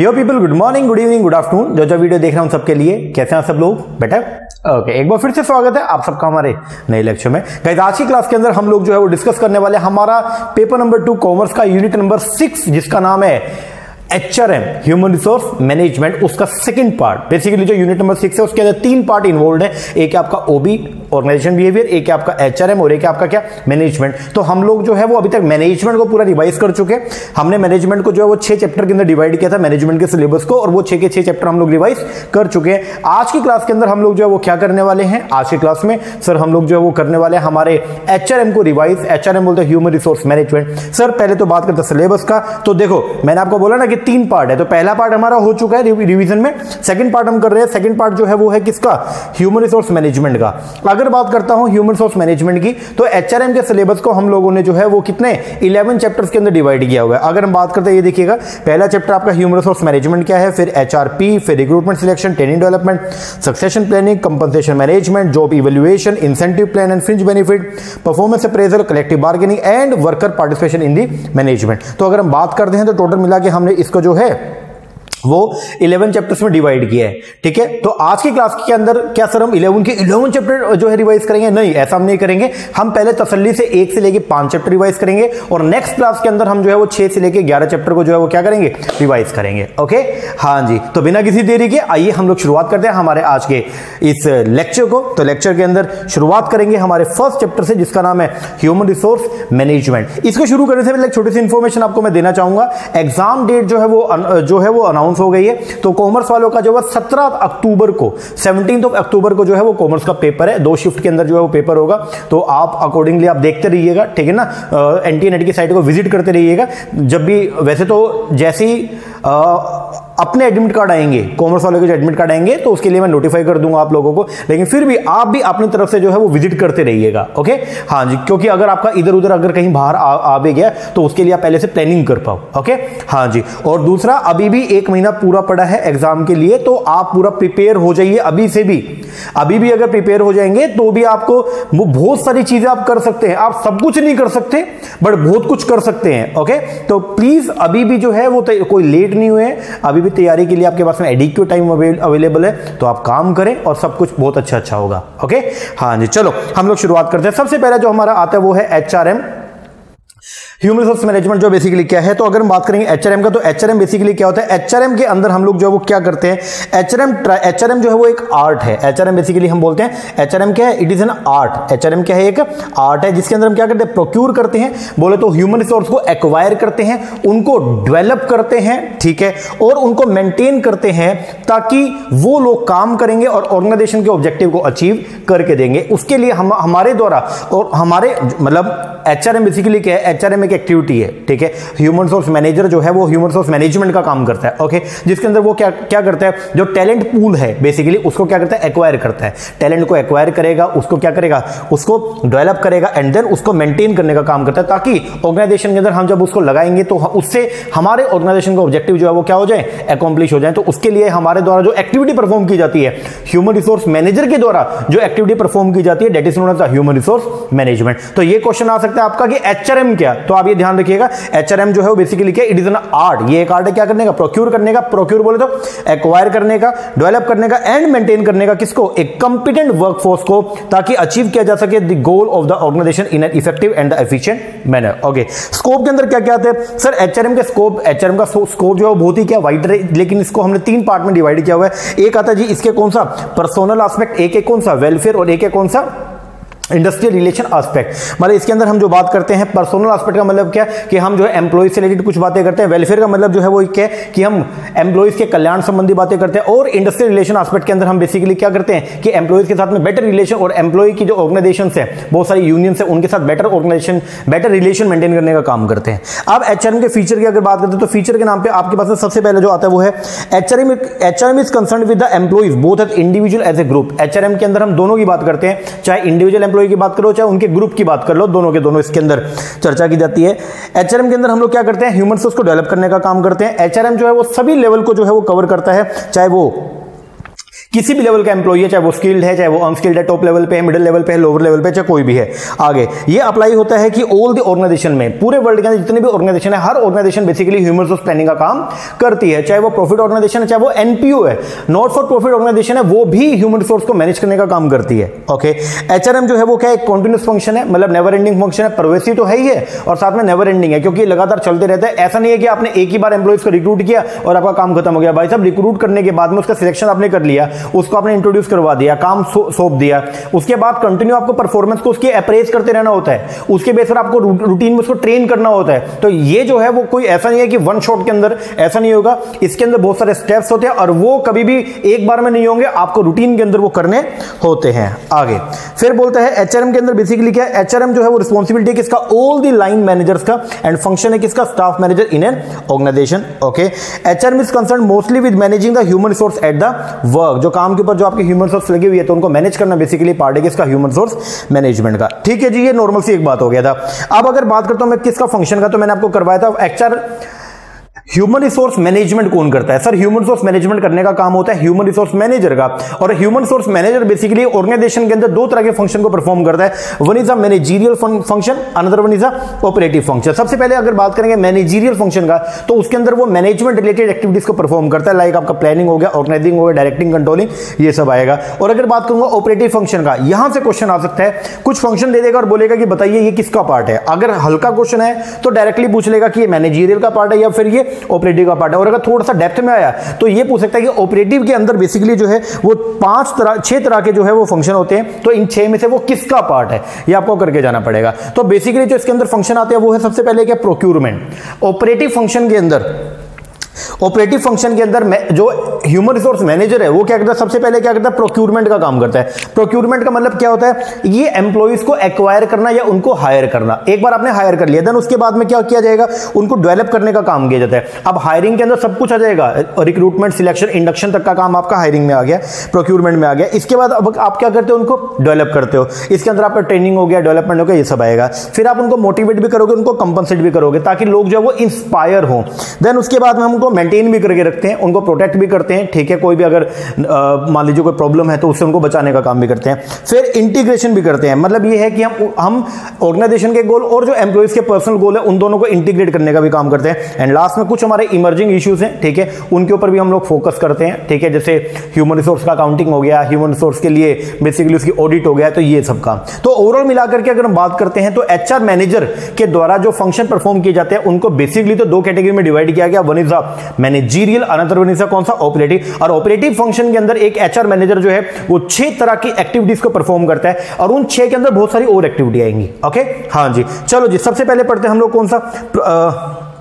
Yo people good morning good evening good afternoon जो जो video देख रहा हूँ सबके लिए कैसे हैं सब लोग? बेटर ओके okay, एक बार फिर से स्वागत है आप सबका हमारे नए लेक्चर में। गाइस आज की क्लास के अंदर हम लोग जो है वो डिस्कस करने वाले हमारा पेपर नंबर टू कॉमर्स का यूनिट नंबर सिक्स जिसका नाम है एचआरएम ह्यूमन रिसोर्स मैनेजमेंट उसका सेकंड पार्ट बेसिकली जो यूनिट नंबर सिक्स है, उसके अंदर तीन पार्ट इन्वॉल्व है. एक है आपका ओबी ऑर्गेनाइजेशन बिहेवियर एक है आपका एचआरएम और एक है आपका क्या? मैनेजमेंट तो हम लोग जो है, वो अभी तक मैनेजमेंट को पूरा रिवाइज कर चुके हमने मैनेजमेंट को जो है, वो छह चैप्टर के अंदर डिवाइड किया था मैनेजमेंट के सिलेबस को, और वो छह के छह चैप्टर हम लोग रिवाइज कर चुके हैं. आज की क्लास के अंदर हम लोग जो है, वो क्या करने वाले हैं? आज की क्लास में सर हम लोग जो है, वो करने वाले हैं हमारे एचआरएम को रिवाइज एचआरएम बोलते हैं ह्यूमन रिसोर्स मैनेजमेंट सर पहले तो बात करते सिलेबस का. तो देखो, मैंने आपको बोला ना कि तीन पार्ट है। तो पहला पार्ट हमारा हो चुका है रिवीजन में। सेकंड पार्ट हम कर रहे हैं। सेकंड पार्ट जो है वो है किसका? ह्यूमन रिसोर्स मैनेजमेंट का। अगर बात करता हूँ ह्यूमन रिसोर्स मैनेजमेंट की तो एचआरएम के सिलेबस को हम लोगों ने जो है वो कितने? 11 चैप्टर्स के अंदर डिवाइड किया हुआ है। अगर हम बात करते हैं, ये देखिएगा, पहला चैप्टर आपका ह्यूमन रिसोर्स मैनेजमेंट क्या है? फिर एचआरपी फिर recruitment selection training development succession planning compensation management job evaluation incentive plan and fringe benefit performance appraisal collective bargaining and worker participation in the management तो अगर हम बात करते हैं तो टोटल मिला के हमने इसको जो है वो 11 चैप्टर्स में डिवाइड किया है, ठीक है? तो आज की क्लास के अंदर क्या सर हम 11 के 11 चैप्टर जो है रिवाइज करेंगे? नहीं, ऐसा हम नहीं करेंगे। हम पहले तसल्ली से एक से लेके पाँच चैप्टर रिवाइज करेंगे और नेक्स्ट क्लास के अंदर हम जो है वो छह से लेके ग्यारह चैप्टर को जो है वो क्या करेंगे? रिवाइज करेंगे, ओके? हाँ जी तो बिना किसी देरी के आइए, हम लोग शुरुआत करते हैं हमारे आज के इस लेक्चर को। तो लेक्चर के अंदर शुरुआत करेंगे हमारे फ़र्स्ट चैप्टर से, जिसका नाम है ह्यूमन रिसोर्स मैनेजमेंट। इसको शुरू करने से पहले छोटी सी इंफॉर्मेशन आपको मैं देना चाहूँगा। एग्ज़ाम डेट जो है वो जो है वो अनाउंस अनाउंस हो गई है। तो कॉमर्स वालों का जो है सत्रह अक्टूबर को सेवनटीन ऑफ़ अक्टूबर को जो है वो कॉमर्स का पेपर है। दो शिफ्ट के अंदर जो है वो पेपर होगा। तो आप अकॉर्डिंगली आप देखते रहिएगा, ठीक है ना? एन की साइट को विज़िट करते रहिएगा। जब भी, वैसे तो जैसे ही अपने एडमिट कार्ड आएँगे कॉमर्स वाले के जो एडमिट कार्ड आएँगे तो उसके लिए मैं नोटिफाई कर दूँगा आप लोगों को। लेकिन फिर भी आप भी अपनी तरफ़ से जो है वो विज़िट करते रहिएगा ओके हाँ जी क्योंकि अगर आपका इधर उधर अगर कहीं बाहर आ, आ भी गया तो उसके लिए आप पहले से प्लानिंग कर पाओ ओके हाँ जी और दूसरा अभी भी एक महीना पूरा पड़ा है एग्ज़ाम के लिए तो आप पूरा प्रिपेयर हो जाइए अभी से भी। अभी भी अगर प्रिपेयर हो जाएँगे तो भी आपको बहुत सारी चीज़ें आप कर सकते हैं। आप सब कुछ नहीं कर सकते बट बहुत कुछ कर सकते हैं ओके तो प्लीज़ अभी भी जो है वो कोई लेट नहीं हुए अभी भी तैयारी के लिए आपके पास में एडिक्यू टाइम अवेलेबल है तो आप काम करें और सब कुछ बहुत अच्छा अच्छा होगा ओके हाँ जी, चलो, हम लोग शुरुआत करते हैं। सबसे पहले जो हमारा आता है, वो है एचआरएम ह्यूमन रिसोर्स मैनेजमेंट जो बेसिकली क्या है तो अगर हम बात करेंगे एचआरएम का तो एचआरएम बेसिकली क्या होता है एचआरएम के अंदर हम लोग जो है वो क्या करते हैं एचआरएम एचआरएम जो है वो एक आर्ट है एचआरएम बेसिकली हम बोलते हैं एचआरएम क्या है it is an art HRM क्या है एक आर्ट है जिसके अंदर हम क्या करते हैं प्रोक्यूर करते हैं बोले तो ह्यूमन रिसोर्स को एक्वायर करते हैं उनको डेवलप करते हैं ठीक है और उनको मेंटेन करते हैं ताकि वो लोग काम करेंगे और ऑर्गेनाइजेशन के ऑब्जेक्टिव को अचीव करके देंगे उसके लिए हम हमारे द्वारा और हमारे मतलब एचआरएम बेसिकली क्या है एचआरएम एक एक्टिविटी है, ठीक है? ह्यूमन रिसोर्स मैनेजर जो है, वो ह्यूमन रिसोर्स मैनेजमेंट का काम करता है ओके जिसके अंदर वो क्या क्या करता है? जो टैलेंट पूल है बेसिकली उसको क्या करता है? एक्वायर करता है। टैलेंट को एक्वायर करेगा, उसको क्या करेगा? उसको डेवलप करेगा एंड देन उसको मेंटेन करने का काम करता है, ताकि ऑर्गेनाइजेशन के अंदर हम जब उसको लगाएँगे तो उससे हमारे ऑर्गेनाइजेशन का ऑब्जेक्टिव जो है, वो क्या हो जाए? अकॉम्प्लिश हो जाए। तो उसके लिए हमारे द्वारा जो एक्टिविटी परफॉर्म की जाती है ह्यूमन रिसोर्स मैनेजर के द्वारा जो एक्टिविटी परफॉर्म की जाती है that is known as human resource management तो ये क्वेश्चन आ सकता है आपका कि एचआरएम क्या? तो आप ये ध्यान रखिएगा एचआरएम जो है वो बेसिकली क्या इट इज़ एन आर्ट ये एक आर्ट है, क्या करने का? प्रोक्यूर करने का प्रोक्यूर बोले तो एक्वायर करने का डेवलप करने का एंड मेंटेन करने का किसको? एक कंपिटेंट वर्कफोर्स को, ताकि अचीव किया जा सके the goal of the organisation in an effective and the efficient manner okay scope के अंदर क्या क्या आते हैं? सर एचआरएम के स्कोप एचआरएम का स्कोप जो है बहुत ही क्या वाइड है लेकिन इसको हमने तीन पार्ट में डिवाइड किया हुआ है। एक आता है जी, इसके कौन सा? पर्सनल एस्पेक्ट एक एक कौन सा? वेलफेयर और एक एक कौन सा? इंडस्ट्रियल रिलेशन एस्पेक्ट मतलब इसके अंदर हम जो बात करते हैं पर्सनल एस्पेक्ट का मतलब क्या? कि हम जो है एम्प्लॉयज़ से रिलेटेड कुछ बातें करते हैं। वेलफेयर का मतलब जो है वो क्या? कि हम एम्प्लॉयज़ के कल्याण संबंधी बातें करते हैं और इंडस्ट्रियल रिलेशन एस्पेक्ट के अंदर हम बेसिकली क्या करते हैं? कि एम्प्लॉयज़ के साथ में बेटर रिलेशन और एम्प्लॉय की जो ऑर्गेनाइजेशन है, बहुत सारी यूनियन है, उनके साथ better organisation better relation maintain करने का काम करते हैं। अब एचआरएम के फीचर की अगर बात करते हैं तो फीचर के नाम पर आपके पास सबसे पहले जो आता है वो है H R H is concern with the employees both as individual as a group H R M के अंदर हम दोनों की बात करते हैं, चाहे इंडिविजुअल एम्प्लॉय की बात करो, चाहे उनके ग्रुप की बात कर लो, दोनों के दोनों इसके अंदर चर्चा की जाती है। एचआरएम के अंदर हम लोग क्या करते हैं? ह्यूमन सोर्स को डेवलप करने का काम करते हैं। एचआरएम जो है, वो सभी लेवल को जो है, वो कवर करता है, चाहे वो किसी भी लेवल का एम्प्लॉय है, चाहे वो स्किल्ड है, चाहे वो अनस्किल्ड है टॉप लेवल पे है मिडिल लेवल पे है लोअर लेवल पे चाहे कोई भी है। आगे, ये अप्लाई होता है कि ऑल द ऑर्गेनाइजेशन में, पूरे वर्ल्ड के अंदर जितने भी ऑर्गेनाइजेशन है, हर organisation basically human resource planning का काम करती है। चाहे वो प्रॉफिट ऑर्गेनाइजेशन है, चाहे वो एनपीओ है नॉट फॉर प्रॉफिट ऑर्गेनाइजेशन है, वो भी ह्यूमन रिसोर्स को मैनेज करने का काम करती है। ओके एचआरएम जो है, वो क्या एक कॉन्टिन्यूस फ़ंक्शन है मतलब नेवर एंडिंग फ़ंक्शन है परवेसी तो है ही है, और साथ में नेवर एंडिंग है, क्योंकि लगातार चलते रहते हैं। ऐसा नहीं है कि आपने एक ही बार एम्प्लॉइज को रिक्रूट किया और आपका काम खत्म हो गया। भाई साहब रिक्रूट करने के बाद में उसका सिलेक्शन आपने कर लिया उसको आपने इंट्रोड्यूस करवा दिया, काम सौंप दिया। उसके बाद कंटिन्यू आपको परफॉर्मेंस को उसकी अप्रेज करते रहना होता है। उसके बेस पर आपको रूटीन में उसको ट्रेन करना होता है। तो ये जो है वो कोई ऐसा नहीं है कि वन शॉट के अंदर ऐसा नहीं होगा। इसके अंदर बहुत सारे स्टेप्स होते हैं और वो कभी भी एक बार में नहीं होंगे। आपको रूटीन के अंदर वो करने होते हैं। आगे, फिर बोलते हैं एचआरएम के अंदर बेसिकली क्या है? एचआरएम जो है वो रिस्पॉन्सिबिलिटी किसका? ऑल दी लाइन मैनेजर्स का। एंड फ़ंक्शन है किसका? Staff manager in an organisation okay HRM is concern mostly with managing the human resource at the work जो काम के ऊपर जो आपके ह्यूमन रिसोर्स लगे हुए है तो उनको मैनेज करना बेसिकली पार्ट है किसका ह्यूमन रिसोर्स मैनेजमेंट का। ठीक है जी, ये नॉर्मल सी एक बात हो गया था। अब अगर बात करता हूँ मैं किसका फ़ंक्शन का तो मैंने आपको करवाया था। एचआर ह्यूमन रिसोर्स मैनेजमेंट कौन करता है? सर ह्यूमन रिसोर्स मैनेजमेंट करने का काम होता है ह्यूमन रिसोर्स मैनेजर का। और human resource manager basically organisation के अंदर दो तरह के फ़ंक्शन को परफॉर्म करता है। One is a managerial function another one is a operative function सबसे पहले अगर बात करेंगे मैनेजीरियल फ़ंक्शन का तो उसके अंदर वो मैनेजमेंट रिलेटेड एक्टिविटीज़ को परफॉर्म करता है लाइक आपका प्लानिंग हो गया ऑर्गेनाइजिंग हो गया डायरेक्टिंग कंट्रोलिंग ये सब आएगा। और अगर बात करूँगा ऑपरेटिव फ़ंक्शन का, यहाँ से क्वेश्चन आ सकता है। कुछ फ़ंक्शन दे देगा और बोलेगा कि बताइए ये किसका पार्ट है? अगर हल्का क्वेश्चन है तो डायरेक्टली पूछ लेगा कि ये मैनेजीरियल का पार्ट है या फिर ये ऑपरेटिव का पार्ट है। और अगर थोड़ा सा डेप्थ में आया तो ये पूछ सकता है कि ऑपरेटिव के अंदर बेसिकली जो है, वो पाँच तरह, छह तरह के जो है वो फ़ंक्शन होते हैं। तो इन छह में से वो किसका पार्ट है? ये आपको करके जाना पड़ेगा। तो बेसिकली जो इसके अंदर फ़ंक्शन आते हैं, वो है सबसे पहले क्या? प्रोक्यूरमेंट ऑपरेटिव फ़ंक्शन के अंदर ऑपरेटिव फ़ंक्शन के अंदर जो ह्यूमन रिसोर्स मैनेजर है, वो क्या करता है? सबसे पहले क्या करता है? प्रोक्यूरमेंट का काम करता है। प्रोक्यूरमेंट का मतलब क्या होता है? ये एम्प्लॉइज को एक्वायर करना या उनको हायर करना। एक बार आपने हायर कर लिया देन उसके बाद में क्या किया जाएगा? उनको डेवलप करने का काम किया जाता है। अब हायरिंग के अंदर सब कुछ आ जाएगा। रिक्रूटमेंट सिलेक्शन इंडक्शन तक का काम आपका हायरिंग में आ गया प्रोक्यूरमेंट में आ गया। इसके बाद अब आप क्या करते हो? उनको डेवलप करते हो। इसके अंदर आपका ट्रेनिंग हो गया डेवलपमेंट हो गया, ये सब आएगा। फिर आप उनको मोटिवेट भी करोगे, उनको कंपनसेट भी करोगे, ताकि लोग जो है वो इंस्पायर हो। देन उसके बाद में हम उनको मेंटेन भी करके रखते हैं, उनको प्रोटेक्ट भी करते हैं, ठीक है, कोई भी अगर मान लीजिए कोई प्रॉब्लम है तो उससे उनको बचाने का काम भी करते हैं। फिर इंटीग्रेशन भी करते हैं मतलब ये है कि हम हम ऑर्गेनाइजेशन के गोल और जो एम्प्लॉयज़ के पर्सनल गोल है, उन दोनों को इंटीग्रेट करने का भी काम करते हैं। एंड लास्ट में कुछ हमारे इमर्जिंग इश्यूज़ हैं, ठीक है, उनके ऊपर भी हम लोग फोकस करते हैं, ठीक है, जैसे ह्यूमन रिसोर्स का अकाउंटिंग हो गया ह्यूमन रिसोर्स के लिए बेसिकली उसकी ऑडिट हो गया तो ये सब काम। तो ओवरऑल मिलाकर के अगर हम बात करते हैं तो एचआर मैनेजर के द्वारा जो फ़ंक्शन परफॉर्म किए जाते हैं, उनको बेसिकली तो दो कैटेगरी में डिवाइड किया गया one is the managerial another कौन सा? ऑपरेटिव और ऑपरेटिव फ़ंक्शन के अंदर एक एचआर मैनेजर जो है वो छह तरह की एक्टिविटीज़ को परफॉर्म करता है और उन छह के अंदर बहुत सारी और एक्टिविटी आएँगी। ओके हाँ जी। चलो जी सबसे पहले पढ़ते हैं हम लोग कौन सा? आ,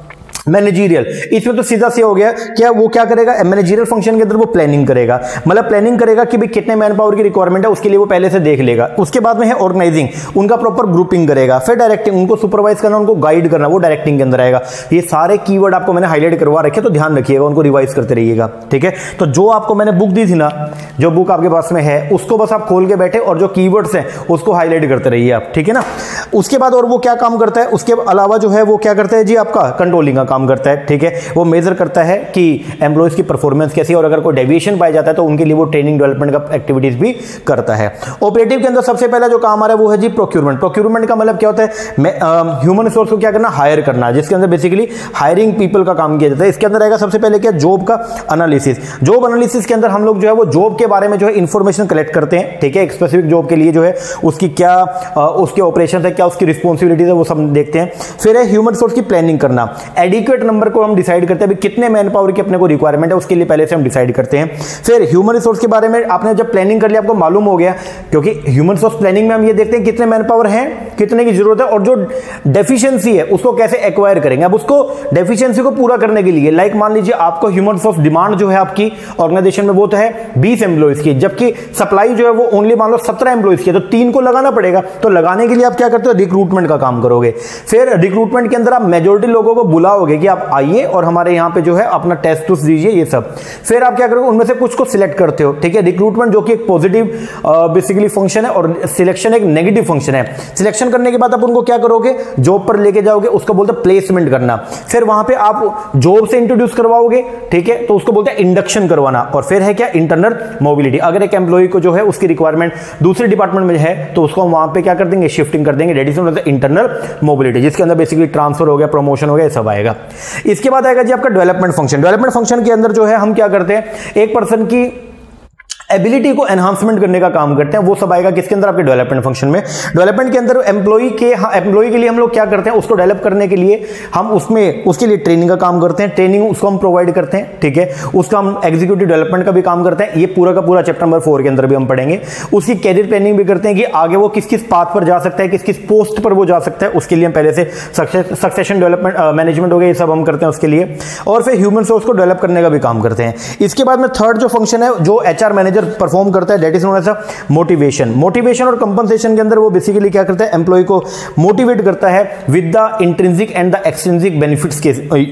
मैनेजीरियल इसमें तो सीधा से हो गया, क्या वो क्या करेगा? मैनेजीरियल फ़ंक्शन के अंदर वो प्लानिंग करेगा। मतलब प्लानिंग करेगा कि भाई कितने मैन पावर की रिक्वायरमेंट है, उसके लिए वो पहले से देख लेगा। उसके बाद में है ऑर्गेनाइजिंग उनका प्रॉपर ग्रुपिंग करेगा। फिर डायरेक्टिंग उनको सुपरवाइज करना, उनको गाइड करना, वो डायरेक्टिंग के अंदर आएगा। ये सारे कीवर्ड आपको मैंने हाईलाइट करवा रखे तो ध्यान रखिएगा, उनको रिवाइज करते रहिएगा, ठीक है? तो जो आपको मैंने बुक दी थी ना, जो बुक आपके पास में है, उसको बस आप खोल के बैठे और जो कीवर्ड्स हैं, उसको हाईलाइट करते रहिए आप, ठीक है ना? उसके बाद और वो क्या काम करता है? उसके अलावा जो है, वो क्या करता है जी आपका? कंट्रोलिंग का काम करता है, ठीक है? वो मेजर करता है कि एम्प्लॉयज़ की परफॉर्मेंस कैसी है और अगर कोई डेविएशन पाया जाता है तो उनके लिए वो ट्रेनिंग डेवलपमेंट का एक्टिविटीज़ भी करता है। ऑपरेटिव के अंदर सबसे पहला जो काम आ रहा है, वो है जी प्रोक्यूरमेंट प्रोक्यूरमेंट का मतलब क्या होता है? ह्यूमन रिसोर्स को क्या करना? हायर करना, जिसके अंदर बेसिकली हायरिंग पीपल का काम किया जाता है। इसके अंदर रहेगा सबसे पहले क्या? जॉब का एनालिसिस जॉब एनालिसिस के अंदर हम लोग जो है, वो जॉब के बारे में जो है इंफॉर्मेशन कलेक्ट करते हैं, ठीक है? एक स्पेसिफिक जॉब के लिए जो है, उसकी क्या उसके ऑपरेशन है, क्या उसकी रिस्पॉन्सिबिलिटीज है, वो सब देखते हैं। फिर है ह्यूमन रिसोर्स की प्लानिंग करना. एडिक्वेट नंबर को हम डिसाइड करते हैं कितने मैन पावर की अपने को रिक्वायरमेंट है, उसके लिए पहले से हम डिसाइड करते हैं। फिर ह्यूमन रिसोर्स के बारे में आपने जब प्लानिंग कर लिया, आपको मालूम हो गया, क्योंकि ह्यूमन रिसोर्स प्लानिंग में हम ये देखते हैं कितने मैन पावर है, कितने की ज़रूरत है, और जो डेफिशिएंसी है, उसको कैसे एक्वायर करेंगे। अब उसको डेफिशिएंसी को पूरा करने के लिए लाइक मान लीजिए आपको ह्यूमन रिसोर्स डिमांड जो है आपकी ऑर्गेनाइजेशन में, वो तो है बीस एम्प्लॉयज़ की, जबकि सप्लाई जो है वो ओनली मान लो सत्रह एम्प्लॉयज़ की है तो तीन को लगाना पड़ेगा। तो लगाने के लिए आप क्या करते हो? रिक्रूटमेंट का काम करोगे। फिर रिक्रूटमेंट के अंदर आप मेजोरिटी लोगों को बुलाओगे कि आप आइए और हमारे यहाँ पे जो है अपना टेस्ट टूस्ट दीजिए ये सब। फिर आप क्या करोगे, उनमें से कुछ को सिलेक्ट करते हो, ठीक है? रिक्रूटमेंट जो कि एक पॉजिटिव बेसिकली फ़ंक्शन है और सिलेक्शन एक नेगेटिव फ़ंक्शन है। सिलेक्शन करने के बाद आप उनको क्या करोगे? जॉब पर लेके जाओगे, उसको बोलते हैं प्लेसमेंट करना। फिर वहाँ पे आप जॉब से इंट्रोड्यूस करवाओगे, ठीक है? तो उसको बोलते हैं इंडक्शन करवाना। और फिर है क्या? इंटरनल मोबिलिटी अगर एक एम्प्लॉय को जो है उसकी रिक्वायरमेंट दूसरे डिपार्टमेंट में है तो उसको हम वहाँ पे क्या कर देंगे? शिफ्टिंग कर देंगे। इंटरनल मोबिलिटी जिसके अंदर बेसिकली ट्रांसफ़र हो गया प्रमोशन हो गया सब आएगा। इसके बाद आएगा जी आपका डेवलपमेंट फ़ंक्शन डेवलपमेंट फ़ंक्शन के अंदर जो है हम क्या करते हैं? एक पर्सन की एबिलिटी को एनहांसमेंट करने का काम करते हैं, वो सब आएगा किसके अंदर? आपके डेवलपमेंट फ़ंक्शन में। डेवलपमेंट के अंदर एम्प्लॉई के एम्प्लॉई के लिए हम लोग क्या करते हैं, उसको डेवलप करने के लिए हम उसमें, उसके लिए ट्रेनिंग का काम करते हैं। ट्रेनिंग उसको हम प्रोवाइड करते हैं, ठीक है? उसका हम एग्जीक्यूटिव डेवलपमेंट का भी काम करते हैं। ये पूरा का पूरा चैप्टर नंबर फोर के अंदर भी हम पढ़ेंगे। उसकी कैरियर प्लानिंग भी करते हैं कि आगे वो किस किस पाथ पर जा सकता है किस किस पोस्ट पर वो जा सकता है, उसके लिए हम पहले से सक्सेशन डेवलपमेंट मैनेजमेंट हो गया, ये सब हम करते हैं उसके लिए। और फिर ह्यूमन सोर्स को डेवलप करने का भी काम करते हैं। इसके बाद में थर्ड जो फ़ंक्शन है, जो एच मैनेजर परफॉर्म करता है that is known as motivation motivation और कंपनसेशन के अंदर वो बेसिकली क्या करता है एम्प्लॉय को मोटिवेट करता है with the intrinsic and the extrinsic benefits के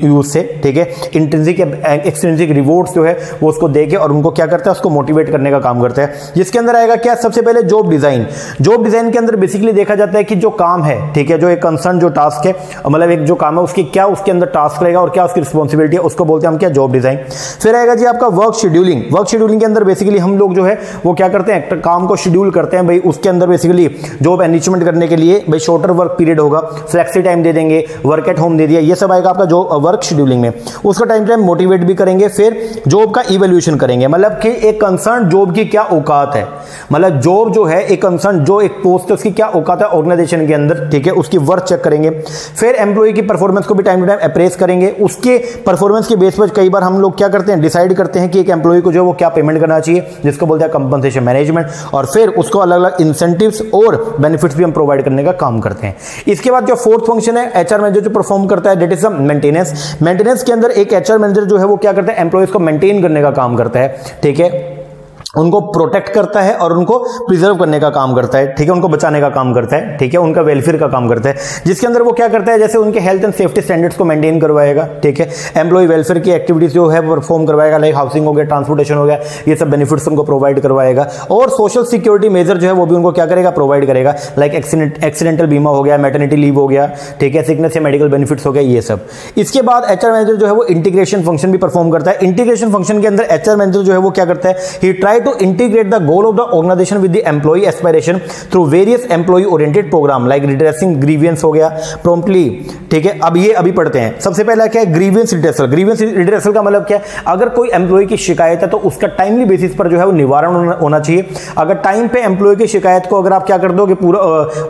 यूज़ से, ठीक है? इंट्रेंसिक एक्सटेंसिक रिवॉर्ड्स जो है, वो उसको देके और उनको क्या करता है, उसको मोटिवेट करने का काम करता है। जिसके अंदर आएगा क्या, सबसे पहले जॉब डिज़ाइन जॉब डिज़ाइन के अंदर बेसिकली देखा जाता है कि जो काम है, ठीक है, जो एक कंसर्न जो टास्क है मतलब एक जो काम है, उसकी क्या, उसके अंदर टास्क रहेगा और क्या उसकी रिस्पॉन्सिबिलिटी है, उसको बोलते हैं हम क्या जॉब डिज़ाइन फिर आएगा जी आपका वर्क शेड्यूलिंग वर्क शेड्यूलिंग के अंदर बेसिकली हम लोग जो है, वो क्या करते हैं काम को शेड्यूल करते हैं, भाई उसके अंदर बेसिकली जॉब एनिचमेंट करने के लिए, भाई शॉर्टर वर्क पीरियड होगा फ्लेक्सी टाइम दे देंगे वर्क एट होम दे दिया, ये सब आएगा आपका जो वर्क शेड्यूलिंग में। उसका टाइम टाइम मोटिवेट भी करेंगे, फिर जॉब का इवेल्यूशन करेंगे। मतलब कि एक कंसर्न जॉब की क्या औकात है? मतलब जॉब जो है, एक कंसर्न जो एक पोस्ट है, उसकी क्या औकात है ऑर्गेनाइजेशन के अंदर? ठीक है, उसकी वर्क चेक करेंगे। फिर एम्प्लॉय की परफॉर्मेंस को भी टाइम टू टाइम अप्रेस करेंगे। उसके परफॉर्मेंस के बेस पर कई बार हम लोग क्या करते हैं डिसाइड करते हैं कि एक एम्प्लॉय को जो है, वो क्या पेमेंट करना चाहिए जिसको बोलते हैं कंपनसेशन मैनेजमेंट और फिर उसको अलग अलग इंसेंटिव और बेनिफिट्स भी हम प्रोवाइड करने का काम करते हैं। इसके बाद जो फोर्थ फ़ंक्शन है एचआर मैनेजर जो परफॉर्म करता है डेट इज़ मेंटेनेंस मेंटेनेंस के अंदर एक एचआर मैनेजर जो है, वो क्या करता है? एम्प्लॉयज़ को मेंटेन करने का काम करता है। ठीक है? उनको प्रोटेक्ट करता है और उनको प्रिजर्व करने का काम करता है, ठीक है? उनको बचाने का काम करता है, ठीक है? उनका वेलफेयर का काम करता है। जिसके अंदर वो क्या करता है? जैसे उनके हेल्थ एंड सेफ्टी स्टैंडर्ड्स को मेंटेन करवाएगा, ठीक है? एम्प्लॉय वेलफेयर की एक्टिविटीज़ जो है परफॉर्म करवाएगा लाइक हाउसिंग हो गया ट्रांसपोर्टेशन हो गया, ये सब बेनिफिट्स उनको प्रोवाइड करवाएगा। और सोशल सिक्योरिटी मेजर जो है, वो भी उनको क्या करेगा? प्रोवाइड करेगा। लाइक एक्सीडेंट एक्सीडेंटल बीमा हो गया मेटर्निटी लीव हो गया, ठीक है? सिकनेस या मेडिकल बेनिफिट्स हो गया, ये सब। इसके बाद एचआर मैनेजर जो है, वो इंटीग्रेशन फ़ंक्शन भी परफॉर्म करता है। इंटीग्रेशन फ़ंक्शन के अंदर एचआर मैनेजर जो है, वो क्या करता है? He try to integrate the goal of the organization with the employee aspiration through various employee oriented program like redressing grievance हो गया, promptly, ठीक है? अब ये अभी पढ़ते हैं। सबसे पहला क्या है? ग्रीवियंस रिड्रेसल ग्रीवियंस रिड्रेसल का मतलब क्या है? अगर कोई एम्प्लॉय की शिकायत है तो उसका टाइमली बेसिस पर जो है वो निवारण होना चाहिए। अगर टाइम पे एम्प्लॉय की शिकायत को अगर आप क्या कर दोगे, पूरा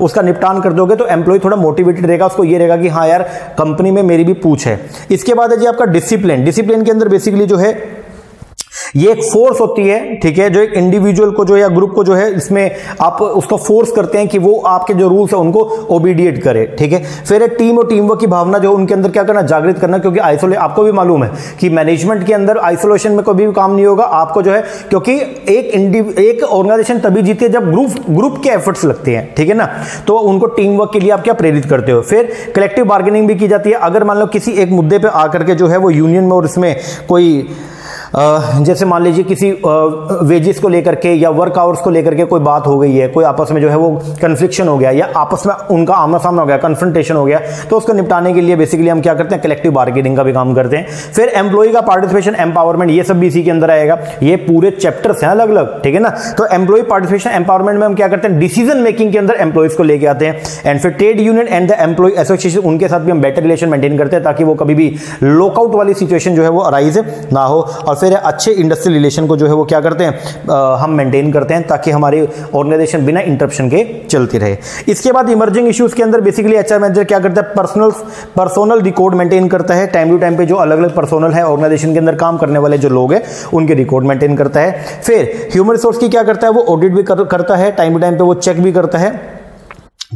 उसका निपटान कर दोगे तो एम्प्लॉय थोड़ा मोटिवेटेड रहेगा, उसको ये रहेगा कि हाँ यार कंपनी में मेरी भी पूछ है। इसके बाद है जी आपका डिसिप्लिन डिसिप्लिन के अंदर बेसिकली जो है ये एक फोर्स होती है, ठीक है, जो एक इंडिविजुअल को जो या ग्रुप को जो है, इसमें आप उसको फोर्स करते हैं कि वो आपके जो रूल्स है, उनको ओबीडिएट करे, ठीक है? फिर टीम और टीम वर्क की भावना जो उनके अंदर क्या करना जागृत करना, क्योंकि आइसोले आपको भी मालूम है कि मैनेजमेंट के अंदर आइसोलेशन में कभी भी काम नहीं होगा, आपको जो है, क्योंकि एक एक ऑर्गेनाइजेशन तभी जीती है जब ग्रुप ग्रुप के एफर्ट्स लगते हैं, ठीक है ना? तो उनको टीम वर्क के लिए आप क्या प्रेरित करते हो? फिर कलेक्टिव बार्गेनिंग भी की जाती है। अगर मान लो किसी एक मुद्दे पर आकर के जो है वो यूनियन में और इसमें कोई जैसे मान लीजिए किसी वेजेस को लेकर के या वर्क आवर्स को लेकर के कोई बात हो गई है, कोई आपस में जो है वो कन्फ्लिक्शन हो गया या आपस में उनका आमना सामना हो गया कन्फ्रंटेशन हो गया तो उसको निपटाने के लिए बेसिकली हम क्या करते हैं? कलेक्टिव बार्गेनिंग का भी काम करते हैं। फिर एम्प्लॉय का पार्टिसिपेशन एम्पावरमेंट ये सब भी इसी के अंदर आएगा। ये पूरे चैप्टर्स हैं अलग अलग ठीक है ना? तो एम्प्लॉय पार्टिसिपेशन एम्पावरमेंट में हम क्या करते हैं? डिसीज़न मेकिंग के अंदर एम्प्लॉयज़ को लेके आते हैं। एंड फिर trade union and the employ association उनके साथ भी हम बेटर रिलेशन मेंटेन करते हैं ताकि वो कभी भी लॉकआउट वाली सिचुएशन जो है वो अराइज ना हो। और फिर अच्छे इंडस्ट्रियल रिलेशन को जो है वो क्या करते हैं हम मेंटेन करते हैं ताकि हमारी ऑर्गेनाइजेशन बिना इंटरप्शन के चलती रहे। इसके बाद इमर्जिंग इश्यूज़ के अंदर बेसिकली एचआर मैनेजर क्या करता है पर्सनल पर्सनल रिकॉर्ड मेंटेन करता है। टाइम टू टाइम पे जो अलग अलग पर्सनल है ऑर्गेनाइजेशन के अंदर काम करने वाले जो लोग हैं उनके रिकॉर्ड मेंटेन करता है। फिर ह्यूमन रिसोर्स की क्या करता है वो ऑडिट भी कर, करता है। टाइम टू टाइम पे वो चेक भी करता है।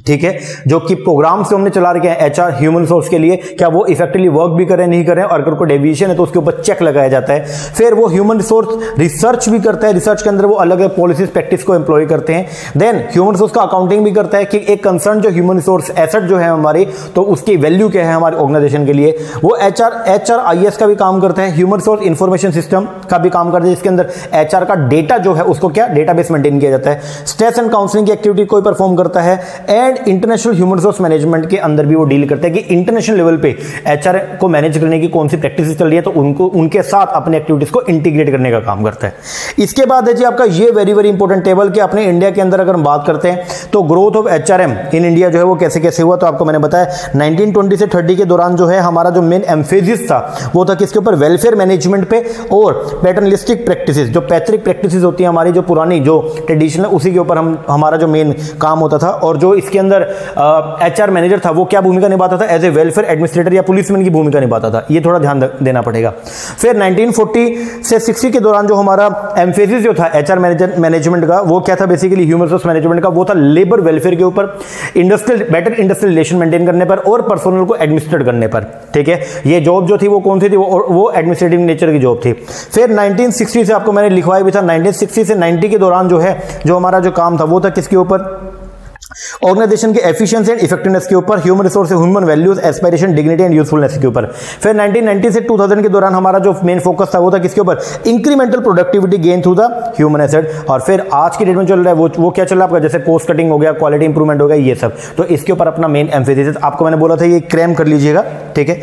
ठीक है, जो कि प्रोग्राम से हमने चला रखे हैं एचआर ह्यूमन रिसोर्स के लिए, क्या वो इफेक्टिवली वर्क भी करें, नहीं करें, और अगर कोई डेविएशन है तो उसके ऊपर चेक लगाया जाता है। फिर वो ह्यूमन रिसोर्स रिसर्च भी करता है रिसर्च के अंदर वो अलग अलग पॉलिसीज़ प्रैक्टिस को एम्प्लॉय करते हैं। देन ह्यूमन रिसोर्स का अकाउंटिंग भी करता है कि एक कंसर्न जो ह्यूमन रिसोर्स एसेट जो है हमारी तो उसकी वैल्यू क्या है हमारे ऑर्गेनाइजेशन के लिए। वो H R H R I S का भी काम करता है ह्यूमन रिसोर्स इंफॉर्मेशन सिस्टम का भी काम करता है, जिसके अंदर एच आर का डेटा जो है, उसको क्या डेटाबेस मेंटेन किया जाता है। स्ट्रेस एंड काउंसलिंग की एक्टिविटी कोई परफॉर्म करता है। And international human resource management के अंदर भी वो डील करते हैं कि इंटरनेशनल लेवल पे एचआर को मैनेज करने की कौन सी प्रैक्टिस चल रही है तो उनको, उनके साथ अपने एक्टिविटीज़ को इंटीग्रेट करने का काम करता है। इसके बाद है जी आपका ये वेरी वेरी इंपॉर्टेंट टेबल कि अपने इंडिया के अंदर अगर हम बात करते हैं तो growth of H in India जो है वो कैसे कैसे हुआ तो आपको मैंने बताया 1920 से 30 के दौरान जो है हमारा जो मेन एम्फेजिस था, वो था किसके ऊपर? वेलफेयर मैनेजमेंट पे और पैटर्नलिस्टिक प्रैक्टिस जो पैतृक प्रैक्टिस होती है हमारी, जो पुरानी, जो ट्रेडिशनल उसी के ऊपर हम, हमारा जो मेन काम होता था और जो इसके अंदर एच आर मैनेजर था, वो क्या भूमिका निभाता था? एज ए वेलफेयर एडमिनिस्ट्रेटर या पुलिसमैन की भूमिका निभाता था। ये थोड़ा ध्यान देना पड़ेगा। फिर 1940 से 60 के दौरान जो हमारा एम्फेसिस जो था एच आर मैनेजमेंट का, वो क्या था बेसिकली ह्यूमन रिसोर्स मैनेजमेंट का, वो था लेबर वेलफेयर के ऊपर industrial better industrial relation maintain करने पर और पर्सनल को एडमिनिस्ट्रेट करने पर। ठीक है? ये जॉब जो थी, वो कौन सी थी? वो एडमिनिस्ट्रेटिव नेचर की जॉब थी। फिर 1960 से आपको मैंने लिखवाया भी था 1960 से 90 के दौरान जो है, जो हमारा जो काम था, वो था किसके ऊपर? ऑर्गेनाइजेशन के एफिशिएंसी एंड इफेक्टिवनेस के ऊपर human resource human values aspiration dignity and usefulness के ऊपर। फिर 1990 से 2000 के दौरान हमारा जो मेन फोकस था वो था किसके ऊपर? Incremental productivity gain through the human asset और फिर आज की डेट में चल रहा है वो वो क्या चल रहा है आपका? जैसे कोस्ट कटिंग हो गया क्वालिटी इंप्रूवमेंट हो गया, ये सब। तो इसके ऊपर अपना मेन एम्फेसिस आपको मैंने बोला था ये क्रैम कर लीजिएगा, ठीक है?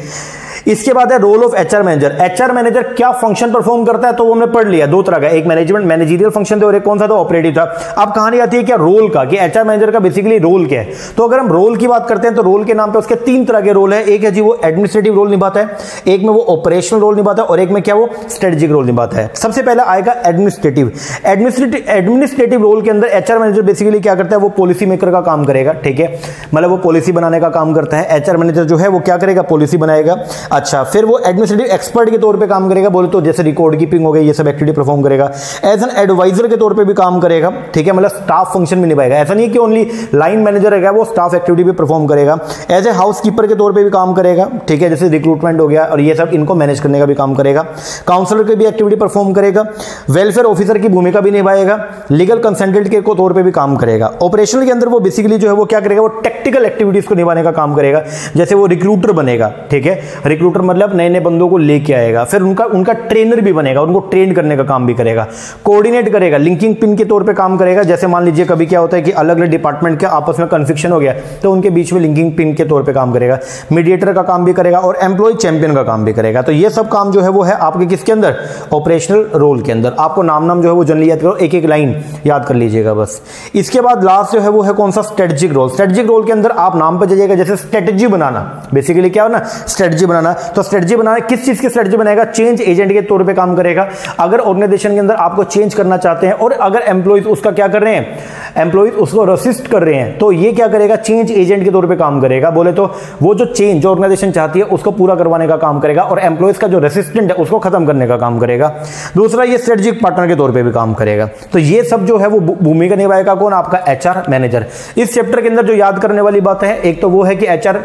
इसके बाद है role of HR manager HR manager क्या फ़ंक्शन परफॉर्म करता है तो वो हमने पढ़ लिया, दो तरह का, एक मैनेजमेंट मैनेजरियल फ़ंक्शन था और एक कौन सा था? ऑपरेटिव था। अब कहानी आती है क्या रोल का, कि एचआर मैनेजर का बेसिकली रोल क्या है। तो अगर हम रोल की बात करते हैं तो रोल के नाम पे उसके तीन तरह के रोल है। एक है जी, वो एडमिनिस्ट्रेटिव रोल निभाता है, एक में वो ऑपरेशनल रोल निभाता है और एक में क्या वो स्ट्रेटेजिक रोल निभाता है। सबसे पहले आएगा एडमिनिस्ट्रेटिव एडमिनिस्ट्रेटिव एडमिनिस्ट्रेटिव रोल के अंदर एचआर मैनेजर बेसिकली क्या करता है? वो पॉलिसी मेकर का काम करेगा, ठीक है? मतलब वो पॉलिसी बनाने का काम करता है। एचआर मैनेजर जो है, वो क्या करेगा? पॉलिसी बनाएगा। अच्छा फिर वो एडमिनिस्ट्रेटिव एक्सपर्ट के तौर पे काम करेगा, बोले तो जैसे रिकॉर्ड कीपिंग हो गई, ये सब एक्टिविटी परफॉर्म करेगा। एज एन एडवाइजर के तौर पे भी काम करेगा, ठीक है मतलब स्टाफ फ़ंक्शन भी निभाएगा। ऐसा नहीं कि ओनली लाइन मैनेजर रहेगा, वो स्टाफ एक्टिविटी भी परफॉर्म करेगा। एज ए हाउस कीपर के तौर पर भी काम करेगा, ठीक है, जैसे रिक्रूटमेंट हो गया और ये सब इनको मैनेज करने का भी काम करेगा। काउंसलर की भी एक्टिविटी परफॉर्म करेगा वेलफेयर ऑफिसर की भूमिका भी निभाएगा लीगल कंसल्टेंट के तौर पर भी काम करेगा। ऑपरेशनल के अंदर वो बेसिकली जो है वो क्या करेगा, वो टेक्टिकल एक्टिविटीज़ को निभाने का काम करेगा। जैसे वो रिक्रूटर बनेगा, ठीक है रिक्रूटर मतलब नए नए बंदों को लेके आएगा, फिर उनका उनका ट्रेनर भी बनेगा, उनको ट्रेन करने का काम भी करेगा, कोऑर्डिनेट करेगा, लिंकिंग पिन के तौर पे काम करेगा, जैसे मान लीजिए कभी क्या होता है कि अलग अलग डिपार्टमेंट के आपस में कन्फ्लिक्शन हो गया तो उनके बीच में लिंकिंग पिन के तौर पर काम करेगा मीडिएटर का काम भी करेगा और एम्प्लॉय चैंपियन का काम भी करेगा। तो ये सब काम जो है वो है आपके किसके अंदर? ऑपरेशनल रोल के अंदर। आपको नाम नाम जो है वो जनरली याद करो एक एक लाइन याद कर लीजिएगा बस। इसके बाद लास्ट जो है वो है कौन सा? स्ट्रेटेजिक रोल स्ट्रेटेजिक रोल के अंदर आप नाम पर जाइएगा, जैसे स्ट्रेटेजी बनाना। बेसिकली क्या हो ना स्ट्रेटेजी बनाना। तो स्ट्रेटेजी बनाना, किस चीज़ की स्ट्रेटेजी बनाएगा? चेंज एजेंट के तौर पे काम करेगा। अगर ऑर्गेनाइजेशन के अंदर आपको चेंज करना चाहते हैं, और अगर एम्प्लॉइज उसका क्या कर रहे हैं? एम्प्लॉइज उसको रसिस्ट कर रहे हैं तो ये क्या करेगा? चेंज एजेंट के तौर पे काम करेगा। बोले तो वो जो चेंज जो ऑर्गेनाइजेशन चाहती है, उसको पूरा करवाने का काम करेगा, और एम्प्लॉइज का जो रेसिस्टेंट है, उसको खत्म करने का काम करेगा। दूसरा, ये स्ट्रेटेजिक पार्टनर के तौर पर भी काम करेगा। तो ये सब जो है, वो भूमिका निभाएगा कौन? आपका एचआर मैनेजर इस चैप्टर के अंदर जो याद करने वाली बात है, एक तो वो है कि एचआर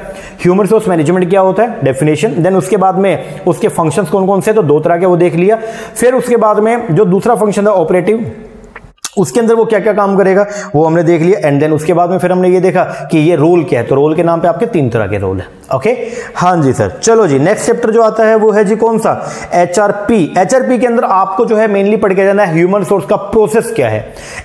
ह्यूमन रिसोर्स मैनेजमेंट क्या होता है? डेफिनेशन देन उसके बाद में उसके फ़ंक्शंस कौन कौन से तो दो तरह के वो देख लिया। फिर उसके बाद में जो दूसरा फ़ंक्शन था ऑपरेटिव उसके अंदर वो क्या क्या काम करेगा, वो हमने देख लिया एंड देन उसके बाद में फिर हमने ये देखा कि ये रोल क्या है। तो रोल के नाम पे आपके तीन तरह के रोल है ओके हाँ जी सर चलो जी नेक्स्ट चैप्टर जो आता है वो है जी कौन सा? H R P H R P के अंदर आपको जो है मेनली पढ़ के जाना है ह्यूमन सोर्स का प्रोसेस क्या है।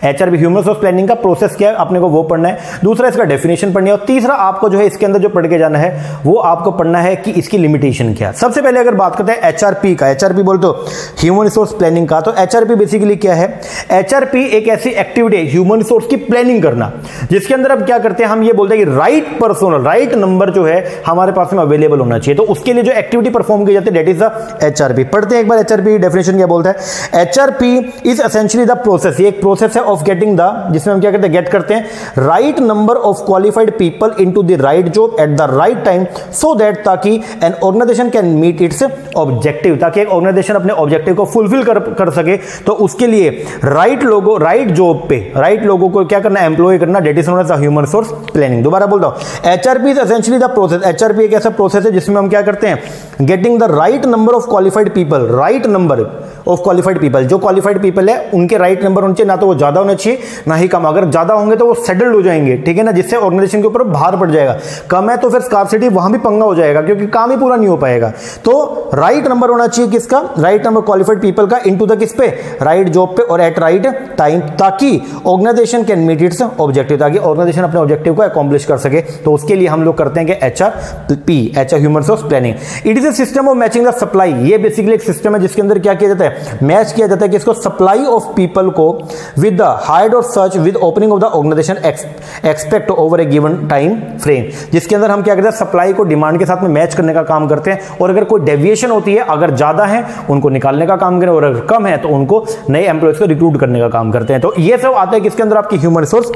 H R P human source planning का प्रोसेस क्या है, अपने को वो पढ़ना है। दूसरा इसका डेफिनेशन पढ़ना है, और तीसरा आपको जो है इसके अंदर जो पढ़ के जाना है, वो आपको पढ़ना है कि इसकी लिमिटेशन क्या है। सबसे पहले अगर बात करते हैं एच आर पी का एच आर पी बोल तो ह्यूमन रिसोर्स प्लानिंग का तो एच आर पी बेसिकली क्या है? एच आर पी एक ऐसी एक्टिविटी है ह्यूमन रिसोर्स की प्लानिंग करना। जिसके अंदर अब क्या करते हैं हम ये बोलते हैं कि राइट पर्सनल राइट नंबर जो है हमारे पास में अवेलेबल होना चाहिए। तो उसके लिए जो एक्टिविटी परफॉर्म की जाती है डेट इज़ द एचआरपी पढ़ते हैं एक बार एचआरपी डेफिनेशन क्या बोलता है? HRP is essentially the process ये एक प्रोसेस है ऑफ़ गेटिंग द जिसमें हम क्या करते हैं गेट करते हैं। Right number of qualified people into the right job at the right time so that ताकि an organisation can meet its objective ताकि एक ऑर्गेनाइजेशन अपने ऑब्जेक्टिव को फुलफिल कर, कर सके। तो उसके लिए राइट लोगों राइट जॉब पे राइट लोगों को क्या करना एम्प्लॉय करना that is not human resource planning दोबारा बोलता हूँ HRP is essentially the process HRP एक ऐसा प्रोसेस है जिसमें हम क्या करते हैं getting the right number of qualified people right number of qualified people जो क्वालिफाइड पीपल है, उनके राइट नंबर होने चाहिए ना तो वो ज़्यादा होने चाहिए, ना ही कम। अगर ज़्यादा होंगे तो वो सेटल्ड हो जाएँगे, ठीक है ना? जिससे ऑर्गेनाइजेशन के ऊपर भार पड़ जाएगा। कम है तो फिर स्कारसिटी वहाँ भी पंगा हो जाएगा, क्योंकि काम ही पूरा नहीं हो पाएगा। तो राइट नंबर होना चाहिए किसका? राइट नंबर क्वालिफाइड पीपल का इनटू द किस पे? राइट जॉब पे और एट राइट टाइम ताकि organisation can meet its objective ताकि ऑर्गेनाइजेशन अपने ऑब्जेक्टिव को अकॉम्प्लिश कर सके। तो उसके लिए हम लोग करते हैं कि H R P H R human resource planning it is a system of matching the supply ये बेसिकली एक सिस्टम है जिसके अंदर क्या किया जाता है? मैच किया जाता है कि इसको सप्लाई ऑफ़ पीपल को विद द हाइड और search with opening of the organisation expect over a given time frame जिसके अंदर हम क्या करते हैं? सप्लाई को डिमांड के साथ में मैच करने का काम करते हैं। और अगर कोई डेविएशन होती है, अगर ज़्यादा है, उनको निकालने का काम करें। और अगर कम है तो उनको नए एम्प्लॉयज़ को रिक्रूट करने का काम करते हैं। तो ये सब आता है किसके अंदर? आपकी ह्यूमन रिसोर्स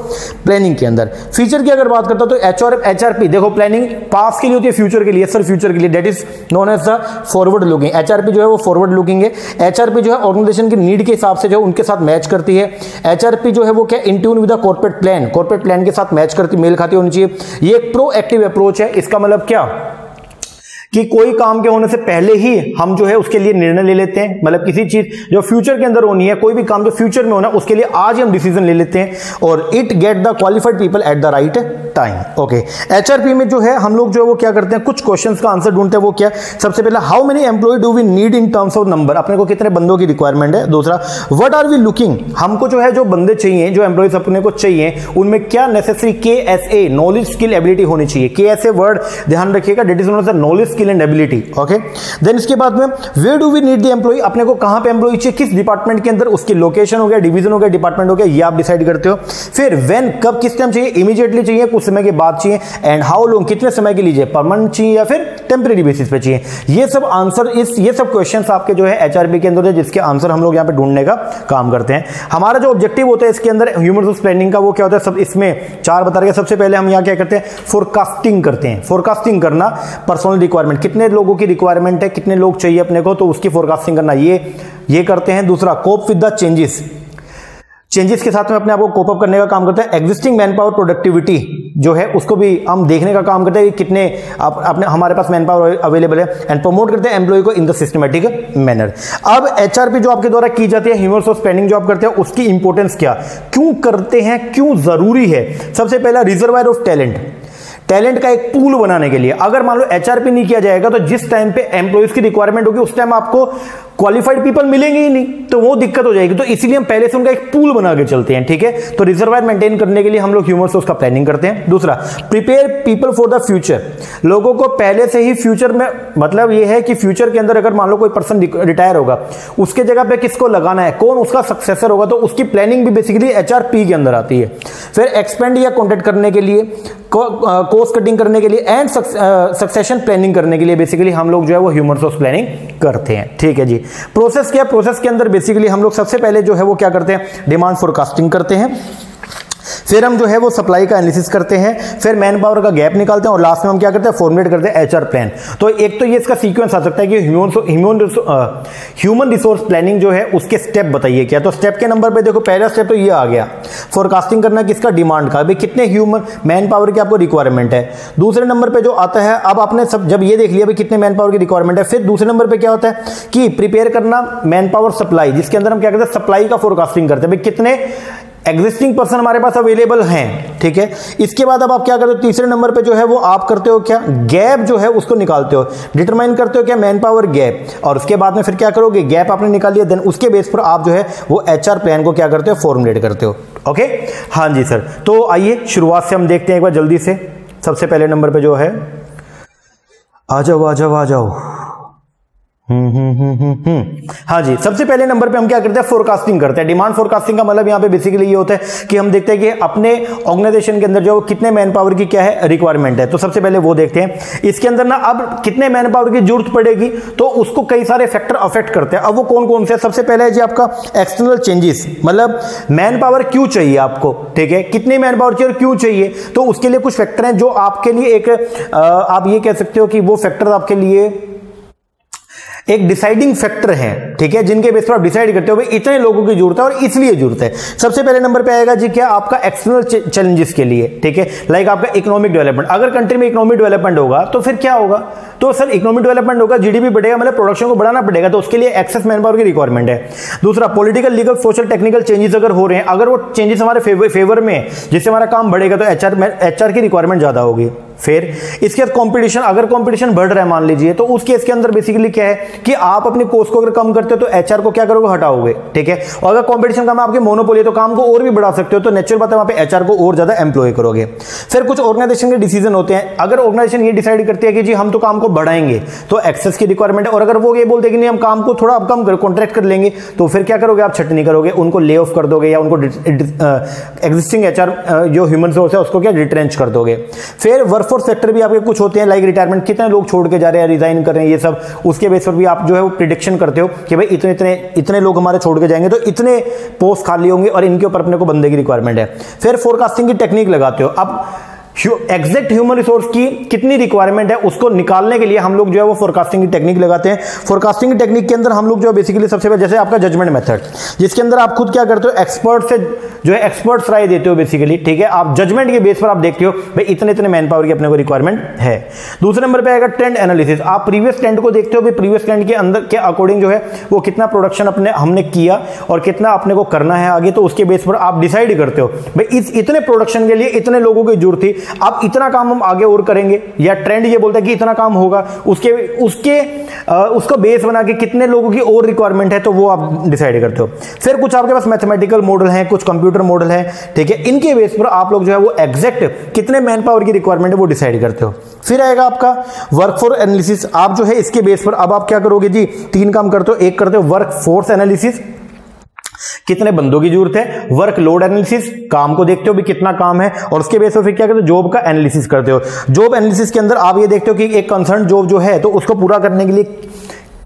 प्लानिंग के अंदर। फीचर की अगर बात करता तो एच पी देखो प्लानिंग पास के लिए होती है फ्यूचर के लिए सर फ्यूचर के लिए that is known as the forward looking H R P जो है वो फॉरवर्ड लुकिंग है. एच आर पी जो है ऑर्गेनाइजेशन की नीड के हिसाब से जो है उनके साथ मैच करती है. एच आर पी जो है वो क्या in tune with corporate plan corporate plan के साथ मैच करती, मेल खाती होनी चाहिए. ये एक प्रो एक्टिव अप्रोच है. इसका मतलब क्या? कि कोई काम के होने से पहले ही हम जो है उसके लिए निर्णय ले लेते हैं। मतलब किसी चीज़ जो फ्यूचर के अंदर होनी है, कोई भी काम जो फ्यूचर में होना उसके लिए आज ही हम डिसीज़न ले लेते हैं और it get the qualified people at the right time okay HRP में जो है हम लोग जो है वो क्या करते हैं? कुछ क्वेश्चन का आंसर ढूंढते हैं। वो क्या? सबसे पहले how many employ do we need in terms of number अपने को कितने बंदों की रिक्वायरमेंट है? दूसरा वट आर वी लुकिंग हमको जो है जो बंदे चाहिए, जो एम्प्लॉयज़ अपने को चाहिए, उनमें क्या नेसेसरी के S A knowledge skill ability होनी चाहिए। के एस ए वर्ड ध्यान रखिएगा that is knowledge skill and ability okay then इसके बाद में why do we need the employ अपने को कहाँ पे एम्प्लॉय चाहिए? किस डिपार्टमेंट के अंदर? उसकी लोकेशन हो गया डिवीज़न हो गया डिपार्टमेंट हो गया, ये आप डिसाइड करते हो। फिर वेन कब, किस टाइम चाहिए? इमीडिएटली चाहिए, कुछ समय के बाद चाहिए। एंड हाउ लॉन्ग कितने समय के लिए परमानेंट चाहिए या फिर टेम्परेरी बेसिस पे चाहिए? ये सब आंसर इस, ये सब क्वेश्चन आपके जो है एचआरबी के अंदर है, जिसके आंसर हम लोग यहाँ पे ढूँढने का काम करते हैं। हमारा जो ऑब्जेक्टिव होता है इसके अंदर ह्यूमन रिसोर्स प्लानिंग का वो क्या होता है? सब इसमें चार बता रहे सबसे पहले हम यहाँ क्या करते हैं? फोरकास्टिंग करते हैं। फोरकास्टिंग करना पर्सनल रिक्वायरमेंट कितने लोगों की रिक्वायरमेंट है कितने लोग चाहिए अपने को तो उसकी फोरकास्टिंग करना। ये ये करते हैं। दूसरा cope with the changes changes के साथ में अपने आप को कोप अप करने का काम करते हैं। एग्जिस्टिंग मैन पावर प्रोडक्टिविटी जो है उसको भी हम देखने का काम करते हैं कि कितने आप, अपने हमारे पास मैन पावर अवेलेबल है एंड प्रमोट करते हैं एम्प्लॉय को इन द सिस्टमेटिक मैनर अब एचआरपी जो आपके द्वारा की जाती है ह्यूमन रिसोर्स प्लानिंग जो आप करते हैं उसकी इंपॉर्टेंस क्या? क्यों करते हैं? क्यों ज़रूरी है? सबसे पहला रिजर्वायर ऑफ़ टैलेंट टैलेंट का एक पूल बनाने के लिए। अगर मान लो एचआरपी नहीं किया जाएगा तो जिस टाइम पे एम्प्लॉयज़ की रिक्वायरमेंट होगी, उस टाइम आपको क्वालिफाइड पीपल मिलेंगे ही नहीं तो वो दिक्कत हो जाएगी। तो इसीलिए हम पहले से उनका एक पूल बना के चलते हैं, ठीक है? तो रिजर्वायर मेंटेन करने के लिए हम लोग ह्यूमन सोर्स का प्लानिंग करते हैं। दूसरा prepare people for the future लोगों को पहले से ही फ्यूचर में मतलब ये है कि फ्यूचर के अंदर अगर मान लो कोई पर्सन रिटायर होगा, उसके जगह पे किसको लगाना है, कौन उसका सक्सेसर होगा तो उसकी प्लानिंग भी बेसिकली एचआरपी के अंदर आती है। फिर एक्सपेंड या कॉन्टेक्ट करने के लिए कोर्स कटिंग करने के लिए एंड सक्सेशन प्लानिंग करने के लिए बेसिकली हम लोग जो है वो ह्यूमन सोर्स प्लानिंग करते हैं। ठीक है जी। प्रोसेस क्या? प्रोसेस के अंदर बेसिकली हम लोग सबसे पहले जो है वो क्या करते हैं? डिमांड फोरकास्टिंग करते हैं। फिर हम जो है वो सप्लाई का एनालिसिस करते हैं, फिर मैन पावर का गैप निकालते हैं और लास्ट में हम क्या करते हैं फॉर्मुलेट करते हैं एचआर प्लान तो एक तो ये इसका सीक्वेंस आ सकता है कि ह्यूमन ह्यूमन रिसोर्स प्लानिंग जो है उसके स्टेप बताइए क्या? तो स्टेप के नंबर पे देखो, पहला स्टेप तो ये आ गया। फोरकास्टिंग करना किसका? डिमांड का। भाई कितने ह्यूमन मैन पावर की आपको रिक्वायरमेंट है? दूसरे नंबर पर जो आता है, अब आपने सब, जब ये देख लिया भाई कितने मैन पावर की रिक्वायरमेंट है? फिर दूसरे नंबर पर क्या होता है कि प्रिपेयर करना मैन पावर सप्लाई जिसके अंदर हम क्या करते हैं सप्लाई का फोरकास्टिंग करते हैं। भाई कितने एग्जिस्टिंग पर्सन हमारे पास अवेलेबल हैं, ठीक है? इसके बाद अब आप क्या करते हो? तीसरे नंबर पे जो है वो आप करते हो क्या? गैप जो है उसको निकालते हो। डिटरमाइन करते हो क्या? मैन पावर गैप और उसके बाद में फिर क्या करोगे? गैप आपने निकाल लिया देन उसके बेस पर आप जो है वो एचआर प्लान को क्या करते हो? फॉर्मुलेट करते हो। ओके हाँ जी सर तो आइए, शुरुआत से हम देखते हैं एक बार जल्दी से। सबसे पहले नंबर पर जो है, आ जाओ आ जाओ आ जाओ। हाँ जी, सबसे पहले नंबर पे हम क्या करते हैं? फोरकास्टिंग करते हैं। डिमांड फोरकास्टिंग का मतलब यहाँ पे बेसिकली ये होता है कि हम देखते हैं कि अपने ऑर्गेनाइजेशन के अंदर जो कितने मैन पावर की क्या है रिक्वायरमेंट है। तो सबसे पहले वो देखते हैं। इसके अंदर ना अब कितने मैन पावर की ज़रूरत पड़ेगी तो उसको कई सारे फैक्टर अफेक्ट करते हैं। अब वो कौन कौन से सबसे पहले है जी आपका एक्सटर्नल चेंजेस मतलब मैन पावर क्यों चाहिए आपको? ठीक है, कितनी मैन पावर चाहिए क्यों चाहिए? तो उसके लिए कुछ फैक्टर हैं जो आपके लिए एक आप ये कह सकते हो कि वो फैक्टर आपके लिए एक डिसाइडिंग फैक्टर है, ठीक है, जिनके बेस पर आप डिसाइड करते हो भाई इतने लोगों की ज़रूरत है और इसलिए ज़रूरत है। सबसे पहले नंबर पे आएगा जी क्या? आपका एक्सटर्नल चैलेंजेस के लिए, ठीक है? लाइक आपका इकोनॉमिक डेवलपमेंट अगर कंट्री में इकोनॉमिक डेवलपमेंट होगा तो फिर क्या होगा? तो सर इकोनॉमिक डेवलपमेंट होगा जीडीपी बढ़ेगा मतलब प्रोडक्शन को बढ़ाना पड़ेगा तो उसके लिए एक्सेस मैन की रिक्वायरमेंट है। दूसरा political legal social technical changes अगर हो रहे हैं, अगर वो चेंजेस हमारे फेवर में जिससे हमारा काम बढ़ेगा तो एचआर एचआर की रिक्वायरमेंट ज़्यादा होगी। फिर इसके बाद कंपटीशन अगर कंपटीशन बढ़ रहा है, मान लीजिए तो उस केस के अंदर बेसिकली क्या है कि आप अपने कोस्ट को अगर कम करते हो तो एचआर को क्या करोगे? हटाओगे, ठीक है? और अगर कंपटीशन कम आपके मोनोपोली तो काम को और भी बढ़ा सकते हो तो नेचुरल बात है, वहाँ पे एचआर को और ज़्यादा एम्प्लॉय करोगे। फिर कुछ ऑर्गेनाइजेशन के डिसीज़न होते हैं। अगर ऑर्गेनाइजेशन ये डिसाइड करती है कि जी, हम तो काम को बढ़ाएँगे तो एक्सेस की रिक्वायरमेंट है, और अगर वो ये बोलते कि नहीं, हम काम को थोड़ा कम करो कॉन्ट्रैक्ट कर लेंगे तो फिर क्या करोगे आप? छटनी करोगे, उनको ले ऑफ़ कर दोगे, या उनको एग्जिस्टिंग एचआर जो ह्यूमन सोर्स है, उसको क्या रिट्रेंच कर दोगे। फिर वर्कफोर्स सेक्टर भी आपके कुछ होते हैं लाइक रिटायरमेंट कितने लोग छोड़ के जा रहे हैं रिजाइन कर रहे हैं, ये सब, उसके बेस पर भी आप जो है वो प्रिडिक्शन करते हो कि भाई इतने इतने इतने लोग हमारे छोड़ के जाएँगे तो इतने पोस्ट खाली होंगे और इनके ऊपर अपने को बंदे की रिक्वायरमेंट है। फिर फोरकास्टिंग की टेक्निक लगाते हो। अब एग्जैक्ट ह्यूमन रिसोर्स की कितनी रिक्वायरमेंट है, उसको निकालने के लिए हम लोग जो है वो फोरकास्टिंग की टेक्निक लगाते हैं। फोरकास्टिंग की टेक्निक के अंदर हम लोग जो है बेसिकली सबसे पहले, जैसे आपका जजमेंट मेथड जिसके अंदर आप खुद क्या करते हो एक्सपर्ट से जो है एक्सपर्ट राय देते हो बेसिकली ठीक है? आप जजमेंट के बेस पर आप देखते हो, भाई इतने इतने मैन पावर की अपने को रिक्वायरमेंट है। दूसरे नंबर पर आएगा ट्रेंड एनालिसिस आप प्रीवियस ट्रेंड को देखते हो, भाई प्रीवियस ट्रेंड के अंदर के अकॉर्डिंग जो है, वो कितना प्रोडक्शन अपने, हमने किया और कितना अपने को करना है आगे तो उसके बेस पर आप डिसाइड करते हो। भाई इस, इतने प्रोडक्शन के लिए इतने लोगों की ज़रूरत थी आप इतना काम हम आगे और करेंगे या ट्रेंड ये बोलता है कि इतना काम होगा उसके उसके आ, उसको बेस बना के कितने लोगों की और रिक्वायरमेंट है तो वो आप डिसाइड करते हो। फिर कुछ आपके पास मैथमेटिकल मॉडल हैं कुछ कंप्यूटर मॉडल हैं ठीक है? इनके बेस पर आप लोग जो है वो एग्जैक्ट कितने मैन पावर की रिक्वायरमेंट है वो डिसाइड करते हो। फिर आएगा आपका वर्क फोर्स एनालिसिस आप जो है इसके बेस पर अब आप क्या करोगे जी? तीन काम करते हो एक करते हो वर्क फोर्स एनालिसिस कितने बंदों की ज़रूरत है? वर्क लोड एनालिसिस काम को देखते हो भी कितना काम है, और उसके बेस पर फिर क्या करते हो? जॉब का एनालिसिस करते हो। जॉब एनालिसिस के अंदर आप ये देखते हो कि एक कंसर्न जॉब जो है तो उसको पूरा करने के लिए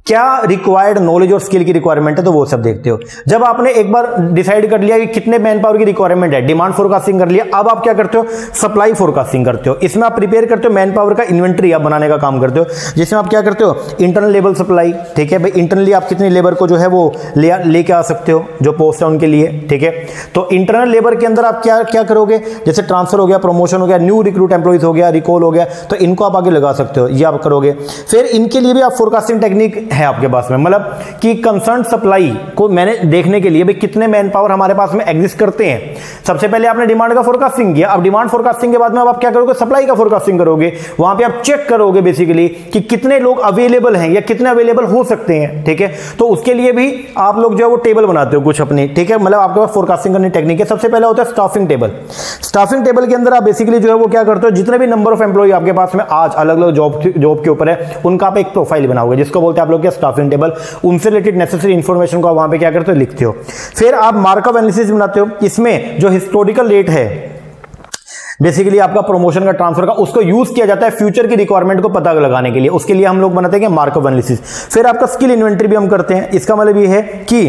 क्या रिक्वायर्ड नॉलेज और स्किल की रिक्वायरमेंट है तो वो सब देखते हो। जब आपने एक बार डिसाइड कर लिया कि कितने मैन पावर की रिक्वायरमेंट है डिमांड फोरकास्टिंग कर लिया, अब आप क्या करते हो? सप्लाई फोरकास्टिंग करते हो। इसमें आप प्रिपेयर करते हो मैन पावर का इन्वेंट्री आप बनाने का काम करते हो। जिसमें आप क्या करते हो? इंटरनल लेबर सप्लाई ठीक है भाई? इंटरनली आप कितने लेबर को जो है वो लेके आ सकते हो, जो पोस्ट है उनके लिए, ठीक है? तो इंटरनल लेबर के अंदर आप क्या क्या करोगे? जैसे ट्रांसफ़र हो गया प्रमोशन हो गया न्यू रिक्रूट एम्प्लॉइज हो गया रिकॉल हो गया तो इनको आप आगे लगा सकते हो, ये आप करोगे। फिर इनके लिए भी आप फोरकास्टिंग टेक्निक है आपके पास में। मतलब कि कंसर्न सप्लाई को मैंने देखने के लिए भाई कितने मैन पावर हमारे पास में एग्जिस्ट करते हैं। सबसे पहले आपने डिमांड का फोरकास्टिंग किया। अब डिमांड फोरकास्टिंग के बाद में अब आप क्या करोगे? सप्लाई का फोरकास्टिंग करोगे। वहाँ पे आप चेक करोगे बेसिकली कि कितने लोग अवेलेबल हैं या कितने अवेलेबल हो सकते हैं। ठीक है? तो उसके लिए भी आप लोग जो है वो टेबल बनाते हो कुछ अपनी। ठीक है? मतलब आपके पास फोरकास्टिंग करने टेक्निक है। सबसे पहले होता है स्टाफिंग टेबल स्टाफिंग टेबल के अंदर आप बेसिकली जो है वो क्या करते हो? जितने भी नंबर ऑफ़ एम्प्लॉय आपके पास में आज अलग अलग जॉब जॉब के ऊपर है, उनका आप एक प्रोफ़ाइल बनाओगे, जिसको बोलते हैं आप लोग क्या स्टाफिंग टेबल उनसे रिलेटेड नेसेसरी इन्फॉर्मेशन को वहाँ पे क्या करते हो? लिखते हो। फिर आप मार्कअप एनालिसिस बनाते हो। इसमें जो हिस्टोरिकल रेट है बेसिकली आपका प्रमोशन का ट्रांसफ़र का, उसको यूज़ किया जाता है फ्यूचर की रिक्वायरमेंट को पता लगाने के लिए। उसके लिए हम लोग बनाते हैं मार्कअप एनालिसिस फिर आपका स्किल इन्वेंट्री भी हम करते हैं। इसका मतलब ये है कि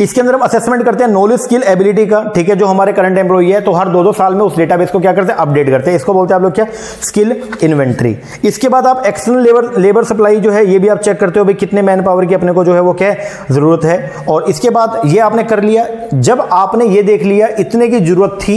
इसके अंदर हम असेसमेंट करते हैं नॉलेज स्किल एबिलिटी का। ठीक है, जो हमारे करंट एम्प्लॉई है तो हर दो दो साल में उस डेटाबेस को क्या करते हैं? अपडेट करते हैं। इसको बोलते हैं आप लोग क्या? स्किल इन्वेंट्री इसके बाद आप एक्सटर्नल लेबर लेबर सप्लाई जो है, ये भी आप चेक करते हो भाई, कितने मैन पावर की अपने को जो है वो क्या ज़रूरत है। और इसके बाद ये आपने कर लिया, जब आपने ये देख लिया, इतने की ज़रूरत थी,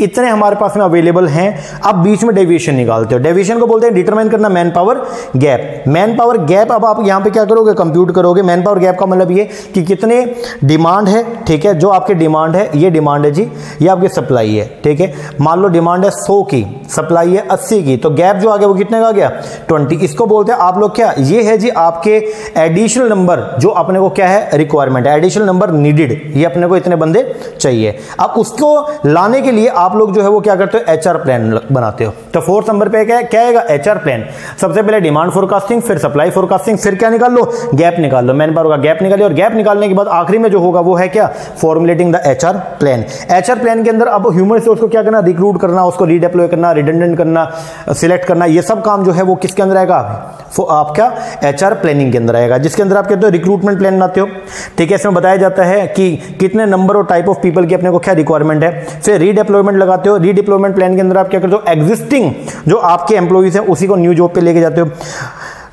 इतने हमारे पास में अवेलेबल हैं, अब बीच में डेविएशन निकालते हो। डेविएशन को बोलते हैं डिटरमाइन करना man power gap man power gap अब आप यहाँ पे क्या करोगे? कंप्यूट करोगे। मैन पावर गैप का मतलब ये कि कितने डिमांड है, ठीक है? जो आपकी डिमांड है, ये डिमांड है जी, ये आपकी सप्लाई है, ठीक है? मान लो डिमांड है सौ की, सप्लाई है अस्सी की तो गैप जो आ गया वो कितने का गया? ट्वेंटी। इसको बोलते हैं आप लोग क्या? ये है जी आपके एडिशनल नंबर जो अपने को क्या है? रिक्वायरमेंट एडिशनल नंबर नीडेड ये अपने को इतने बंदे चाहिए। अब उसको लाने के लिए आप लोग जो है वो क्या करते हो? एच प्लान बनाते हो। तो फोर्थ नंबर पे क्या क्या आएगा? एच प्लान सबसे पहले डिमांड फोरकास्टिंग फिर सप्लाई फोरकास्टिंग फिर क्या निकाल लो? गैप निकाल लो। मैन पावर का गैप निकाली और गैप निकालने के बाद आखिरी में जो होगा वो है क्या? Formulating the HR plan HR plan के अंदर अब ह्यूमन रिसोर्स को क्या करना रिक्रूट करना, उसको रीडेप्लॉय करना रिडेंडेंट करना सिलेक्ट करना, ये सब काम जो है वो किसके अंदर आएगा? आपका एचआर प्लानिंग के अंदर आएगा, जिसके अंदर आप कहते हो रिक्रूटमेंट प्लान बनाते हो। ठीक है, इसमें बताया जाता है कि कितने नंबर और टाइप ऑफ़ पीपल की अपने को क्या रिक्वायरमेंट है। फिर रीडेप्लॉयमेंट लगाते हो रीडिप्लॉयमेंट प्लान के अंदर आप क्या करते हो? एग्जिस्टिंग जो आपके एम्प्लॉइज है, उसी को न्यू जॉब पे लेके जाते हो।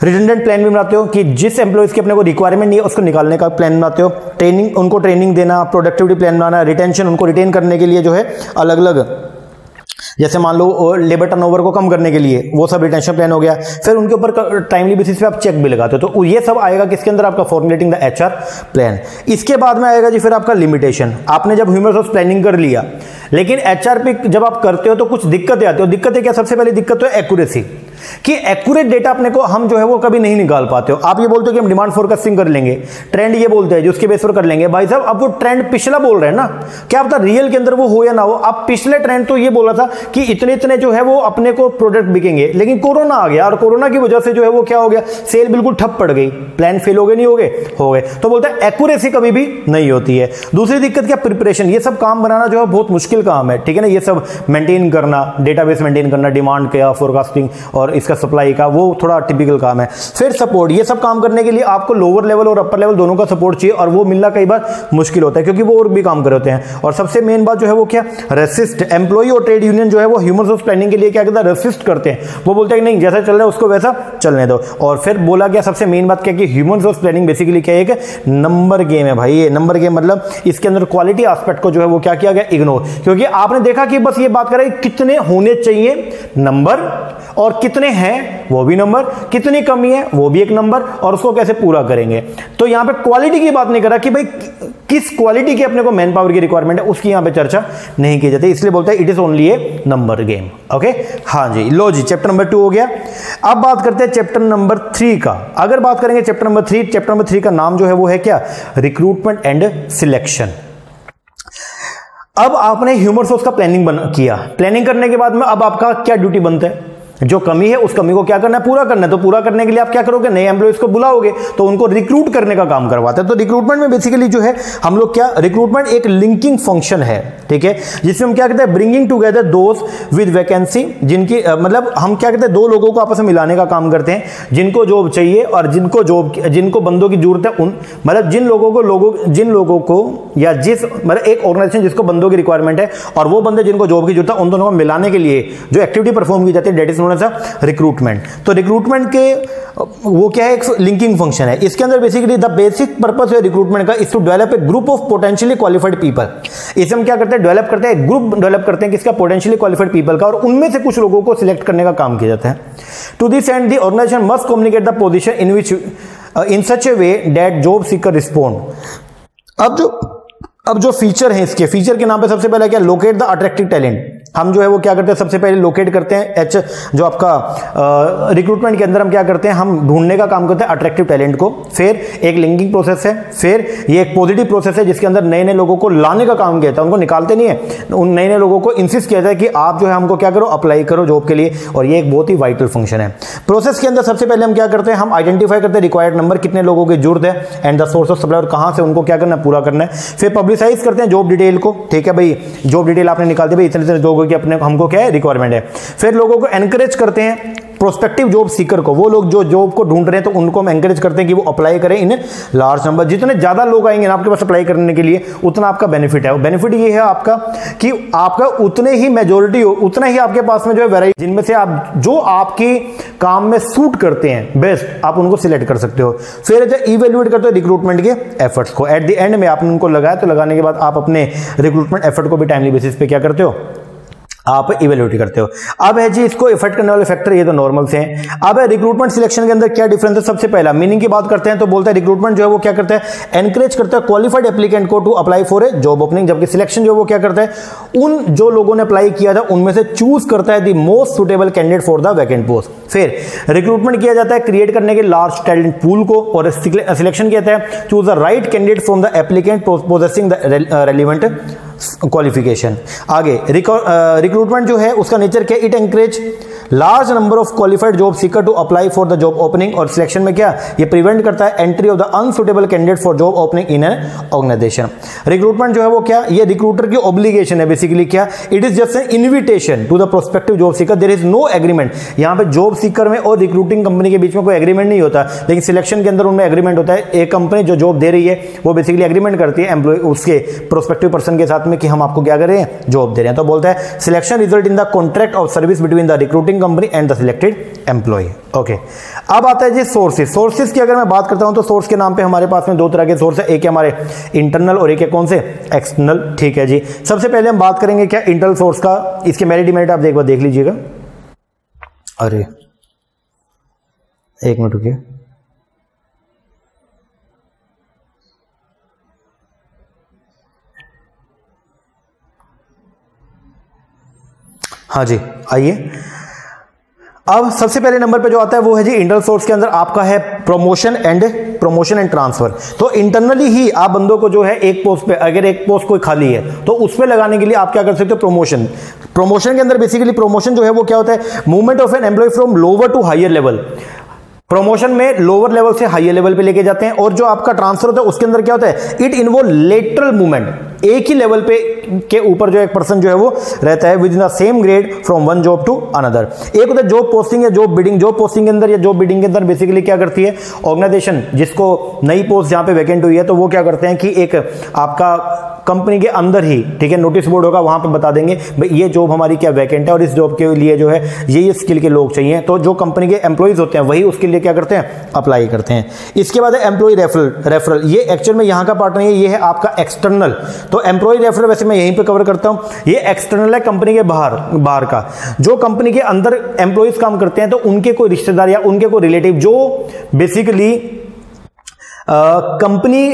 रिटेंडेंट प्लान भी बनाते हो कि जिस एम्प्लॉयज़ की अपने को रिक्वायरमेंट नहीं है, उसको निकालने का प्लान बनाते हो। ट्रेनिंग उनको ट्रेनिंग देना प्रोडक्टिविटी प्लान बनाना रिटेंशन उनको रिटेन करने के लिए जो है अलग अलग जैसे मान लो लेबर टर्नओवर को कम करने के लिए, वो सब रिटेंशन प्लान हो गया। फिर उनके ऊपर टाइमली बेसिस पे आप चेक भी लगाते हो। तो ये सब आएगा किसके अंदर? आपका फॉर्मुलेटिंग द एचआर प्लान इसके बाद में आएगा जी फिर आपका लिमिटेशन आपने जब ह्यूमन रिसोर्स प्लानिंग कर लिया, लेकिन पे जब आप करते हो तो कुछ दिक्कतें आती हो। दिक्कतें क्या? सबसे पहली दिक्कत तो एक्यूरेसी कि एक्यूरेट डेटा अपने को हम जो है वो कभी नहीं निकाल पाते हो। आप ये बोलते हो कि हम डिमांड फोरकास्टिंग कर लेंगे। ट्रेंड ये बोलते हैं जो उसके बेस पर कर लेंगे। भाई साहब, अब वो ट्रेंड पिछला बोल रहे हैं ना। क्या पता रियल के अंदर वो हो या ना हो। अब पिछले ट्रेंड तो ये बोला था कि इतने इतने जो है वो अपने को प्रोडक्ट बिकेंगे। लेकिन कोरोना आ गया और कोरोना की वजह से जो है वो क्या हो गया? सेल बिल्कुल ठप पड़ गई। प्लान फेल हो गए, नहीं हो गए? हो गए। तो बोलते हैं एक्यूरेसी कभी भी नहीं होती है। दूसरी दिक्कत क्या? प्रिपरेशन ये सब काम बनाना जो है बहुत मुश्किल काम है। ठीक है ना? ये सब मेंटेन करना डेटाबेस मेंटेन करना डिमांड का फोरकास्टिंग और इसका सप्लाई का, वो थोड़ा टिपिकल काम है। फिर सपोर्ट ये सब काम करने के लिए आपको लोअर लेवल और अपर लेवल दोनों का सपोर्ट चाहिए और वो मिलना कई बार मुश्किल होता है, क्योंकि वो और भी काम कर होते हैं। और सबसे मेन बात जो है वो क्या? रेसिस्ट एम्प्लॉई और ट्रेड यूनियन जो है वो ह्यूमन रिसोर्स प्लानिंग के लिए क्या कहता है? रेसिस्ट करते हैं। वो बोलते हैं नहीं, जैसा चल रहा है उसको वैसा चलने दो। और फिर बोला गया सबसे मेन बात क्या कि ह्यूमन रिसोर्स प्लानिंग बेसिकली क्या एक नंबर गेम है भाई, ये नंबर गेम मतलब इसके अंदर क्वालिटी एस्पेक्ट को जो है वो क्या किया गया? इग्नोर क्योंकि आपने देखा कि बस ये बात करें कितने होने चाहिए नंबर और कितने हैं, वो भी नंबर कितनी कमी है, वो भी एक नंबर और उसको कैसे पूरा करेंगे? तो यहाँ पे क्वालिटी की बात नहीं कर रहा कि भाई किस क्वालिटी की अपने को मैन पावर की रिक्वायरमेंट है, उसकी यहाँ पे चर्चा नहीं की जाती। इसलिए बोलते हैं it is only a number game okay हाँ जी, लो जी चैप्टर नंबर टू हो गया। अब बात करते हैं चैप्टर नंबर थ्री का। अगर बात करेंगे chapter number three chapter number three का नाम जो है वो है क्या? रिक्रूटमेंट एंड सिलेक्शन अब आपने ह्यूमर सोर्स का प्लानिंग बना, किया। प्लानिंग करने के बाद में अब आपका क्या ड्यूटी बनता है? जो कमी है, उस कमी को क्या करना है? पूरा करना है। तो पूरा करने के लिए आप क्या करोगे? नए एम्प्लॉयज़ को बुलाओगे तो उनको रिक्रूट करने का काम करवाते हैं। तो रिक्रूटमेंट में बेसिकली जो है, हम लोग क्या रिक्रूटमेंट एक लिंकिंग फ़ंक्शन है, ठीक है? जिसमें हम क्या कहते हैं? ब्रिंगिंग टूगेदर दोस्त विद वैकेंसी जिनकी मतलब हम क्या कहते हैं? दो लोगों को आपस में मिलाने का काम करते हैं। जिनको जॉब चाहिए और जिनको जॉब जिनको बंदों की ज़रूरत है, उन मतलब जिन लोगों को लोगों, जिन लोगों को, या जिस मतलब एक ऑर्गेनाइजेशन जिसको बंदों की रिक्वायरमेंट है, और वो बंदे जिनको जॉब की ज़रूरत है, उन दोनों को मिलाने के लिए जो एक्टिविटी परफॉर्म की जाती है that is known as recruitment तो रिक्रूटमेंट के, वो क्या है? एक लिंकिंग फ़ंक्शन है। इसके अंदर बेसिकली द बेसिक पर्पस है रिक्रूटमेंट का is to develop a group of potentially qualified people इसे हम क्या करते हैं? डेवलप करते हैं ग्रुप डेवलप करते हैं किसका पोटेंशियली क्वालिफाइड पीपल का, और उनमें से कुछ लोगों को सिलेक्ट करने का काम किया जाता है। To this end the organisation must communicate the position in which in such a way that job seeker respond अब जो अब जो फीचर है इसके फीचर के नाम पे सबसे पहले क्या? लोकेट द अट्रैक्टिव टैलेंट हम जो है वो क्या करते हैं, सबसे पहले लोकेट करते हैं एच जो आपका रिक्रूटमेंट के अंदर हम क्या करते हैं, हम ढूँढने का काम करते हैं अट्रैक्टिव टैलेंट को। फिर एक लिंकिंग प्रोसेस है, फिर ये एक पॉजिटिव प्रोसेस है जिसके अंदर नए नए लोगों को लाने का काम किया था उनको निकालते नहीं है। उन नए नए लोगों को इंसिस्ट किया जाए कि आप जो है हमको क्या करो अप्लाई करो जॉब के लिए, और ये एक बहुत ही वाइटल फ़ंक्शन है। प्रोसेस के अंदर सबसे पहले हम क्या करते हैं, हम आइडेंटिफाई करते हैं रिक्वायर्ड नंबर कितने लोगों की ज़रूरत है and the source of supply और कहाँ से उनको क्या करना है, पूरा करना है। फिर पब्लिसाइज करते हैं जॉब डिटेल को, ठीक है भाई जॉब डिटेल आपने निकाल भाई इतने इतने लोगों की अपने, हमको क्या है रिक्वायरमेंट है। फिर लोगों को एनकरेज करते हैं प्रोस्पेक्टिव जॉब सीकर को। वो लोग जो जॉब को ढूंढ रहे हैं तो उनको हम एंकरेज करते हैं कि वो अप्लाई करें इन लार्ज नंबर जितने ज़्यादा लोग आएँगे ना आपके पास अप्लाई करने के लिए, उतना आपका बेनिफिट है। बेनिफिट ये है आपका कि आपका उतने ही मेजोरिटी हो, उतना ही आपके पास में जो है वेराइटी जिनमें से आप, जो आपके काम में सूट करते हैं बेस्ट आप उनको सिलेक्ट कर सकते हो। फिर जब इवेल्युएट करते हो रिक्रूटमेंट के एफर्ट्स को। एट द एंड में आपने उनको लगाया तो लगाने के बाद आप अपने रिक्रूटमेंट एफर्ट को भी टाइमली बेसिस पे क्या करते हो? आप इवेल्यूट करते हो। अब है जी, इसको इफ़ेक्ट करने वाले फैक्टर ये तो नॉर्मल से हैं। अब है रिक्रूटमेंट सिलेक्शन के अंदर क्या डिफरेंस है? सबसे पहला मीनिंग की बात करते हैं तो बोलता है रिक्रूटमेंट जो है वो क्या करता है? एनकरेज करता है क्वालिफाइड एप्लीकेंट को to apply for a job opening जबकि सिलेक्शन जो वो क्या करता है? उन जो लोगों ने अप्लाई किया था, उनमें से चूज़ करता है the most suitable candidate for the vacant post फिर रिक्रूटमेंट किया जाता है क्रिएट करने के लार्ज टैलेंट पूल को, और सिलेक्शन किया जाता है choose the right candidate from the applicant possessing the relevant qualification आगे रिक्रूटमेंट जो है उसका नेचर क्या it encourage large number of qualified job seeker to apply for the job opening और सिलेक्शन में क्या? ये प्रिवेंट करता है entry of the unsuitable candidate for job opening in an organisation recruitment जो है वो क्या? ये रिक्रूटर की ऑब्लिगेशन है बेसिकली क्या? It is just an invitation to the prospective job seeker there is no agreement यहाँ पे जॉब सीकर में और रिक्रूटिंग कंपनी के बीच में कोई एग्रीमेंट नहीं होता। लेकिन सिलेक्शन के अंदर उनमें एग्रीमेंट होता है। एक कंपनी जो जॉब दे रही है, वो बेसिकली एग्रीमेंट करती है एम्प्लॉय उसके प्रोस्पेक्टिव पर्सन के साथ में कि हम आपको क्या कर रहे हैं? जॉब दे रहे हैं। तो बोलते हैं selection result in the contract of service between the recruiting recruiting company and the selected employee okay अब आता है जी सोर्सेज सोर्सेज की अगर मैं बात करता हूँ तो सोर्स के नाम पे हमारे पास में दो तरह के सोर्स है। एक है हमारे इंटरनल और एक है कौन से? एक्सटर्नल ठीक है जी। सबसे पहले हम बात करेंगे क्या इंटरनल सोर्स का? इसके मेरिट डिमेरिट आप एक बार देख लीजिएगा। अरे। एक मिनट रुकिए। हाँ जी, आइए। अब सबसे पहले नंबर पे जो आता है वो है जी इंटरनल सोर्स के अंदर आपका है promotion and promotion and transfer तो इंटरनली ही आप बंदों को जो है एक पोस्ट पे, अगर एक पोस्ट कोई खाली है तो उस पर लगाने के लिए आप क्या कर सकते हो प्रमोशन प्रमोशन के अंदर बेसिकली प्रमोशन जो है वो क्या होता है? Movement of an employee from lower to higher level promotion में लोअर लेवल से हायर लेवल पे लेके जाते हैं और जो आपका ट्रांसफ़र होता है उसके अंदर क्या होता है? इट इन्वॉल्व लेटरल मूवमेंट एक ही लेवल पे के ऊपर जो एक पर्सन जो है वो रहता है within the same grade from one job to another एक होता है जॉब पोस्टिंग या जॉब बिडिंग जॉब पोस्टिंग के अंदर या जॉब बिडिंग के अंदर बेसिकली क्या करती है? ऑर्गेनाइजेशन जिसको नई पोस्ट जहाँ पे वैकेंट हुई है तो वो क्या करते हैं कि एक आपका कंपनी के अंदर ही, ठीक है नोटिस बोर्ड होगा, वहाँ पे बता देंगे, भाई ये जॉब हमारी क्या वैकेंट है और इस जॉब के लिए जो है, ये ये स्किल के लोग चाहिए। तो जो कंपनी के एम्प्लॉयज़ होते हैं, वही उसके लिए क्या करते हैं? अप्लाई करते हैं। इसके बाद है एम्प्लॉय रेफरल रेफरल ये एक्चुअल में यहाँ का पार्ट नहीं है, ये है आपका एक्सटर्नल तो एम्प्लॉय रेफरल वैसे मैं यहीं पे कवर करता हूँ। ये एक्सटर्नल है कंपनी के बाहर बाहर का। जो कंपनी के अंदर एम्प्लॉयज़ काम करते हैं तो उनके कोई रिश्तेदार या उनके कोई रिलेटिव जो बेसिकली कंपनी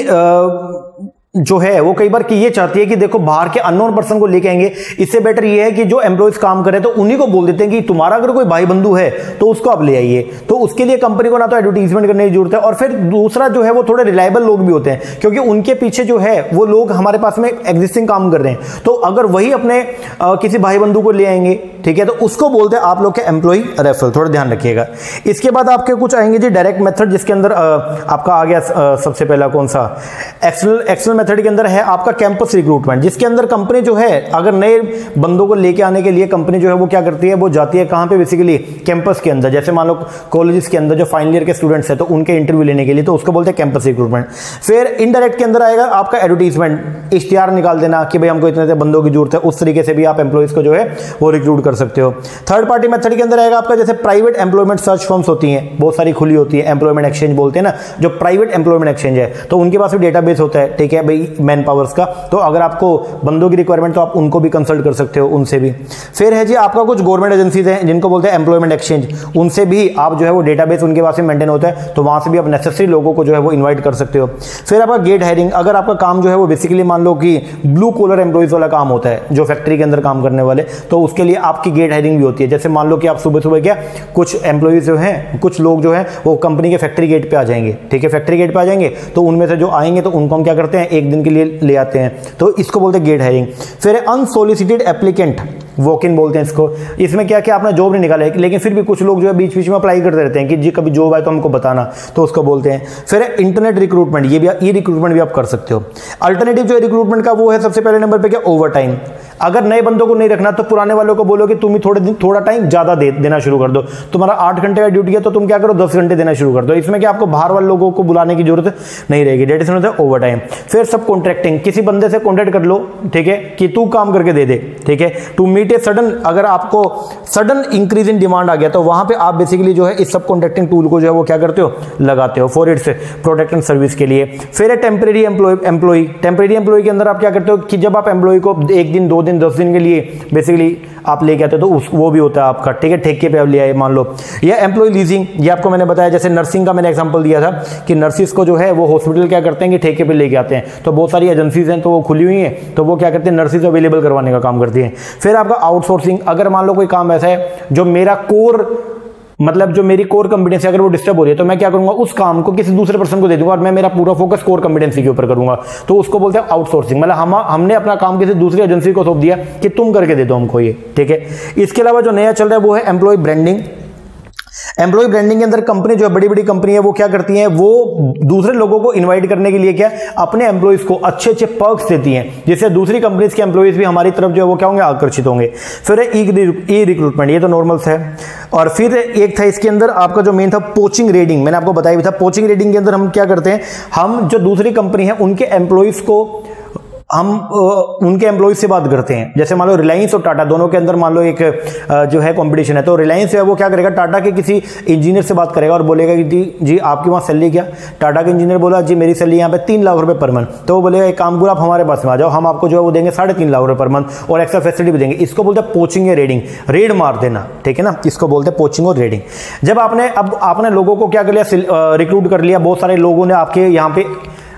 जो है वो कई बार की ये चाहती है कि देखो बाहर के अननोन पर्सन को लेके आएँगे। इससे बेटर ये है कि जो एम्प्लॉयज़ काम करे तो उन्हीं को बोल देते हैं कि तुम्हारा अगर कोई भाई बंधु है तो उसको आप ले आइए। तो उसके लिए कंपनी को ना तो एडवर्टीजमेंट करने की ज़रूरत है और फिर दूसरा जो है वो थोड़े रिलायबल लोग भी होते हैं क्योंकि उनके पीछे जो है वो लोग हमारे पास में एग्जिस्टिंग काम कर रहे हैं। तो अगर वही अपने आ, किसी भाई बंधु को ले आएँगे ठीक है तो उसको बोलते हैं आप लोग के एम्प्लॉय रेफरल थोड़ा ध्यान रखिएगा। इसके बाद आपके कुछ आएँगे जी डायरेक्ट मेथड जिसके अंदर आपका आ गया सबसे पहला कौन सा? एक्सल एक्सल मेथड के अंदर है आपका कैंपस रिक्रूटमेंट, जिसके अंदर कंपनी जो है, अगर नए बंदों को लेके आने के लिए कंपनी जो है वो क्या करती है, वो जाती है कहाँ पे बेसिकली कैंपस के अंदर, जैसे मान लो कॉलेजेस के अंदर जो फाइनल ईयर के स्टूडेंट्स है तो उनके इंटरव्यू लेने के लिए तो उसको बोलते हैं कैंपस रिक्रूटमेंट फिर इनडायरेक्ट के अंदर आएगा आपका एडवर्टीजमेंट इश्तिहार निकाल देना कि भाई हमको इतने से बंदों की ज़रूरत है, उस तरीके से भी आप एम्प्लॉयज़ को जो है वो रिक्रूट कर सकते हो। थर्ड पार्टी मेथड के अंदर आएगा आपका, जैसे प्राइवेट एम्प्लॉयमेंट सर्च फॉर्म्स होती हैं, बहुत सारी खुली होती है एम्प्लॉयमेंट एक्सचेंज बोलते हैं ना, जो प्राइवेट एम्प्लॉयमेंट एक्सचेंज है तो उनके पास भी डेटाबेस होता है, ठीक है भाई मैन पावर्स का। तो अगर आपको बंदों की रिक्वायरमेंट तो आप उनको भी कंसल्ट कर सकते हो, उनसे भी। फिर है जी, आपका कुछ गवर्नमेंट एजेंसीज हैं, जिनको बोलते हैं एम्प्लॉयमेंट एक्सचेंज उनसे भी आप जो है वो डेटाबेस उनके पास मेंटेन होता है तो वहाँ से भी आप नेसेसरी लोगों को जो है वो इन्वाइट कर सकते हो। फिर आपका गेट हायरिंग अगर आपका काम जो है वो बेसिकली मान लो कि ब्लू कॉलर एम्प्लॉयज़ वाला काम होता है, जो फैक्ट्री के अंदर काम करने वाले तो उसके लिए आपकी गेट हायरिंग भी होती है। जैसे मान लो कि आप सुबह सुबह क्या, कुछ एम्प्लॉयज़ जो हैं, कुछ लोग जो है, वो कंपनी के फैक्ट्री गेट पे आ जाएँगे। ठीक है फैक्ट्री गेट पे आ जाएँगे तो उनमें से जो आएँगे तो उनको हम क्या करते हैं एक दिन के लिए ले आते हैं। तो इसको बोलते हैं गेट हायरिंग फिर अनसोलिसिटेड एप्लीकेंट वॉक इन बोलते हैं इसको। इसमें क्या क्या आपने जॉब नहीं निकाला है, लेकिन फिर भी कुछ लोग जो है बीच बीच में अप्लाई करते रहते हैं कि जी, कभी जॉब आए तो हमको बताना तो उसको बोलते हैं। फिर इंटरनेट रिक्रूटमेंट ये भी, ये रिक्रूटमेंट भी आप कर सकते हो। अल्टरनेटिव जो रिक्रूटमेंट का वो है सबसे पहले नंबर पर क्या? ओवर टाइम अगर नए बंदों को नहीं रखना तो पुराने वालों को बोलो कि तुम ही थोड़े दिन थोड़ा टाइम ज़्यादा दे, देना शुरू कर दो। तुम्हारा आठ घंटे का ड्यूटी है तो तुम क्या करो दस घंटे देना शुरू कर दो। इसमें क्या आपको बाहर वाले लोगों को बुलाने की ज़रूरत नहीं रहेगी। डेट इज़ ओवर टाइम फिर सब कॉन्ट्रैक्टिंग किसी बंदे से कॉन्ट्रैक्ट कर लो ठीक है कि तू काम करके दे दे ठीक है। टू मीट ए सडन अगर आपको सडन इंक्रीज इन डिमांड आ गया तो वहाँ पे आप बेसिकली जो है इस सब कॉन्ट्रैक्टिंग टूल को जो है वो क्या करते हो? लगाते हो for its product and service के लिए। फिर है temporary employee employee temporary employee के अंदर आप क्या करते हो कि जब आप एम्प्लॉय को एक दिन दो दिन दस दिन के लिए बेसिकली आप लेके आते हो तो उस, वो भी होता है आपका। ठीक है? ठेके पे आप ले आए, मान लो। या एम्प्लॉय लीजिंग ये आपको मैंने बताया, जैसे नर्सिंग का मैंने एग्जांपल दिया था कि नर्सिस को जो है, वो हॉस्पिटल क्या करते हैं कि ठेके पे लेके आते हैं। तो बहुत सारी एजेंसीज हैं तो वो खुली हुई हैं तो वो क्या करते हैं नर्सिस अवेलेबल करवाने का काम करती हैं। फिर आपका आउटसोर्सिंग अगर मान लो कोई काम ऐसा है, जो मेरा कोर मतलब जो मेरी कोर कॉम्पिटेंसी अगर वो डिस्टर्ब हो रही है तो मैं क्या करूँगा? उस काम को किसी दूसरे पर्सन को दे दूँगा और मैं मेरा पूरा फोकस कोर कॉम्पिटेंसी के ऊपर करूँगा। तो उसको बोलते हैं आउटसोर्सिंग मतलब हम, हमने अपना काम किसी दूसरी एजेंसी को सौंप दिया कि तुम करके दे दो हमको ये, ठीक है? इसके अलावा जो नया चल रहा है, वो है एम्प्लॉय ब्रांडिंग एम्प्लॉय ब्रांडिंग के अंदर कंपनी जो है बड़ी बड़ी कंपनी है, वो क्या करती है? वो दूसरे लोगों को इनवाइट करने के लिए क्या अपने एम्प्लॉयज़ को अच्छे अच्छे पर्क्स देती हैं। जिससे दूसरी कंपनीज़ के एम्प्लॉयज़ भी हमारी तरफ़ जो है, वो क्या होंगे? आकर्षित होंगे। फिर ई रिक्रूटमेंट ये तो नॉर्मल्स है। और फिर एक था इसके अंदर आपका जो मेन था पोचिंग रेडिंग मैंने आपको बताया भी था पोचिंग रेडिंग के अंदर हम क्या करते हैं? हम जो दूसरी कंपनी है, उनके एम्प्लॉयज़ को हम उनके एम्प्लॉय से बात करते हैं। जैसे मान लो रिलायंस और टाटा दोनों के अंदर मान लो एक जो है कंपटीशन है। तो रिलायंस है वो क्या करेगा? टाटा के किसी इंजीनियर से बात करेगा और बोलेगा कि, जी जी, आपके वहाँ सैलरी क्या? टाटा के इंजीनियर बोला, जी, मेरी सैलरी यहाँ पे तीन लाख रुपये पर मंथ तो वो बोलेगा, एक काम करो, आप हमारे पास में आ जाओ। हम आपको जो है वो देंगे साढ़े तीन लाख रुपये पर मंथ और एक्स्ट्रा फैसिलिटी भी देंगे। इसको बोलते हैं पोचिंग या रेडिंग रेड मार देना, ठीक है ना? इसको बोलते हैं पोचिंग और रेडिंग जब आपने, अब आपने लोगों को क्या कर लिया? रिक्रूट कर लिया। बहुत सारे लोगों ने आपके यहाँ पे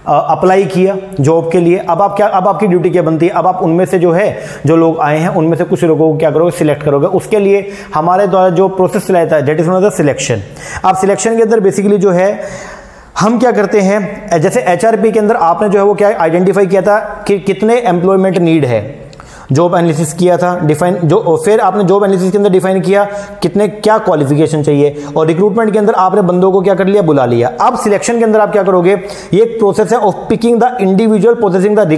अप्लाई किया जॉब के लिए। अब आप क्या, अब आपकी ड्यूटी क्या बनती है? अब आप उनमें से जो है, जो लोग आए हैं, उनमें से कुछ लोगों को क्या करोगे? सिलेक्ट करोगे। उसके लिए हमारे द्वारा जो प्रोसेस चलाया था डेट इज़ द सिलेक्शन अब सिलेक्शन के अंदर बेसिकली जो है, हम क्या करते हैं, जैसे एचआरपी के अंदर आपने जो है वो क्या आइडेंटिफाई किया था कि कितने एम्प्लॉयमेंट नीड है। जॉब एनालिसिस किया था डिफाइन जो, फिर आपने जॉब एनालिसिस के अंदर डिफाइन किया कितने, क्या क्वालिफिकेशन चाहिए और रिक्रूटमेंट के अंदर आपने बंदों को क्या कर लिया, बुला लिया। अब सिलेक्शन के अंदर आप क्या करोगे, ये एक प्रोसेस है of picking the individual processing the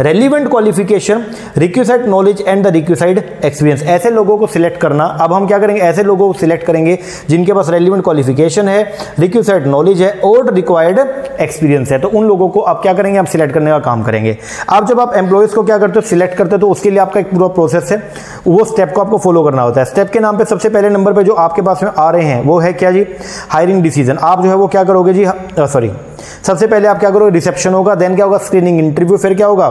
relevant qualification requisite knowledge and the requisite experience ऐसे लोगों को सिलेक्ट करना। अब हम क्या करेंगे, ऐसे लोगों को सिलेक्ट करेंगे जिनके पास रेलिवेंट क्वालिफिकेशन है रिक्यूसाइड नॉलेज है और रिक्वायर्ड एक्सपीरियंस है। तो उन लोगों को आप क्या करेंगे आप सिलेक्ट करने का काम करेंगे। अब जब आप एम्प्लॉयज़ को क्या करते हो सिलेक्ट करते हो तो उसके लिए आपका एक पूरा प्रोसेस है। वो स्टेप को आपको फॉलो करना होता है। स्टेप के नाम पे सबसे पहले नंबर पे जो आपके पास में आ रहे हैं, वो है क्या जी? हायरिंग डिसीज़न आप जो है वो क्या करोगे जी? सॉरी सबसे पहले आप क्या करोगे? रिसेप्शन होगा देन क्या होगा? स्क्रीनिंग इंटरव्यू फिर क्या होगा?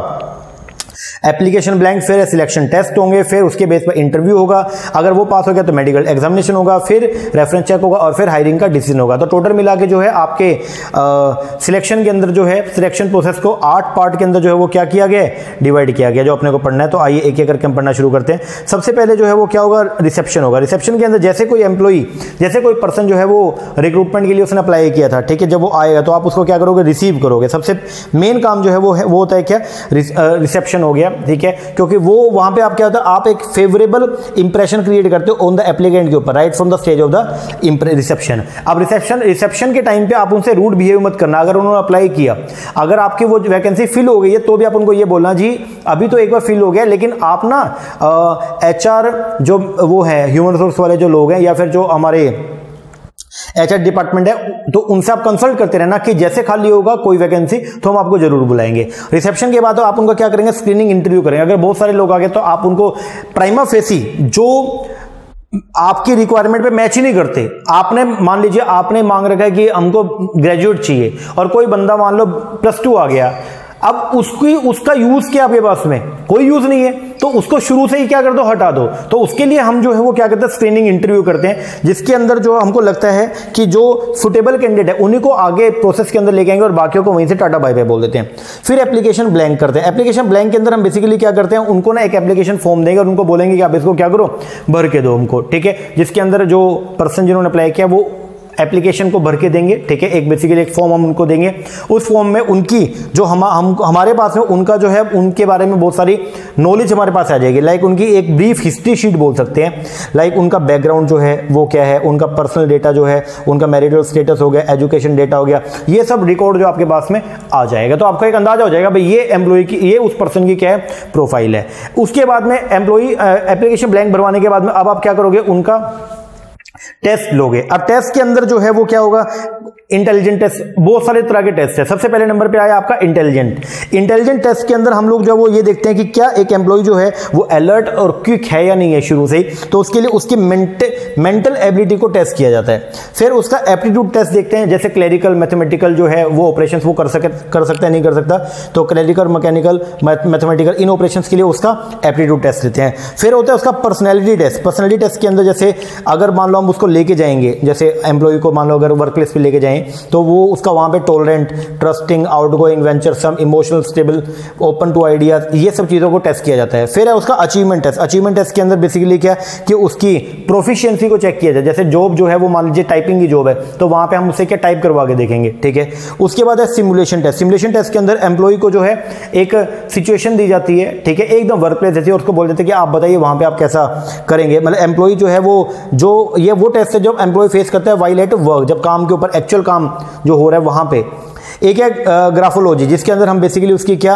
एप्लीकेशन ब्लैंक फिर सिलेक्शन टेस्ट होंगे, फिर उसके बेस पर इंटरव्यू होगा। अगर वो पास हो गया तो मेडिकल एग्जामिनेशन होगा, फिर रेफरेंस चेक होगा और फिर हायरिंग का डिसीज़न होगा। तो टोटल मिला के जो है आपके सिलेक्शन के अंदर जो है सिलेक्शन प्रोसेस को आठ पार्ट के अंदर जो है वो क्या किया गया डिवाइड किया गया, जो अपने को पढ़ना है। तो आइए एक एक करके हम पढ़ना शुरू करते हैं। सबसे पहले जो है वो क्या होगा? रिसेप्शन होगा। रिसेप्शन के अंदर जैसे कोई एम्प्लॉई जैसे कोई पर्सन जो है वो रिक्रूटमेंट के लिए उसने अप्लाई किया था, ठीक है? जब वो आएगा तो आप उसको क्या करोगे? रिसीव करोगे। सबसे मेन काम जो है वो है, वो होता है क्या? रिसेप्शन हो गया, ठीक है? क्योंकि वो, वहाँ पे आप क्या होता है, आप एक फेवरेबल इंप्रेशन क्रिएट करते हो ऑन द एप्लीकेंट के ऊपर right from the stage of the reception अब रिसेप्शन रिसेप्शन के टाइम पे आप उनसे रूड बिहेव मत करना, अगर उन्होंने अप्लाई किया। अगर आपकी वो वैकेंसी फिल हो गई है तो भी आप उनको ये बोलना, जी, अभी तो एक बार फिल हो गया, लेकिन आप ना एच जो वो है ह्यूमन रिसोर्स वाले जो लोग हैं, या फिर जो हमारे एच डिपार्टमेंट है तो उनसे आप कंसल्ट करते रहना कि जैसे खाली होगा, कोई वैकेंसी तो हम आपको ज़रूर बुलाएँगे। रिसेप्शन के बाद आप उनको क्या करेंगे? स्क्रीनिंग इंटरव्यू करेंगे। अगर बहुत सारे लोग आ गए तो आप उनको प्राइमा फेसी जो आपकी रिक्वायरमेंट पे मैच ही नहीं करते, आपने, मान लीजिए आपने मांग रखा है कि हमको ग्रेजुएट चाहिए, और कोई बंदा मान लो प्लस टू आ गया अब उसकी, उसका यूज़ क्या आपके पास में? कोई यूज़ नहीं है। तो उसको शुरू से ही क्या कर दो? हटा दो। तो उसके लिए हम जो है, वो क्या करते हैं? स्क्रीनिंग इंटरव्यू करते हैं, जिसके अंदर जो हमको लगता है कि जो सुटेबल कैंडिडेट है, उन्हीं को आगे प्रोसेस के अंदर लेके आएँगे और बाकियों को वहीं से टाटा बाय बाय बोल देते हैं। फिर एप्लीकेशन ब्लैंक करते हैं। एप्लीकेशन ब्लैंक के अंदर हम बेसिकली क्या करते हैं? उनको ना एक एप्लीकेशन फॉर्म देंगे और उनको बोलेंगे कि आप इसको क्या करो? भर के दो हमको, ठीक है? जिसके अंदर जो पर्सन जिन्होंने अप्लाई किया, वो एप्लीकेशन को भर के देंगे, ठीक है? एक बेसिकली एक फॉर्म हम उनको देंगे। उस फॉर्म में उनकी जो हम हम, हमारे पास में उनका जो है, उनके बारे में बहुत सारी नॉलेज हमारे पास आ जाएगी। लाइक उनकी एक ब्रीफ हिस्ट्री शीट बोल सकते हैं। लाइक उनका बैकग्राउंड जो है, वो क्या है? उनका पर्सनल डेटा जो है, उनका मैरिटल स्टेटस हो गया एजुकेशन डेटा हो गया, ये सब रिकॉर्ड जो आपके पास में आ जाएगा। तो आपका एक अंदाज़ा हो जाएगा, भाई, ये एम्प्लॉय की, ये उस पर्सन की क्या है? प्रोफ़ाइल है। उसके बाद में एम्प्लॉय एप्लीकेशन ब्लैंक भरवाने के बाद में अब आप क्या करोगे? उनका टेस्ट लोगे। अब टेस्ट के अंदर जो है वो क्या होगा? इंटेलिजेंट टेस्ट बहुत सारे तरह के टेस्ट है। सबसे पहले नंबर पे आया आपका इंटेलिजेंट इंटेलिजेंट टेस्ट के अंदर हम लोग जो वो ये देखते हैं कि क्या एक एम्प्लॉय जो है, वो अलर्ट और क्विक है या नहीं है शुरू से ही तो उसके लिए उसकी मेंटल एबिलिटी को टेस्ट किया जाता है। फिर उसका एप्टीट्यूड टेस्ट देखते हैं, जैसे क्लैरिकल मैथमेटिकल जो है, वो ऑपरेशन वो कर सके, कर सकता है, नहीं कर सकता। तो clerical mechanical mathematical in operation के लिए उसका एप्टीट्यूड टेस्ट लेते हैं। फिर होता है उसका पर्सनैलिटी टेस्ट पर्सनैलिटी टेस्ट के अंदर जैसे अगर मान लो हम उसको लेके जाएँगे, जैसे एम्प्लॉय को मान लो अगर वर्क प्लेस पर लेके जाएँ तो वो उसका वहाँ पे tolerant trusting outgoing venturesome emotional stable open to ideas ये सब चीज़ों को टेस्ट किया जाता है। फिर है उसका अचीवमेंट टेस्ट अचीवमेंट टेस्ट के अंदर बेसिकली क्या कि उसकी प्रोफिशियंसी को चेक किया जाए। जैसे जॉब जो है वो मान लीजिए टाइपिंग की जॉब है तो वहाँ पे हम उसे क्या टाइप करवा के देखेंगे, ठीक है? उसके बाद है सिमुलेशन टेस्ट सिमुलेशन टेस्ट के अंदर एम्प्लॉय को जो है एक सिचुएशन दी जाती है, ठीक है? एकदम वर्क प्लेस जैसे उसको बोल देते हैं कि आप बताइए वहाँ पे आप कैसा करेंगे। मतलब एम्प्लॉय जो है वो, जो ये वो टेस्ट है जो एम्प्लॉय फेस करता है वाइलेट वर्क जब काम के ऊपर एक्चुअल काम जो हो रहा है वहाँ पे। एक है ग्राफोलॉजी, जिसके अंदर हम बेसिकली उसकी क्या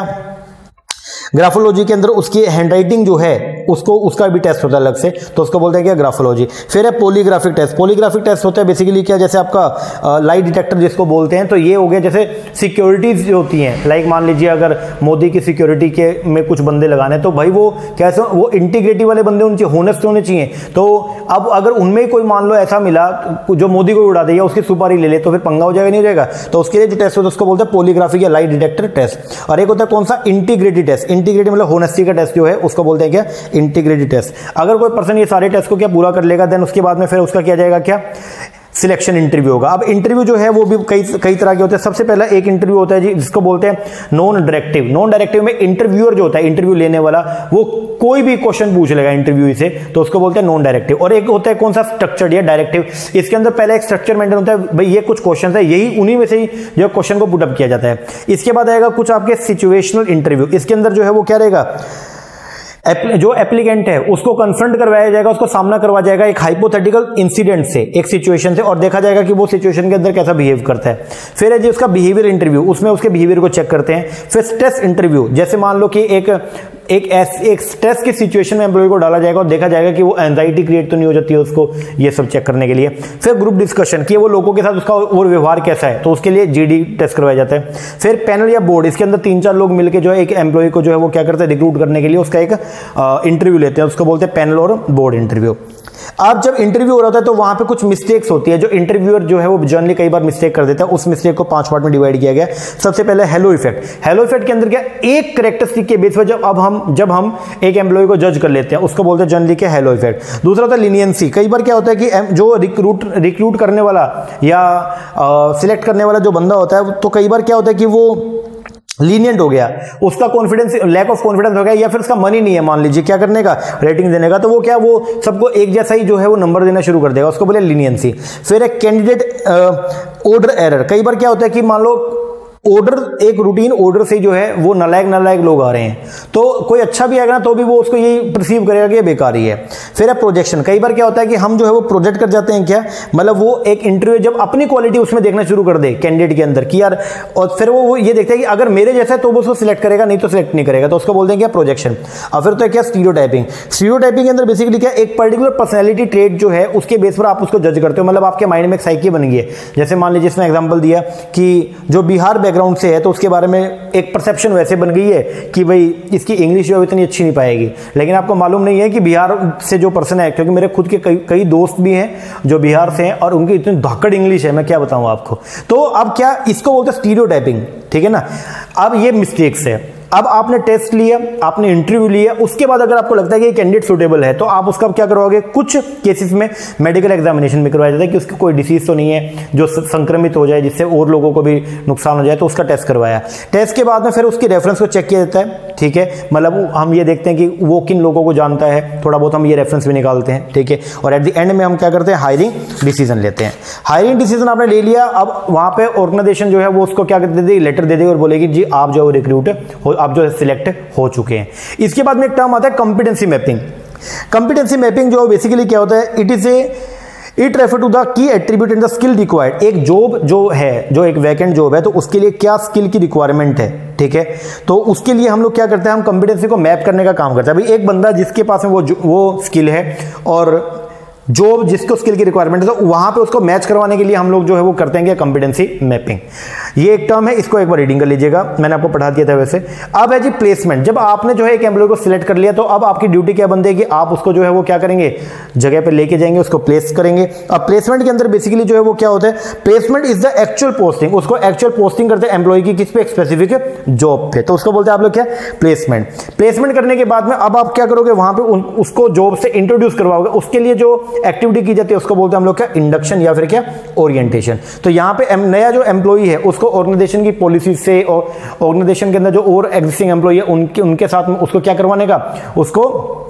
ग्राफोलॉजी के अंदर उसकी हैंडराइटिंग जो है, उसको, उसका भी टेस्ट होता है अलग से तो उसको बोलते हैं क्या ग्राफोलॉजी। फिर है पोलीग्राफिक टेस्ट। पोलीग्राफिक टेस्ट होता है बेसिकली क्या, जैसे आपका लाइट डिटेक्टर जिसको बोलते हैं तो ये हो गया जैसे सिक्योरिटीज जो होती हैं। लाइक मान लीजिए अगर मोदी की सिक्योरिटी के में कुछ बंदे लगाने तो भाई वो कैसे, वो इंटीग्रिटी वाले बंदे उनके होनेस्ट होने चाहिए? तो अब अगर उनमें कोई मान लो ऐसा मिला जो मोदी को उड़ा दिया उसकी सुपारी ले ले तो फिर पंगा हो जाएगा, नहीं हो जाएगा? तो उसके लिए जो टेस्ट होता है, उसको बोलते हैं पोलीग्राफिक या लाइट डिटेक्टर टेस्ट और एक होता है कौन सा? इंटीग्रिटी टेस्ट इंटीग्रिटी मतलब होनेस्टी का टेस्ट जो है, उसको बोलते हैं क्या? इंटीग्रिटी टेस्ट अगर कोई पर्सन ये सारे टेस्ट को क्या पूरा कर लेगा देन उसके बाद में फिर उसका किया जाएगा क्या? सिलेक्शन इंटरव्यू होगा। अब इंटरव्यू जो है वो भी कई कई तरह के होते हैं। सबसे पहला एक इंटरव्यू होता है जी, जिसको बोलते हैं नॉन डायरेक्टिव। नॉन डायरेक्टिव में इंटरव्यूअर जो होता है, इंटरव्यू लेने वाला, वो कोई भी क्वेश्चन पूछ लेगा इंटरव्यू से तो उसको बोलते हैं नॉन डायरेक्टिव। और एक होता है कौन सा? स्ट्रक्चर्ड या डायरेक्टिव। इसके अंदर पहले एक स्ट्रक्चर मेंटेन होता है, भाई ये कुछ क्वेश्चन है, यही उन्हीं में से ही जो क्वेश्चन को पुटअप किया जाता है। इसके बाद आएगा कुछ आपके सिचुएशनल इंटरव्यू। इसके अंदर जो है वो क्या रहेगा? जो एप्लीकेंट है, उसको कन्फ्रंट करवाया जाएगा, उसको सामना करवाया जाएगा एक हाइपोथेटिकल इंसिडेंट से, एक सिचुएशन से, और देखा जाएगा कि वो सिचुएशन के अंदर कैसा बिहेव करता है। फिर है जी उसका बिहेवियर इंटरव्यू उसमें उसके बिहेवियर को चेक करते हैं। फिर स्ट्रेस इंटरव्यू जैसे मान लो कि एक एक एस, एक स्ट्रेस की सिचुएशन में एम्प्लॉय को डाला जाएगा और देखा जाएगा कि वो एंजाइटी क्रिएट तो नहीं हो जाती है उसको ये सब चेक करने के लिए। फिर ग्रुप डिस्कशन कि वो लोगों के साथ उसका वो व्यवहार कैसा है तो उसके लिए जीडी टेस्ट करवाया जाता है। फिर पैनल या बोर्ड इसके अंदर तीन चार लोग मिलकर जो है एक एम्प्लॉय को जो है वो क्या करते हैं रिक्रूट करने के लिए उसका एक इंटरव्यू लेते हैं। उसको बोलते हैं पैनल और बोर्ड इंटरव्यू अब जब इंटरव्यू हो रहा है तो वहाँ पे कुछ मिस्टेक्स होती है। जो इंटरव्यूअर जो है, वो जनरली कई बार मिस्टेक कर देता है। उस मिस्टेक को पाँच पार्ट में डिवाइड किया गया। सबसे पहले हेलो इफ़ेक्ट हेलो इफ़ेक्ट के अंदर क्या, एक करेक्टरिस्टिक के बेस पर जब अब हम, जब हम एक एम्प्लॉय को जज कर लेते हैं, उसको बोलते हैं जनरली के हेलो इफ़ेक्ट दूसरा होता है लिनियंसी कई बार क्या होता है कि जो रिक्रूट रिक्रूट करने वाला या सिलेक्ट करने वाला जो बंदा होता है तो कई बार क्या होता है कि वो लीनियंट हो गया। उसका कॉन्फिडेंस लैक ऑफ़ कॉन्फिडेंस हो गया या फिर उसका मनी नहीं है, मान लीजिए, क्या करने का? रेटिंग देने का। तो वो क्या, वो सबको एक जैसा ही जो है वो नंबर देना शुरू कर देगा। उसको बोले लीनियंसी फिर एक कैंडिडेट ऑर्डर एरर कई बार क्या होता है कि मान लो ऑर्डर एक रूटीन ऑर्डर से जो है, वो नलायक नलायक लोग आ रहे हैं। तो कोई अच्छा भी आएगा ना तो भी वो उसको यही परसीव करेगा कि बेकार ही। है फिर है प्रोजेक्शन कई बार क्या होता है कि हम जो है, वो प्रोजेक्ट कर जाते हैं क्या? मतलब वो एक इंटरव्यू जब अपनी क्वालिटी उसमें देखना शुरू कर दे कैंडिडेट के अंदर, कि यार, और फिर वो ये देखते हैं कि अगर मेरे जैसा है तो वो उसको सिलेक्ट करेगा, नहीं तो सिलेक्ट नहीं करेगा। तो उसको बोलते हैं क्या? प्रोजेक्शन और फिर तो क्या? स्टीरियो टाइपिंग स्टीरियो टाइपिंग के अंदर बेसिकली क्या? एक पर्टिकुलर पर्सनैलिटी ट्रेड जो है, उसके बेस पर आप उसको जज करते हो। मतलब आपके माइंड में एक साइकी बन गई है। जैसे मान लीजिए इसमें एग्ज़ाम्पल दिया कि जो बिहार बैकग्राउंड से है तो उसके बारे में एक परसेप्शन वैसे बन गई है कि भाई इसकी इंग्लिश जो है इतनी अच्छी नहीं पाएगी। लेकिन आपको मालूम नहीं है कि बिहार से जो पर्सन है, क्योंकि मेरे खुद के कई कई दोस्त भी हैं जो बिहार से हैं और उनकी इतनी धाकड़ इंग्लिश है, मैं क्या बताऊँ आपको? तो अब क्या इसको बोलते हैं स्टीरियो ठीक है ना? अब ये मिस्टेक्स है। अब आपने टेस्ट लिया, आपने इंटरव्यू लिया, उसके बाद अगर आपको लगता है कि कैंडिडेट सुटेबल है तो आप उसका क्या करवाओगे? कुछ केसेस में मेडिकल एग्जामिनेशन में करवाया जाता है कि उसकी कोई डिसीज तो नहीं है, जो संक्रमित हो जाए, जिससे और लोगों को भी नुकसान हो जाए तो उसका टेस्ट करवाया। टेस्ट के बाद में फिर उसकी रेफरेंस को चेक किया जाता है, ठीक है? मतलब हम ये देखते हैं कि वो किन लोगों को जानता है, थोड़ा बहुत हम ये रेफरेंस भी निकालते हैं, ठीक है? और एट द एंड में हम क्या करते हैं? हायरिंग डिसीज़न लेते हैं। हायरिंग डिसीज़न आपने ले लिया, अब वहाँ पे ऑर्गेनाइजेशन जो है, वो उसको क्या कर देगी लेटर दे देगी और बोलेगी, जी, आप जो रिक्रूट आप जो सिलेक्ट हो चुके हैं। इसके बाद में एक टर्म आता है कॉम्पिटेंसी मैपिंग कॉम्पिटेंसी मैपिंग जो बेसिकली क्या होता है? It is a it refer to the key attribute in the skill required एक जॉब जो है, जो एक वैकेंट जॉब है तो उसके लिए क्या स्किल की रिक्वायरमेंट है? ठीक है? तो उसके लिए हम लोग क्या करते हैं? हम कॉम्पिटेंसी को मैप करने का काम करते हैं। भाई एक बंदा जिसके पास में वो वो स्किल है, और जो जिसको स्किल की रिक्वायरमेंट है तो वहाँ पे उसको मैच करवाने के लिए हम लोग जो है वो करते हैं कॉम्पिटेंसी मैपिंग ये एक टर्म है, इसको एक बार रीडिंग कर लीजिएगा। मैंने आपको पढ़ा दिया था वैसे। अब है जी प्लेसमेंट जब आपने जो है एक एम्प्लॉय को सिलेक्ट कर लिया तो अब आपकी ड्यूटी क्या है कि आप उसको जो है वो क्या करेंगे? जगह पे लेके जाएँगे, उसको प्लेस करेंगे। अब प्लेसमेंट के अंदर बेसिकली जो है वो क्या होता है? Placement is the actual posting उसको एक्चुअल पोस्टिंग करते हैं एम्प्लॉय की किस पे? स्पेसिफिक जॉब पे. तो उसको बोलते हैं आप लोग क्या? प्लेसमेंट प्लेसमेंट करने के बाद में अब आप क्या करोगे? वहाँ पर उसको जॉब से इंट्रोड्यूस करवाओगे। उसके लिए जो एक्टिविटी की जाती है, उसको बोलते हैं हम लोग क्या? इंडक्शन या फिर क्या? ओरिएंटेशन तो यहाँ पे नया जो एम्प्लॉई है, उसको ऑर्गेनाइजेशन की पॉलिसी से और ऑर्गेनाइजेशन के अंदर जो और एग्जिस्टिंग एम्प्लॉई है, उनके उनके साथ उसको क्या करवाने का? उसको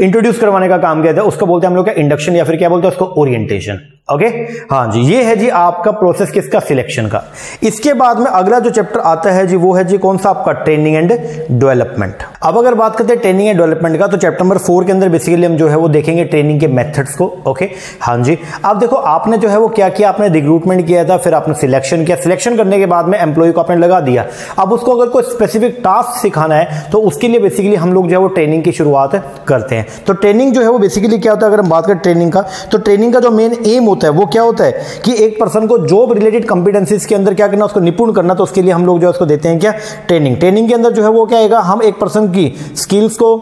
इंट्रोड्यूस करवाने का काम किया था, उसको बोलते हैं हम लोग क्या इंडक्शन या फिर क्या बोलते हैं उसको ओरिएंटेशन ओके हाँ जी, ये है जी आपका प्रोसेस किसका? सिलेक्शन का। इसके बाद में अगला जो चैप्टर आता है जी, वो है जी कौन सा आपका? ट्रेनिंग एंड डेवलपमेंट अब अगर बात करते हैं ट्रेनिंग एंड डेवलपमेंट का तो चैप्टर नंबर फोर के अंदर बेसिकली हम जो है वो देखेंगे ट्रेनिंग के मेथड्स को ओके हाँ जी, अब देखो आपने जो है वो क्या किया? आपने रिक्रूटमेंट किया था, फिर आपने सिलेक्शन किया। सिलेक्शन करने के बाद में एम्प्लॉय को आपने लगा दिया। अब उसको अगर कोई स्पेसिफिक टास्क सिखाना है तो उसके लिए बेसिकली हम लोग जो है वो ट्रेनिंग की शुरुआत करते हैं। तो ट्रेनिंग जो है वो बेसिकली क्या होता है? अगर हम बात करें ट्रेनिंग का तो ट्रेनिंग का जो मेन एम होता है, वो क्या होता है? कि एक पर्सन को जॉब रिलेटेड कॉम्पिटेंसीज के अंदर क्या करना, उसको निपुण करना तो उसके लिए हम लोग जो है उसको देते हैं क्या? ट्रेनिंग ट्रेनिंग के अंदर जो है वो क्या आएगा? हम एक पर्सन की स्किल्स को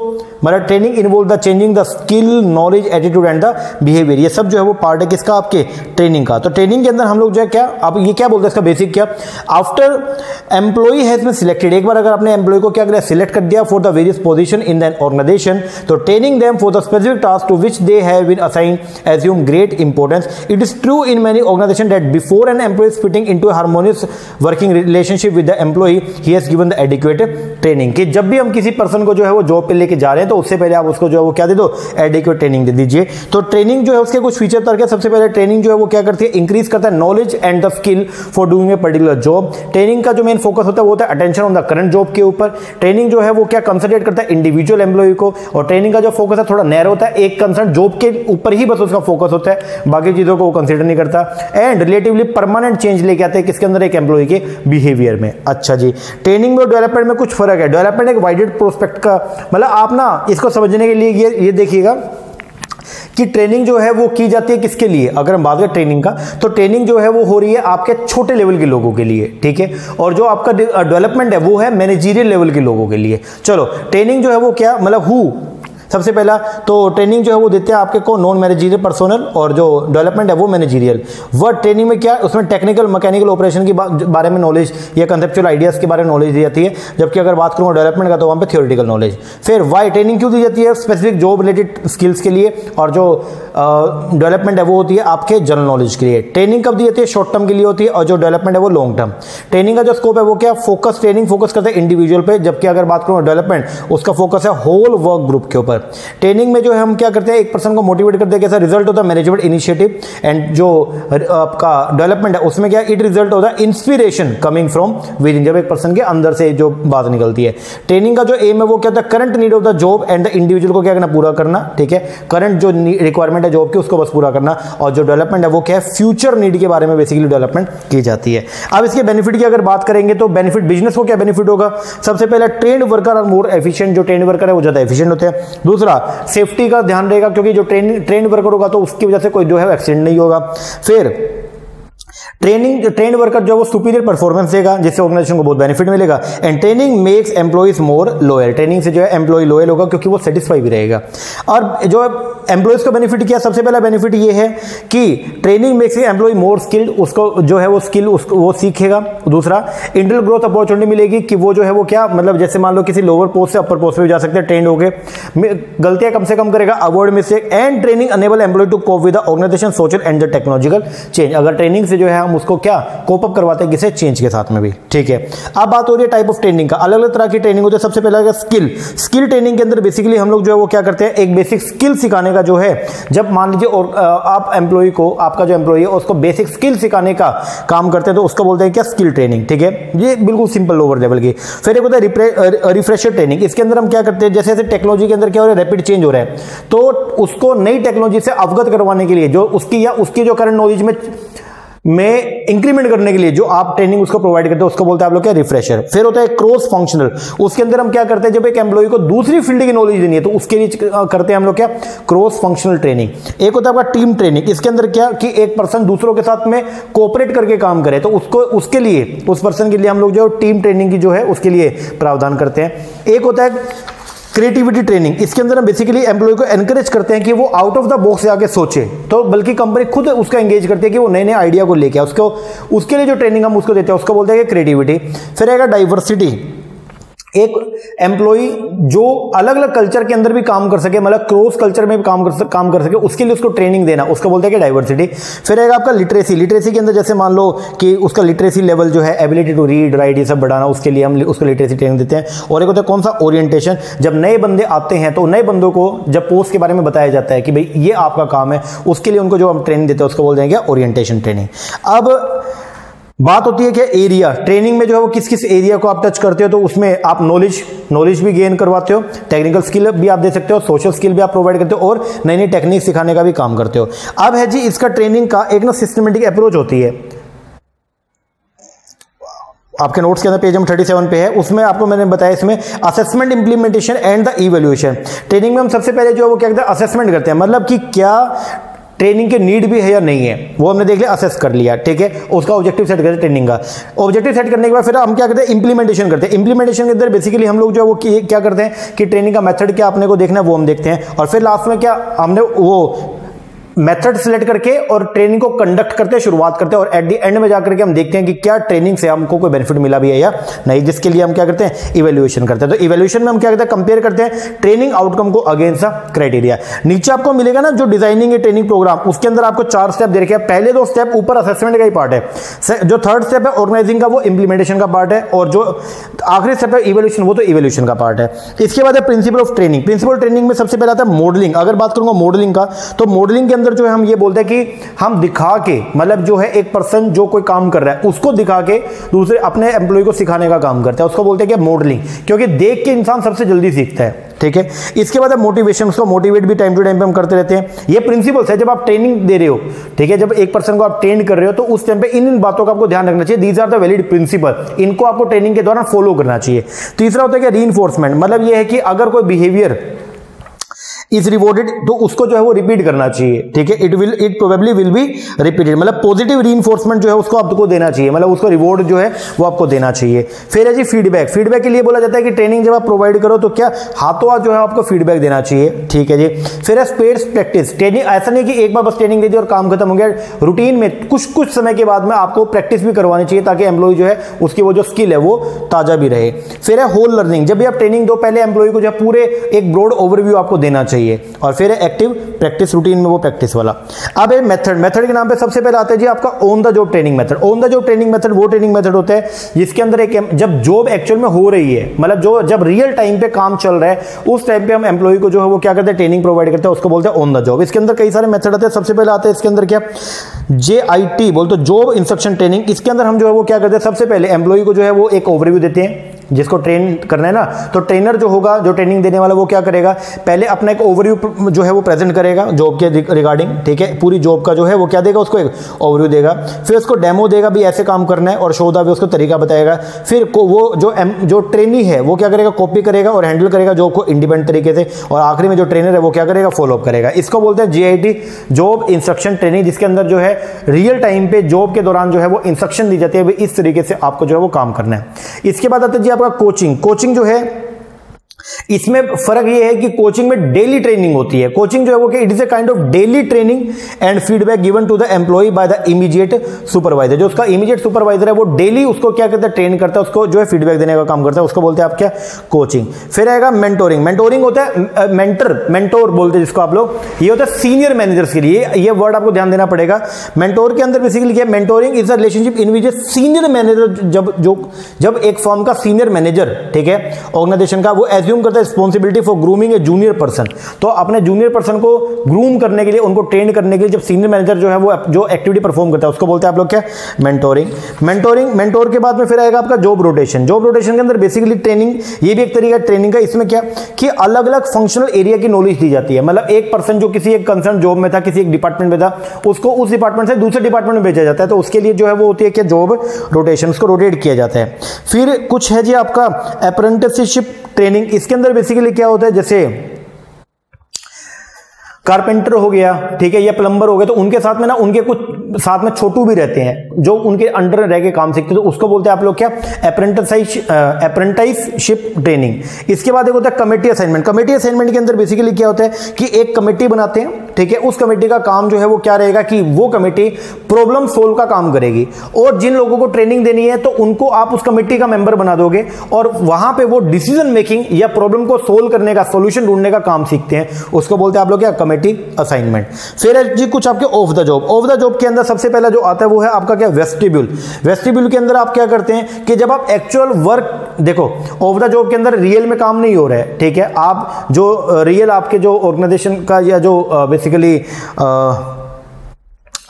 मतलब training involve the changing the skill knowledge attitude and the behaviour ये सब जो है वो पार्ट है किसका? आपके ट्रेनिंग का। तो ट्रेनिंग के अंदर हम लोग जो है क्या अब ये क्या बोलते हैं इसका बेसिक क्या? After employee has been selected एक बार अगर आपने एम्प्लॉय को क्या करें सिलेक्ट कर दिया for the various position in the organisation तो training them for the specific task to which they have been assign assume great importance it is true in many organisation that before an employee is fitting into harmonious working relationship with the employee he has given the adequate training कि जब भी हम किसी person को जो है वो job पे लेके जा रहे हैं तो उससे पहले आप उसको जो है वो क्या दे दो? एडिक्वेट ट्रेनिंग दे दीजिए। तो ट्रेनिंग जो है उसके कुछ फीचर करके सबसे पहले ट्रेनिंग जो है वो क्या करती है? इंक्रीज करता है knowledge and the skill for doing a particular job training का जो मेन फोकस होता है वो होता है attention on the current job के ऊपर. ट्रेनिंग जो है वो क्या कंसंट्रेट करता है? इंडिविजुअल एम्प्लॉय को. और ट्रेनिंग का जो फोकस है थोड़ा नैरो होता है एक कंसर्न जॉब के ऊपर ही बस उसका फोकस होता है बाकी चीज़ों को वो कंसिडर नहीं करता। एंड रिलेटिवली परमानेंट चेंज लेके आते हैं किसके अंदर? एक एम्प्लॉय के बिहेवियर में। अच्छा जी। ट्रेनिंग में और डेवलपमेंट में कुछ फ़र्क है। डेवलपमेंट एक वाइडेड प्रोस्पेक्ट का मतलब आप ना इसको समझने के लिए ये, ये देखिएगा कि ट्रेनिंग जो है वो की जाती है किसके लिए? अगर हम बात करें ट्रेनिंग का तो ट्रेनिंग जो है वो हो रही है आपके छोटे लेवल के लोगों के लिए ठीक है? और जो आपका डेवलपमेंट है वो है मैनेजीरियल लेवल के लोगों के लिए। चलो ट्रेनिंग जो है वो क्या? मतलब हु सबसे पहला तो ट्रेनिंग जो है वो देते हैं आपके को नॉन मैनेजीरियल पर्सोनल और जो डेवलपमेंट है वो मैनेजीरियल वर्ड ट्रेनिंग में क्या उसमें टेक्निकल मैकेनिकल ऑपरेशन के बारे में नॉलेज या कंसेप्चुअल आइडियाज़ के बारे में नॉलेज दी जाती है। जबकि अगर बात करूँ डेवलपमेंट का तो वहाँ पर थियोरिटिकल नॉलेज फिर वाई ट्रेनिंग क्यों दी जाती है? स्पेसिफिक जॉब रिलेटेड स्किल्स के लिए और जो डेवलपमेंट है वो होती है आपके जनरल नॉलेज के लिए। ट्रेनिंग कब दी जाती है? शॉर्ट टर्म के लिए होती है और जो डेवलपमेंट है वो लॉन्ग टर्म ट्रेनिंग का जो स्कोप है वो क्या फोकस ट्रेनिंग फोकस करते हैं इंडिविजुअल पे। जबकि अगर बात करूँ डेवलपमेंट उसका फोकस है होल वर्क ग्रुप के ऊपर। ट्रेनिंग में जो है हम क्या करते हैं, एक पर्सन को मोटिवेट करते हैं कैसा रिज़ल्ट होता है मैनेजमेंट इनिशिएटिव एंड जो आपका डेवलपमेंट है, उसमें क्या इट रिज़ल्ट होता है inspiration coming from within जब एक पर्सन के अंदर से जो बात निकलती है। ट्रेनिंग का जो एम है वो क्या होता है current need of the job and the individual को क्या करना, पूरा करना, ठीक है? करंट जो रिक्वायरमेंट है जॉब की, उसको बस पूरा करना। और जो डेवलपमेंट है वो क्या है फ्यूचर नीड के बारे में बेसिकली डेवलपमेंट की जाती है। अब इसके बेनिफिट की अगर बात करेंगे तो बेनिफिट बिज़नेस को क्या बेनिफिट होगा? सबसे पहले ट्रेंड वर्कर और मोर एफिशिएंट जो ट्रेंड वर्कर है वो ज़्यादा एफिशिएंट होते हैं। दूसरा सेफ्टी का ध्यान रहेगा क्योंकि जो ट्रेन ट्रेन वर्कर होगा तो उसकी वजह से कोई जो है एक्सीडेंट नहीं होगा। फिर ट्रेनिंग ट्रेंड वर्कर जो वो सुपीरियर परफॉर्मेंस देगा, जिससे ऑर्गेनाइजेशन को बहुत बेनिफिट मिलेगा। And training makes employees more loyal training से जो है एम्प्लॉय लोयल होगा, क्योंकि वो सेटिस्फाई भी रहेगा। और जो एम्प्लॉयज़ का बेनिफिट किया, सबसे पहला बेनिफिट ये है कि training makes employee more skilled उसको जो है वो स्किल उसको वो सीखेगा। दूसरा इंटरनल ग्रोथ अपॉर्चुनिटी मिलेगी कि वो जो है वो क्या मतलब जैसे मान लो किसी लोअर पोस्ट से अपर पोस्ट पे जा सकते हैं ट्रेंड हो गए गलतियाँ कम से कम करेगा avoid mistake and training enable employee to cope with organisation social and the technological change अगर ट्रेनिंग से जो है, हम उसको क्या कोप अप करवाते हैं किसे? चेंज के साथ में भी। ठीक है। अब बात हो रही है टाइप ऑफ़ ट्रेनिंग का। अलग अलग तरह की ट्रेनिंग होती है सबसे पहला स्किल स्किल ट्रेनिंग के अंदर बेसिकली हम लोग जो है, वो क्या करते हैं? एक बेसिक स्किल सिखाने का जो है, जब मान लीजिए, और आप एम्प्लॉय को, आपका जो एम्प्लॉय है, उसको बेसिक स्किल सिखाने का काम करते हैं तो उसका बोलते हैं क्या? स्किल ट्रेनिंग ठीक है? ये बिल्कुल सिंपल लोअर लेवल की। फिर एक होता है रिफ्रेशर ट्रेनिंग इसके अंदर हम क्या करते हैं? जैसे जैसे टेक्नोलॉजी के अंदर क्या हो रहा है? रैपिड चेंज हो रहा है। तो उसको नई टेक्नोलॉजी से अवगत करवाने के लिए, जो उसकी या उसकी जो करंट नॉलेज में में इंक्रीमेंट करने के लिए जो आप ट्रेनिंग उसको प्रोवाइड करते हैं, उसको बोलते हैं आप लोग क्या? रिफ्रेशर फिर होता है क्रॉस फंक्शनल उसके अंदर हम क्या करते हैं? जब एक एम्प्लॉय को दूसरी फ़ील्ड की नॉलेज देनी है तो उसके लिए करते हैं हम लोग क्या? क्रॉस फंक्शनल ट्रेनिंग एक होता है आपका टीम ट्रेनिंग इसके अंदर क्या? कि एक पर्सन दूसरों के साथ में कोऑपरेट करके काम करे. तो उसको, उसके लिए, उस पर्सन के लिए हम लोग जो टीम ट्रेनिंग की जो है, उसके लिए प्रावधान करते हैं. एक होता है क्रिएटिविटी ट्रेनिंग इसके अंदर हम बेसिकली एम्प्लॉय को एनकरेज करते हैं कि वो आउट ऑफ़ द बॉक्स आके सोचे। तो बल्कि कंपनी खुद उसका एंगेज करती है कि वो नए नए आइडिया को लेके उसको, उसके लिए जो ट्रेनिंग हम उसको देते हैं, उसको बोलते हैं क्रिएटिविटी फिर आएगा डाइवर्सिटी एक एम्प्लॉय जो अलग अलग कल्चर के अंदर भी काम कर सके मतलब क्रॉस कल्चर में भी काम कर सक, काम कर सके उसके लिए उसको ट्रेनिंग देना उसका बोलते हैं कि डाइवर्सिटी फिर आएगा आपका लिटरेसी लिटरेसी के अंदर जैसे मान लो कि उसका लिटरेसी लेवल जो है एबिलिटी टू रीड राइट ये सब बढ़ाना उसके लिए हम उसको लिटरेसी ट्रेनिंग देते हैं। और एक होता है कौन सा ओरिएंटेशन जब नए बंदे आते हैं तो नए बंदों को जब पोस्ट के बारे में बताया जाता है कि भाई ये आपका काम है उसके लिए उनको जो हम ट्रेनिंग देते हैं उसको हैं क्या? ओरिएंटेशन ट्रेनिंग अब बात होती है कि एरिया ट्रेनिंग में जो है वो किस किस एरिया को आप टच करते हो तो उसमें आप नॉलेज नॉलेज भी गेन करवाते हो टेक्निकल स्किल भी आप दे सकते हो सोशल स्किल भी आप प्रोवाइड करते हो, और नई नई टेक्निक सिखाने का भी काम करते हो। अब है जी, इसका ट्रेनिंग का एक ना सिस्टमेटिक अप्रोच होती है। आपके नोट्स के अंदर पेज नंबर 37 पे है, उसमें आपको मैंने बताया, इसमें assessment implementation and the evaluation training में हम सबसे पहले जो है वो क्या करते हैं असेसमेंट करते हैं। मतलब कि क्या ट्रेनिंग की नीड भी है या नहीं है, वो हमने देख लिया असेस कर लिया, ठीक है? उसका ऑब्जेक्टिव सेट करते ट्रेनिंग का। ऑब्जेक्टिव सेट करने के बाद फिर हम क्या करते हैं? इंप्लीमेंटेशन करते हैं। इंप्लीमेंटेशन के अंदर बेसिकली हम लोग जो है वो क्या करते हैं कि ट्रेनिंग का मेथड क्या अपने को देखना है, वो हम देखते हैं। और फिर लास्ट में क्या हमने वो मेथड सेलेक्ट करके और ट्रेनिंग को कंडक्ट करते हैं, शुरुआत करते हैं और एट दी एंड में जाकर के हम देखते हैं कि क्या ट्रेनिंग से हमको कोई बेनिफिट मिला भी है या नहीं, जिसके लिए हम क्या करते हैं इवेल्युएशन करते हैं। तो इवेल्युएशन में हम क्या करते हैं कंपेयर करते हैं ट्रेनिंग आउटकम को अगेंस्ट द क्राइटेरिया नीचे आपको मिलेगा ना जो डिज़ाइनिंग है ट्रेनिंग प्रोग्राम उसके अंदर आपको चार स्टेप दे रखे हैं। पहले दो स्टेप ऊपर असेसमेंट का ही पार्ट है। जो थर्ड स्टेप है ऑर्गेनाइजिंग का, वो इंप्लीमेंटेशन का पार्ट है और जो आखिरी स्टेप है इवेल्यूशन वो तो इवेल्यूशन का पार्ट है। इसके बाद है principle of training principle training में सबसे पहले आता है मॉडलिंग अगर बात करूँगा मॉडलिंग का तो मॉडलिंग के अंदर जो है हम ये बोलते हैं कि हम दिखा के मतलब जो है एक पर्सन जो कोई काम कर रहा है, उसको दिखा के दूसरे अपने एम्प्लॉय को सिखाने का काम करता है। उसको बोलते हैं कि मॉडलिंग क्योंकि देख के इंसान सबसे जल्दी सीखता है, ठीक है? इसके बाद मोटिवेशन उसको मोटिवेट भी टाइम टू टाइम पे हम करते रहते हैं। ये प्रिंसिपल्स है, जब आप ट्रेनिंग दे रहे हो, ठीक है? जब एक पर्सन को आप ट्रेन कर रहे हो तो उस टाइम पे इन इन बातों का आपको ध्यान रखना चाहिए। These are the valid principle इनको आपको ट्रेनिंग के दौरान फॉलो करना चाहिए। तीसरा होता है कि री मतलब ये है कि अगर कोई बिहेवियर इज़ रिवॉर्डेड तो उसको जो है वो रिपीट करना चाहिए, ठीक है? It will it probably will be repeated मतलब पॉजिटिव री जो है उसको आपको देना चाहिए। मतलब उसको रिवॉर्ड जो है वो आपको देना चाहिए। फिर है जी फीडबैक फीडबैक के लिए बोला जाता है कि ट्रेनिंग जब आप प्रोवाइड करो तो क्या हाथों हाथ जो है आपको फीडबैक देना चाहिए, ठीक है जी? फिर है स्पेस प्रैक्टिस ट्रेनिंग ऐसा नहीं कि एक बार बस ट्रेनिंग दे दी और काम खत्म हो गया। रूटीन में कुछ कुछ समय के बाद में आपको प्रैक्टिस भी करवानी चाहिए, ताकि एम्प्लॉय जो है उसकी वो जो स्किल है वो ताज़ा भी रहे। फिर है होल लर्निंग जब भी आप ट्रेनिंग दो, पहले एम्प्लॉय को जो है पूरे एक ब्रॉड ओवरव्यू आपको देना चाहिए। और फिर है एक्टिव प्रैक्टिस रूटीन में वो प्रैक्टिस वाला। अब है मेथड मेथड के नाम पे सबसे पहले आता है जी आपका on the job training method on the job training method वो ट्रेनिंग मेथड होता है, जिसके अंदर एक जब जॉब एक्चुअल में हो रही है मतलब जो जब रियल टाइम पे काम चल रहा है, उस टाइम पे हम एम्प्लॉय को जो है वो क्या करते हैं ट्रेनिंग प्रोवाइड करते हैं, उसको बोलते हैं ऑन द जॉब इसके अंदर कई सारे मेथड आते हैं, सबसे पहले आते हैं इसके अंदर क्या? जे आई टी बोलते जॉब इंस्ट्रक्शन ट्रेनिंग इसके अंदर हम जो है वो क्या करते हैं, सबसे पहले एम्प्लॉय को जो है वो एक ओवरव्यू देते हैं। जिसको ट्रेन करना है ना तो ट्रेनर जो होगा, जो ट्रेनिंग देने वाला, वो क्या करेगा? पहले अपना एक ओवरव्यू जो है वो प्रेजेंट करेगा जॉब के रिगार्डिंग ठीक है? पूरी जॉब का जो है, वो क्या देगा? उसको एक ओवरव्यू देगा। फिर उसको डेमो देगा भी, ऐसे काम करना है और शोधा भी, उसको तरीका बताएगा। फिर वो जो एम जो ट्रेनी है, वो क्या करेगा? कॉपी करेगा और हैंडल करेगा जॉब को इंडिपेंडेंट तरीके से। और आखिरी में जो ट्रेनर है, वो क्या करेगा? फॉलोअप करेगा। इसको बोलते हैं जीआईटी जॉब इंस्ट्रक्शन ट्रेनिंग जिसके अंदर जो है रियल टाइम पे जॉब के दौरान जो है, वो इंस्ट्रक्शन दी जाती है, इस तरीके से आपको जो है, वो काम करना है। इसके बाद आते जी आपका कोचिंग कोचिंग जो है इसमें फ़र्क यह है कि कोचिंग में डेली ट्रेनिंग होती है। कोचिंग जो है वो कि it is a kind of daily training and feedback given to the employee by the immediate supervisor जो उसका इमीडिएट सुपरवाइजर है, वो डेली उसको क्या करता है? ट्रेन करता है, उसको जो है फीडबैक देने का काम करता है। उसको बोलते हैं आप क्या? कोचिंग फिर आएगा मेंटोरिंग मेंटोरिंग होता है मेंटर मेंटोर बोलते हैं जिसको आप लोग। ये होता है सीनियर मैनेजर्स के लिए। ये वर्ड आपको ध्यान देना पड़ेगा। मेंटोर के अंदर बेसिकली क्या mentoring is a relationship in which senior manager जब, जो, जब एक फॉर्म का सीनियर मैनेजर ठीक है ऑर्गेनाइजेशन का, वो एज्यूम करता है responsibility for grooming a junior person तो अपने जूनियर पर्सन को ग्रूम करने के लिए, उनको ट्रेन करने के लिए जब सीनियर मैनेजर जो है वो जो एक्टिविटी परफॉर्म करता है, उसको बोलते हैं आप लोग क्या? मेंटोरिंग मेंटोरिंग मेंटोर के बाद में फिर आएगा आपका जॉब रोटेशन जॉब रोटेशन के अंदर बेसिकली ट्रेनिंग ये भी एक तरीका ट्रेनिंग का। इसमें क्या? कि अलग अलग फंक्शनल एरिया की नॉलेज दी जाती है। मतलब एक पर्सन जो किसी एक कंसर्न जॉब में था, किसी एक डिपार्टमेंट में था, उसको उस डिपार्टमेंट से दूसरे डिपार्टमेंट में भेजा जाता है। तो उसके लिए जो है वो होती है कि जॉब रोटेशन उसको रोटेट किया जाता है। फिर कुछ है जी आपका अप्रेंटिसशिप ट्रेनिंग इसके अंदर बेसिकली क्या होता है? जैसे कारपेंटर हो गया, ठीक है, या प्लम्बर हो गया तो उनके साथ में ना उनके कुछ, साथ में छोटू भी रहते हैं, जो उनके अंडर रह के काम सीखते हैं। तो उसको बोलते हैं आप लोग क्या? अप्रेंटिस अप्रेंटाइसशिप ट्रेनिंग इसके बाद एक होता है कमेटी असाइनमेंट कमेटी असाइनमेंट के अंदर बेसिकली क्या होता है कि एक कमेटी बनाते हैं, ठीक है, उस कमेटी का काम जो है वो क्या रहेगा कि वो कमेटी प्रॉब्लम सोल्व का काम करेगी। और जिन लोगों को ट्रेनिंग देनी है तो उनको आप उस कमेटी का मेंबर बना दोगे और वहाँ पे वो डिसीज़न मेकिंग या प्रॉब्लम को सोल्व करने का सोल्यूशन ढूँढने का काम सीखते हैं। उसको बोलते हैं आप लोग क्या? कमेटी असाइनमेंट फिर जी कुछ आपके off the job off the job के अंदर सबसे पहला जो आता है वो है आपका क्या? वेस्टिब्यूल वेस्टिब्यूल के अंदर आप क्या करते हैं कि जब आप एक्चुअल वर्क देखो ऑफ़ द जॉब के अंदर रियल में काम नहीं हो रहा है, ठीक है? आप जो रियल आपके जो ऑर्गेनाइजेशन का या जो बेसिकली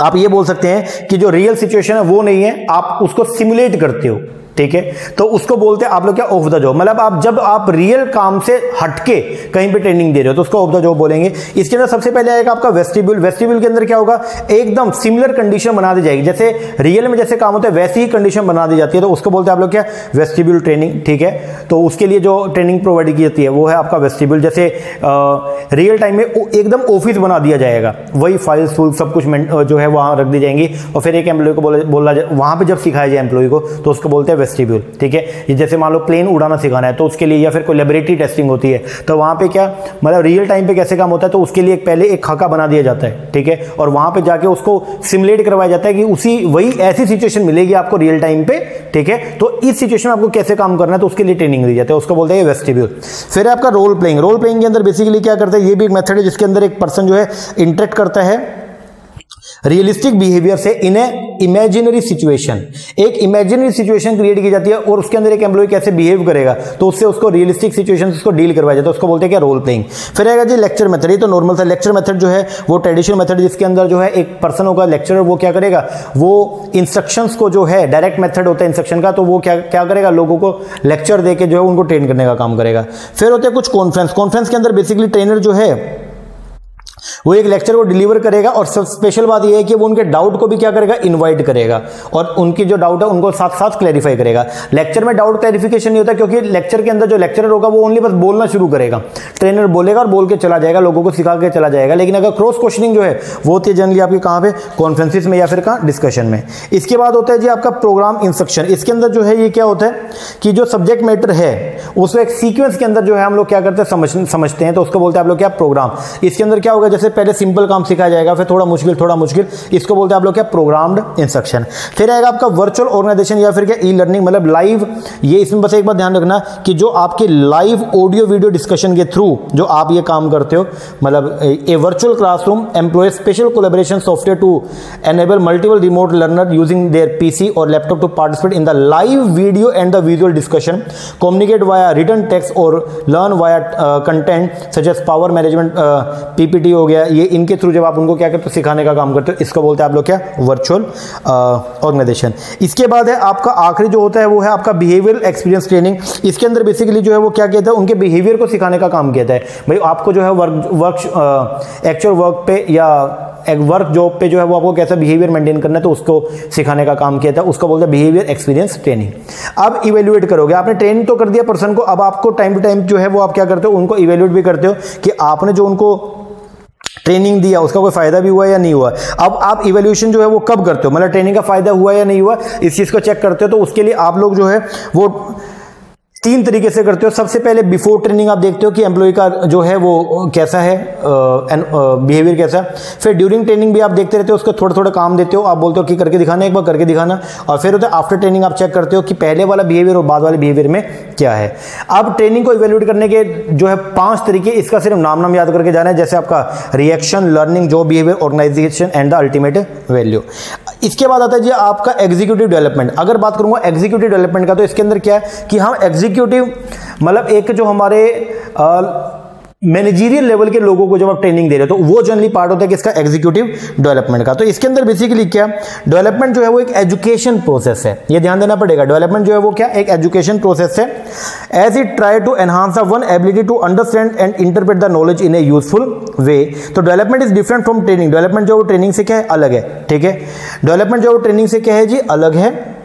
आप ये बोल सकते हैं कि जो रियल सिचुएशन है वो नहीं है, आप उसको सिमुलेट करते हो। ठीक है? तो उसको बोलते हैं, आप लोग क्या ऑफ़ द जॉब मतलब आप, जब आप रियल काम से हटके कहीं पे ट्रेनिंग दे रहे हो तो उसको ऑफ़ द जॉब बोलेंगे। इसके अंदर सबसे पहले आएगा आपका वेस्टिब्यूल वेस्टिब्यूल के अंदर क्या होगा? एकदम सिमिलर कंडीशन बना दी जाएगी। जैसे रियल में जैसे काम होता है, वैसी ही कंडीशन बना दी जाती है तो उसको बोलते हैं आप लोग क्या? वेस्टिब्यूल ट्रेनिंग ठीक है? तो उसके लिए जो ट्रेनिंग प्रोवाइड की जाती है, वो है आपका वेस्टिब्यूल जैसे रियल टाइम में एकदम ऑफ़िस बना दिया जाएगा। वही फाइल्स फूल सब कुछ जो है वहाँ रख दी जाएँगी। और फिर एक एम्प्लॉय को बोला बोला वहाँ पर जब सिखाया जाए एम्प्लॉय को तो उसको बोलते हैं वेस्टिब्यूल ठीक है? जैसे मान लो प्लेन उड़ाना सिखाना है तो उसके लिए या फिर कोई लेबोरेटरी टेस्टिंग होती है तो वहाँ पे क्या मतलब रियल टाइम पे कैसे काम होता है तो उसके लिए पहले एक खाका बना दिया जाता है, ठीक है? और वहाँ पे जाके उसको सिमुलेट करवाया जाता है कि उसी, वही ऐसी सिचुएशन मिलेगी आपको रियल टाइम पे, ठीक है? तो इस सिचुएशन में आपको कैसे काम करना है तो उसके लिए ट्रेनिंग दी जाती है, उसको बोलते हैं वेस्टिब्यूल फिर आपका रोल प्लेइंग रोल प्लेइंग के अंदर बेसिकली क्या करते हैं, ये भी एक मेथड है जिसके अंदर एक पर्सन जो है इंटरेक्ट करता है रियलिस्टिक बिहेवियर से इन ए इमेजिनरी सिचुएशन एक इमेजिनरी सिचुएशन क्रिएट की जाती है और उसके अंदर एक एम्प्लॉय कैसे बिहेव करेगा तो उससे उसको रियलिस्टिक सिचुएशन उसको डील करवाया जाता है। उसको बोलते हैं क्या? रोल प्लेइंग फिर आएगा जी लेक्चर मेथड ये तो नॉर्मल था। लेक्चर मेथड जो है, वो ट्रेडिशनल मेथड जिसके अंदर जो है एक पर्सन होगा लेक्चरर वो क्या करेगा? वो इंस्ट्रक्शंस को जो है डायरेक्ट मेथड होता है इंस्ट्रक्शन का तो वो क्या क्या करेगा? लोगों को लेक्चर दे जो है उनको ट्रेन करने का काम करेगा। फिर होते हैं कुछ कॉन्फ्रेंस कॉन्फ्रेंस के अंदर बेसिकली ट्रेनर जो है वो एक लेक्चर को डिलीवर करेगा और सब स्पेशल बात यह है कि वो उनके डाउट को भी क्या करेगा? इनवाइट करेगा। और उनकी जो डाउट है, उनको साथ साथ क्लैरिफाई करेगा। लेक्चर में डाउट क्लैरिफिकेशन नहीं होता क्योंकि लेक्चर के अंदर जो लेक्चरर होगा, वो ओनली बस बोलना शुरू करेगा। ट्रेनर बोलेगा और बोल के चला जाएगा, लोगों को सिखा के चला जाएगा। लेकिन अगर क्रॉस क्वेश्चनिंग जो है, वो होती है जनरली आपकी कहाँ पे? कॉन्फ्रेंसिस में या फिर कहाँ? डिस्कशन में। इसके बाद होता है जी आपका प्रोग्राम इंस्ट्रक्शन इसके अंदर जो है, ये क्या होता है कि जो सब्जेक्ट मैटर है, उसको एक सीक्वेंस के अंदर जो है हम लोग क्या करते हैं? समझते हैं। तो उसको बोलते हैं आप लोग क्या? प्रोग्राम इसके अंदर क्या होगा जैसे पहले सिंपल काम सिखाया जाएगा, फिर थोड़ा मुश्किल थोड़ा मुश्किल। इसको बोलते हैं आप लोग क्या? Programmed instruction. फिर आएगा आपका वर्चुअल ऑर्गेनाइजेशन या फिर क्या? ई लर्निंग मतलब लाइव। ये इसमें बस एक बात ध्यान रखना कि जो आपके लाइव ऑडियो वीडियो डिस्कशन के थ्रू जो आप ये काम करते हो मतलब a virtual classroom employ special collaboration software to enable multiple remote learner using their PC और laptop to participate in the live video and the visual discussion. Communicate via return text और learn via content, such as power management PPT हो गया, ये इनके through जब आप उनको क्या करते हो, सिखाने का काम करते हो, इसको बोलते हैं आप लोग क्या? वर्चुअल ऑर्गेनाइजेशन इसके बाद है आपका आखिरी जो होता है, वो है आपका बिहेवियर एक्सपीरियंस ट्रेनिंग इसके अंदर बेसिकली जो है, वो क्या कहता है, उनके बिहेवियर को सिखाने का काम कहता है। भाई, आपको जो है वर्क वर्क एक्चुअल वर्क पे या एक वर्क जॉब पे जो है, वो आपको कैसा बिहेवियर मेंटेन करना है तो उसको सिखाने का काम किया था उसको बोलते हैं बिहेवियर एक्सपीरियंस ट्रेनिंग अब इवेल्युएट करोगे। आपने ट्रेन तो कर दिया पर्सन को, अब आपको टाइम टू टाइम जो है, वो आप क्या करते हो, उनको इवेल्युएट भी करते हो कि आपने जो उनको ट्रेनिंग दिया, उसका कोई फ़ायदा भी हुआ या नहीं हुआ? अब आप इवेल्यूशन जो है वो कब करते हो? मतलब ट्रेनिंग का फ़ायदा हुआ या नहीं हुआ? इस चीज़ को चेक करते हो तो उसके लिए आप लोग जो है वो तीन तरीके से करते हो। सबसे पहले बिफोर ट्रेनिंग आप देखते हो कि एम्प्लॉय का जो है वो कैसा है बिहेवियर कैसा है। फिर ड्यूरिंग ट्रेनिंग भी आप देखते रहते हो, उसको थोड़ा थोड़ा काम देते हो। आप बोलते हो कि करके दिखाना, एक बार करके दिखाना। और फिर होता है आफ्टर ट्रेनिंग आप चेक करते हो कि पहले वाला बिहेवियर और बाद वाले बिहेवियर में क्या है। अब ट्रेनिंग को इवेल्यूट करने के जो है पाँच तरीके, इसका सिर्फ़ नाम नाम याद करके जाना है। जैसे आपका रिएक्शन लर्निंग जो behaviour organisation and the ultimate value इसके बाद आता है जी आपका एग्जीक्यूटिव डेवलपमेंट अगर बात करूँगा एग्जीक्यूटिव डेवलपमेंट का तो इसके अंदर क्या है कि हम एग्जीक्यूटिव मतलब एक जो हमारे मैनेजीरियल लेवल के लोगों को जब आप ट्रेनिंग दे रहे हो तो वो जनरली पार्ट होता है किसका एग्जीक्यूटिव डेवलपमेंट का। तो इसके अंदर बेसिकली क्या? डेवलपमेंट जो है वो एक एजुकेशन प्रोसेस है। ये ध्यान देना पड़ेगा। डेवलपमेंट जो है वो क्या? एक एजुकेशन प्रोसेस है। As it try to enhance a one ability to understand and interpret the knowledge in a useful way तो development is different from training development जो वो ट्रेनिंग से क्या है? अलग है। ठीक है? डेवलपमेंट जो वो ट्रेनिंग से क्या है जी? अलग है।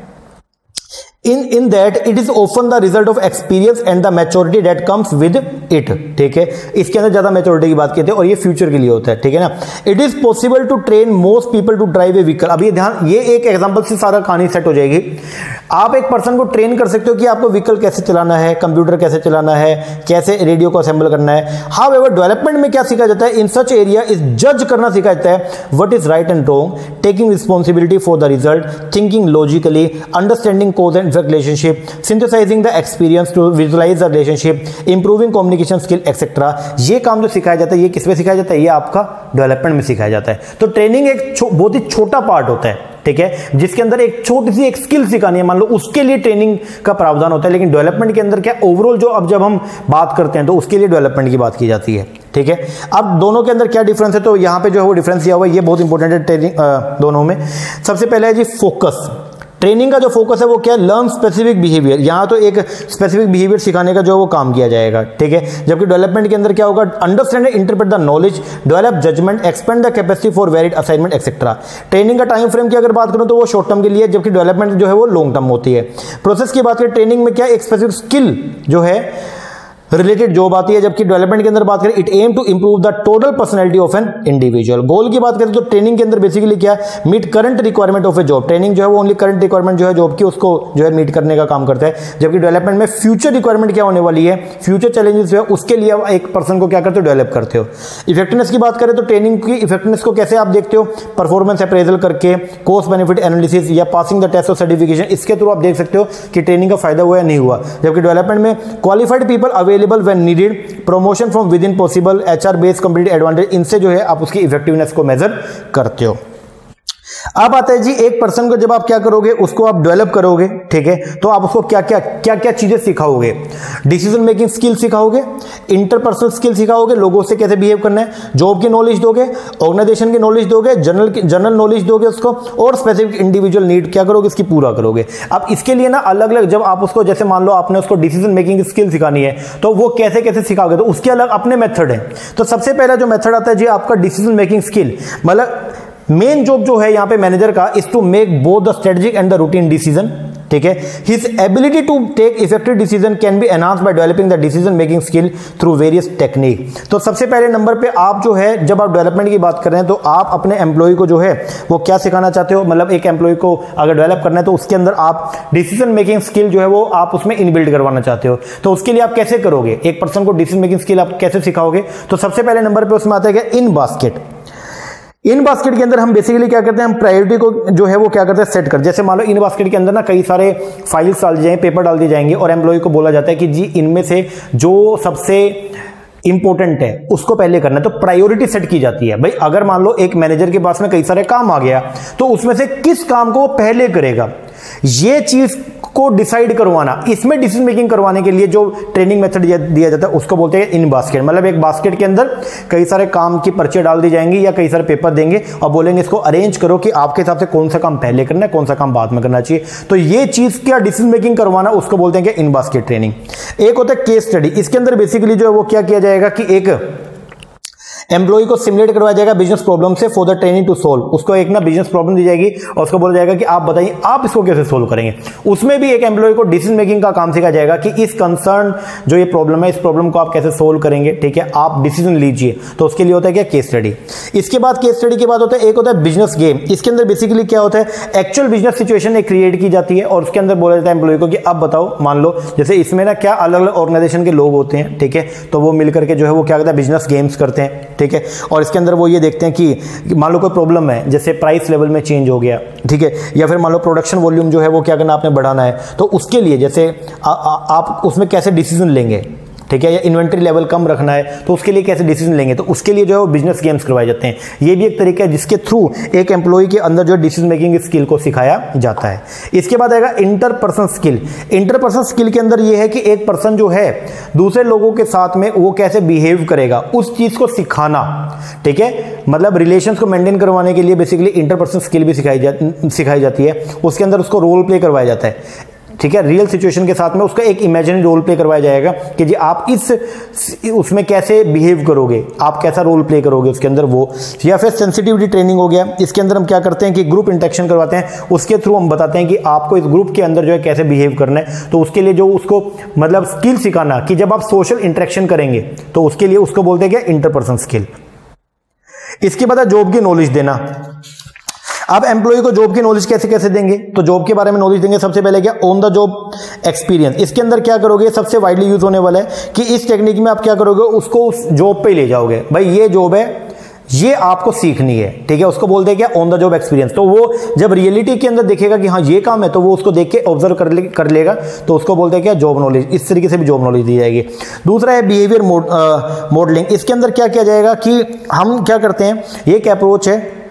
In in that it is often the result of experience and the maturity that comes with it ठीक है? इसके अंदर ज़्यादा मैच्योरिटी की बात करते हैं और ये फ्यूचर के लिए होता है, ठीक है ना? It is possible to train most people to drive a vehicle अब ये ध्यान, ये एक एग्ज़ाम्पल से सारा कहानी सेट हो जाएगी। आप एक पर्सन को ट्रेन कर सकते हो कि आपको व्हीकल कैसे चलाना है कंप्यूटर कैसे चलाना है, कैसे रेडियो को असेंबल करना है। हाउ एवर डेवलपमेंट में क्या सीखा जाता है? इन सच एरिया इज़ जज करना सीखा जाता है। What is right and wrong taking responsibility for the result thinking logically understanding cause and relationship synthesising the experience to visualise the relationship improving communication skill etcetera ये काम जो सिखाया जाता है, ये किसमें सिखाया जाता है? ये आपका डेवलपमेंट में सिखाया जाता है। तो ट्रेनिंग एक बहुत ही छोटा पार्ट होता है। ठीक है, जिसके अंदर एक छोटी सी एक स्किल सिखानी है। मान लो उसके लिए ट्रेनिंग का प्रावधान होता है, लेकिन डेवलपमेंट के अंदर क्या ओवरऑल जो अब जब हम बात करते हैं तो उसके लिए डेवलपमेंट की बात की जाती है, ठीक है? अब दोनों के अंदर क्या डिफरेंस है? तो यहाँ पे जो है वो डिफरेंस दिया हुआ है, ये बहुत इंपॉर्टेंट है ट्रेनिंग दोनों में। सबसे पहले है जी फोकस ट्रेनिंग का जो फोकस है वो क्या है? लर्न स्पेसिफिक बिहेवियर यहाँ तो एक स्पेसिफिक बिहेवियर सिखाने का जो वो काम किया जाएगा, ठीक है? जबकि डेवलपमेंट के अंदर क्या होगा? Understand interpret the knowledge develop judgement expand the capacity for varied assignment etcetera training का टाइम फ्रेम की अगर बात करूँ तो वो शॉर्ट टर्म के लिए जबकि डेवलपमेंट जो है वो लॉन्ग टर्म होती है। प्रोसेस की बात करें ट्रेनिंग में क्या एक स्पेसिफिक स्किल जो है रिलेटेड जॉब आती है, जबकि डेवलपमेंट के अंदर बात करें it aim to improve the total personality of an individual goal की बात करें तो ट्रेनिंग के अंदर बेसिकली क्या है? Meet current requirement of a job training जो है वो ओनली करंट रिक्वायरमेंट जो है जॉब की, उसको जो है मीट करने का काम करता है। जबकि डेवलपमेंट में फ्यूचर रिक्वायरमेंट क्या होने वाली है? फ्यूचर चैलेंजेस जो है, उसके लिए एक पर्सन को क्या करते हो? डेवलप करते हो। इफेक्टिवनेस की बात करें तो ट्रेनिंग की इफेक्टिवनेस को कैसे आप देखते हो? परफॉर्मेंस अप्रेजल करके कोस्ट बेनिफिट एनालिसिस या passing the test of certification इसके थ्रू आप देख सकते हो कि ट्रेनिंग का फ़ायदा हुआ या नहीं हुआ। जबकि डेवलपमेंट में qualified people available when needed promotion from within possible H R based complete advantage इनसे जो है आप उसकी इफेक्टिवनेस को मेजर करते हो। अब आता है जी, एक पर्सन को जब आप क्या करोगे, उसको आप डेवलप करोगे, ठीक है? तो आप उसको क्या क्या क्या क्या चीज़ें सिखाओगे? डिसीज़न मेकिंग स्किल सिखाओगे इंटरपर्सनल स्किल सिखाओगे, लोगों से कैसे बिहेव करना है जॉब की नॉलेज दोगे ऑर्गेनाइजेशन की नॉलेज दोगे जनरल जनरल नॉलेज दोगे उसको, और स्पेसिफिक इंडिविजुअल नीड क्या करोगे, इसकी पूरा करोगे। अब इसके लिए ना अलग अलग जब आप उसको, जैसे मान लो आपने उसको डिसीज़न मेकिंग स्किल सिखानी है तो वो कैसे कैसे सिखाओगे? तो उसके अलग अपने मेथड है। तो सबसे पहला जो मेथड आता है जी, आपका डिसीज़न मेकिंग स्किल मतलब मेन जॉब जो है यहाँ पे मैनेजर का is to make both the strategic and the routine decision ठीक है? His ability to take effective decision can be enhance by developing the decision making skill through various technique तो सबसे पहले नंबर पे आप जो है, जब आप डेवलपमेंट की बात कर रहे हैं तो आप अपने एम्प्लॉय को जो है, वो क्या सिखाना चाहते हो? मतलब एक एम्प्लॉय को अगर डेवलप करना है तो उसके अंदर आप डिसीज़न मेकिंग स्किल जो है, वो आप उसमें इनबिल्ड करवाना चाहते हो। तो उसके लिए आप कैसे करोगे? एक पर्सन को डिसीज़न मेकिंग स्किल आप कैसे सिखाओगे? तो सबसे पहले नंबर पर उसमें आता है इन बास्केट इन बास्केट के अंदर हम बेसिकली क्या करते हैं, हम प्रायोरिटी को जो है वो क्या करते हैं सेट कर जैसे मान लो इन बास्केट के अंदर ना कई सारे फाइल्स डाल दिए पेपर डाल दिए जाएँगे और एम्प्लॉय को बोला जाता है कि जी, इनमें से जो सबसे इंपॉर्टेंट है, उसको पहले करना है। तो प्रायोरिटी सेट की जाती है। भाई, अगर मान लो एक मैनेजर के पास में कई सारे काम आ गया तो उसमें से किस काम को वो पहले करेगा? ये चीज़ को डिसाइड करवाना, इसमें डिसीज़न मेकिंग करवाने के लिए जो ट्रेनिंग मेथड दिया जाता है, उसको बोलते हैं इन बास्केट मतलब एक बास्केट के अंदर कई सारे काम की पर्चे डाल दी जाएँगी या कई सारे पेपर देंगे और बोलेंगे इसको अरेंज करो कि आपके हिसाब से कौन सा काम पहले करना है, कौन सा काम बाद में करना चाहिए. तो ये चीज़ क्या डिसीज़न मेकिंग करवाना, उसको बोलते हैं कि इन बास्केट ट्रेनिंग एक होता है केस स्टडी इसके अंदर बेसिकली जो है वो क्या किया जाएगा कि एक एम्प्लॉय को सिमुलेट करवाया जाएगा बिज़नेस प्रॉब्लम से for the training to solve उसको एक ना बिज़नेस प्रॉब्लम दी जाएगी और उसको बोला जाएगा कि आप बताइए, आप इसको कैसे सोल्व करेंगे? उसमें भी एक एम्प्लॉय को डिसीज़न मेकिंग का काम सिखाया जाएगा कि इस कंसर्न जो ये प्रॉब्लम है, इस प्रॉब्लम को आप कैसे सोल्व करेंगे, ठीक है? आप डिसीज़न लीजिए। तो उसके लिए होता है क्या? केस स्टडी इसके बाद केस स्टडी के बाद होता है, एक होता है बिज़नेस गेम इसके अंदर बेसिकली क्या होता है? एक्चुअल बिज़नेस सिचुएशन एक क्रिएट की जाती है और उसके अंदर बोला जाता है एम्प्लॉय को कि अब बताओ, मान लो, जैसे इसमें ना क्या अलग अलग ऑर्गेनाइजेशन के लोग होते हैं, ठीक है? तो वो मिलकर के जो है वो क्या करता है? बिज़नेस गेम्स करते हैं ठीक है? और इसके अंदर वो ये देखते हैं कि मान लो कोई प्रॉब्लम है जैसे प्राइस लेवल में चेंज हो गया ठीक है? या फिर मान लो प्रोडक्शन वॉल्यूम जो है वो क्या करना आपने बढ़ाना है तो उसके लिए जैसे आ, आ, आप उसमें कैसे डिसीज़न लेंगे? ठीक है, या इन्वेंट्री लेवल कम रखना है तो उसके लिए कैसे डिसीज़न लेंगे? तो उसके लिए जो है वो बिज़नेस गेम्स करवाए जाते हैं। ये भी एक तरीका है जिसके थ्रू एक एम्प्लॉय के अंदर जो डिसीज़न मेकिंग स्किल को सिखाया जाता है। इसके बाद आएगा इंटरपर्सन स्किल इंटरपर्सन स्किल के अंदर ये है कि एक पर्सन जो है, दूसरे लोगों के साथ में वो कैसे बिहेव करेगा, उस चीज़ को सिखाना। ठीक है? मतलब रिलेशन को मेंटेन करवाने के लिए बेसिकली इंटरपर्सन स्किल भी सिखाई जा, सिखाई जाती है। उसके अंदर उसको रोल प्ले करवाया जाता है। ठीक है रियल सिचुएशन के साथ में उसका एक इमेजिनरी रोल प्ले करवाया जाएगा कि जी आप इस, उसमें कैसे बिहेव करोगे? आप कैसा रोल प्ले करोगे उसके अंदर वो? या फिर सेंसिटिविटी ट्रेनिंग हो गया। इसके अंदर हम क्या करते हैं कि ग्रुप इंटेक्शन करवाते हैं। उसके थ्रू हम बताते हैं कि आपको इस ग्रुप के अंदर जो है कैसे बिहेव करना है। तो उसके लिए जो उसको मतलब स्किल सिखाना कि जब आप सोशल इंटरेक्शन करेंगे तो उसके लिए उसको बोलते हैं क्या? इंटरपर्सन स्किल इसके बाद जॉब की नॉलेज देना। अब एम्प्लॉय को जॉब की नॉलेज कैसे कैसे देंगे? तो जॉब के बारे में नॉलेज देंगे सबसे पहले क्या? ऑन द जॉब एक्सपीरियंस इसके अंदर क्या करोगे? सबसे वाइडली यूज़ होने वाला है कि इस टेक्निक में आप क्या करोगे? उसको उस जॉब पे ले जाओगे। भाई ये जॉब है ये आपको सीखनी है ठीक है? उसको बोलते हैं क्या? ऑन द जॉब एक्सपीरियंस तो वो जब रियलिटी के अंदर देखेगा कि हाँ ये काम है तो वो उसको देख के ऑब्ज़र्व कर, ले, कर लेगा तो उसको बोलते हैं क्या? जॉब नॉलेज इस तरीके से भी जॉब नॉलेज दी जाएगी। दूसरा है बिहेवियर मॉडलिंग इसके अंदर क्या किया जाएगा कि हम क्या करते हैं? एक अप्रोच है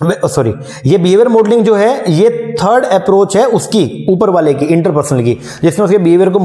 सॉरी ये बिहेवियर मॉडलिंग जो है, ये थर्ड अप्रोच है उसकी, ऊपर वाले की इंटरपर्सनल की, जिसमें उसके बिहेवियर को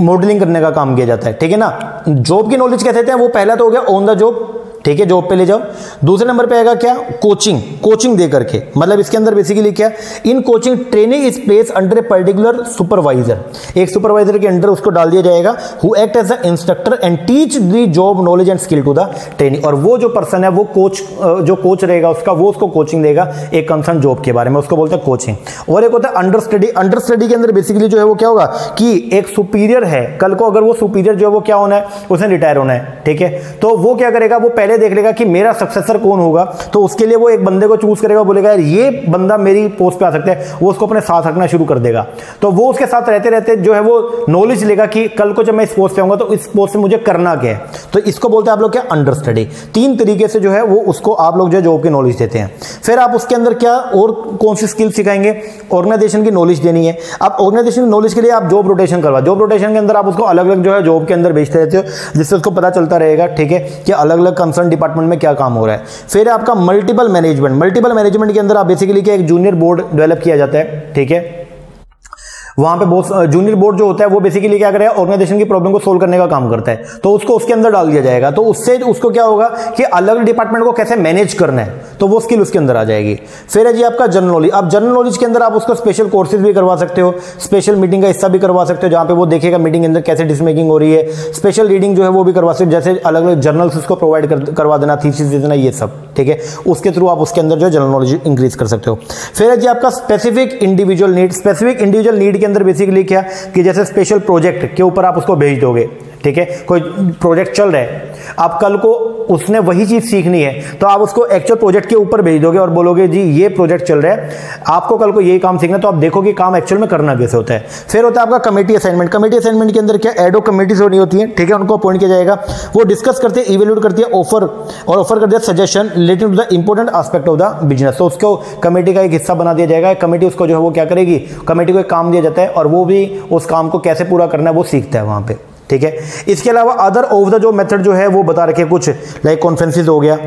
मॉडलिंग करने का काम किया जाता है। ठीक है ना? जॉब की नॉलेज कहते हैं? वो पहला तो हो गया ऑन द जॉब ठीक है जॉब पे ले जाओ। दूसरे नंबर पे आएगा क्या? कोचिंग कोचिंग दे करके। मतलब इसके अंदर बेसिकली क्या? In coaching training is place under a particular supervisor एक सुपरवाइजर के अंडर उसको डाल दिया जाएगा who act as the instructor and teach the job knowledge and skill to the training और वो जो पर्सन है, वो कोच जो कोच रहेगा उसका, वो उसको कोचिंग देगा एक कंसर्न जॉब के बारे में। उसको बोलते हैं कोचिंग और एक होता है अंडर स्टडी अंडर स्टडी के अंदर बेसिकली जो है वो क्या होगा कि एक सुपीरियर है। कल को अगर वो सुपीरियर जो है वो क्या होना है? उसे रिटायर होना है। ठीक है? तो वो क्या करेगा? वो पहले पहले देख लेगा कि मेरा सक्सेसर कौन होगा तो उसके लिए वो एक बंदे को चूज़ करेगा, बोलेगा, यार, ये बंदा मेरी पोस्ट पे आ सकता है, वो उसको अपने साथ रखना शुरू कर देगा। तो वो उसके साथ रहते रहते जो है वो नॉलेज लेगा कि कल को जब मैं इस पोस्ट पे आऊँगा तो इस पोस्ट से मुझे करना क्या है? तो इसको बोलते हैं आप लोग क्या? अंडर स्टडी तीन तरीके से जो है वो उसको आप लोग जो है जॉब की नॉलेज देते हैं। फिर आप उसके अंदर क्या और कौन सी स्किल सिखाएँगे? ऑर्गेनाइजेशन की नॉलेज देनी है। आप ऑर्गेनाइजेशन की नॉलेज के लिए आप जॉब रोटेशन करवा। जॉब रोटेशन के अंदर आप उसको अलग अलग जो है जॉब के अंदर भेजते रहते हो, जिससे उसको पता चलता रहेगा, ठीक है, कि अलग अलग कंसर्न डिपार्टमेंट में क्या काम हो रहा है? फिर आपका मल्टीपल मैनेजमेंट मल्टीपल मैनेजमेंट के अंदर आप बेसिकली क्या एक जूनियर बोर्ड डेवलप किया जाता है, ठीक है? वहाँ पे बहुत जूनियर बोर्ड जो होता है वो बेसिकली क्या करेगा ऑर्गेनाइजेशन की प्रॉब्लम को सोल्व करने का काम करता है। तो उसको उसके अंदर डाल दिया जाएगा। तो उससे उसको क्या होगा कि अलग डिपार्टमेंट को कैसे मैनेज करना है तो वो स्किल उसके अंदर आ जाएगी। फिर है जी आपका जनरल नॉलेज आप जनरल नॉलेज के अंदर आप उसको स्पेशल कोर्सेज भी करवा सकते हो स्पेशल मीटिंग का हिस्सा भी करवा सकते हो जहाँ पे वो देखेगा मीटिंग के अंदर कैसे डिस मेकिंग हो रही है। स्पेशल रीडिंग जो है वो भी करवा सकते हो जैसे अलग अलग जर्नल्स उसको प्रोवाइड कर, करवा देना थीसिस दे देना ये सब ठीक है? उसके थ्रू आप उसके अंदर जो जनरल नॉलेज इंक्रीज कर सकते हो। फिर है जी आपका specific individual need specific individual need के अंदर बेसिकली क्या, कि जैसे स्पेशल प्रोजेक्ट के ऊपर आप उसको भेज दोगे, ठीक है? कोई प्रोजेक्ट चल रहा है, आप कल को उसने वही चीज़ सीखनी है। तो आप उसको एक्चुअल प्रोजेक्ट के ऊपर भेज दोगे और बोलोगे, जी, ये प्रोजेक्ट चल रहा है। आपको कल को यही काम सीखना तो आप देखो कि काम एक्चुअल में करना कैसे होता है। फिर होता है आपका कमेटी असाइनमेंट कमेटी असाइनमेंट के अंदर क्या एडो कमेटीज होनी होती है? ठीक है, उनको अपॉइंट किया जाएगा। वो डिस्कस करते हैं इवेल्यूट करती है ऑफ़र और ऑफ़र कर दिया suggestion related to the important aspect of the business तो उसको कमेटी का एक हिस्सा बना दिया जाएगा। कमेटी उसको जो है वो क्या करेगी? कमेटी को एक काम दिया जाता है और वो भी उस काम को कैसे पूरा करना है वो सीखता है वहाँ पर ठीक है? इसके अलावा अदर ऑफ़ द जो मेथड जो है, वो बता रखे कुछ लाइक कॉन्फ्रेंसिस हो गया।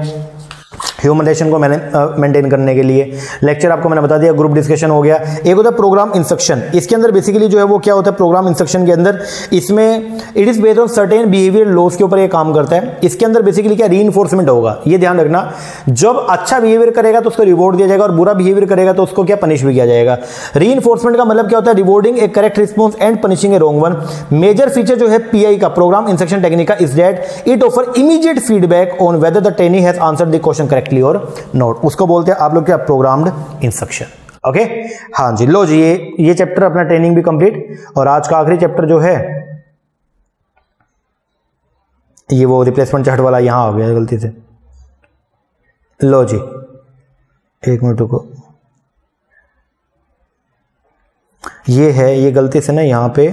ह्यूमन रिलेशन को मेंटेन करने के लिए। लेक्चर आपको मैंने बता दिया ग्रुप डिस्कशन हो गया। एक होता है प्रोग्राम इंस्ट्रक्शन इसके अंदर बेसिकली जो है वो क्या होता है प्रोग्राम इंस्ट्रक्शन के अंदर इसमें it is based on certain behaviour laws के ऊपर ये काम करता है। इसके अंदर बेसिकली क्या री होगा, ये ध्यान रखना। जब अच्छा बिहेवियर करेगा तो उसको रिवॉर्ड दिया जाएगा और बुरा बिहेवियर करेगा तो उसको क्या पनिश भी किया जाएगा। री का मतलब क्या होता है rewarding a correct response and punishing a wrong one major feature जो है पीआई का प्रोग्राम इंस्ट्रक्शन टेक्निक का is that it offer immediate feedback on whether the training has answer the question correctly और नोट उसको बोलते हैं, आप लोग क्या प्रोग्राम्ड इंस्ट्रक्शन ओके हाँ जी, लो जी, ये ये चैप्टर अपना ट्रेनिंग भी कंप्लीट और आज का आखिरी चैप्टर जो है, ये वो रिप्लेसमेंट चार्ट वाला यहाँ आ गया, गलती से. लो जी, एक मिनट को ये है, ये गलती से ना यहाँ पे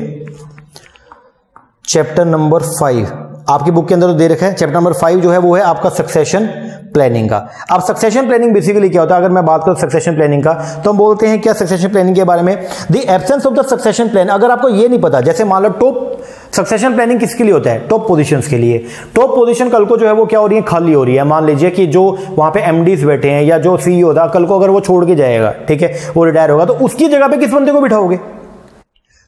चैप्टर नंबर फाइव आपकी बुक के अंदर तो दे रखा है चैप्टर नंबर फाइव जो है, वो है आपका सक्सेशन प्लानिंग का। अब सक्सेशन प्लानिंग बेसिकली क्या होता है? अगर मैं बात करूँ सक्सेशन प्लानिंग का तो हम बोलते हैं क्या सक्सेशन प्लानिंग के बारे में? The absence of the succession plan अगर आपको ये नहीं पता, जैसे मान लो टॉप सक्सेशन प्लानिंग किसके लिए होता है? टॉप पोजीशंस के लिए। टॉप पोजीशन कल को जो है वो क्या हो रही है? खाली हो रही है। मान लीजिए कि जो वहाँ पे एमडीज बैठे हैं या जो सीईओ था, कल को अगर वो छोड़ के जाएगा, ठीक है, वो रिटायर होगा तो उसकी जगह पे किस बंदे को बिठाओगे?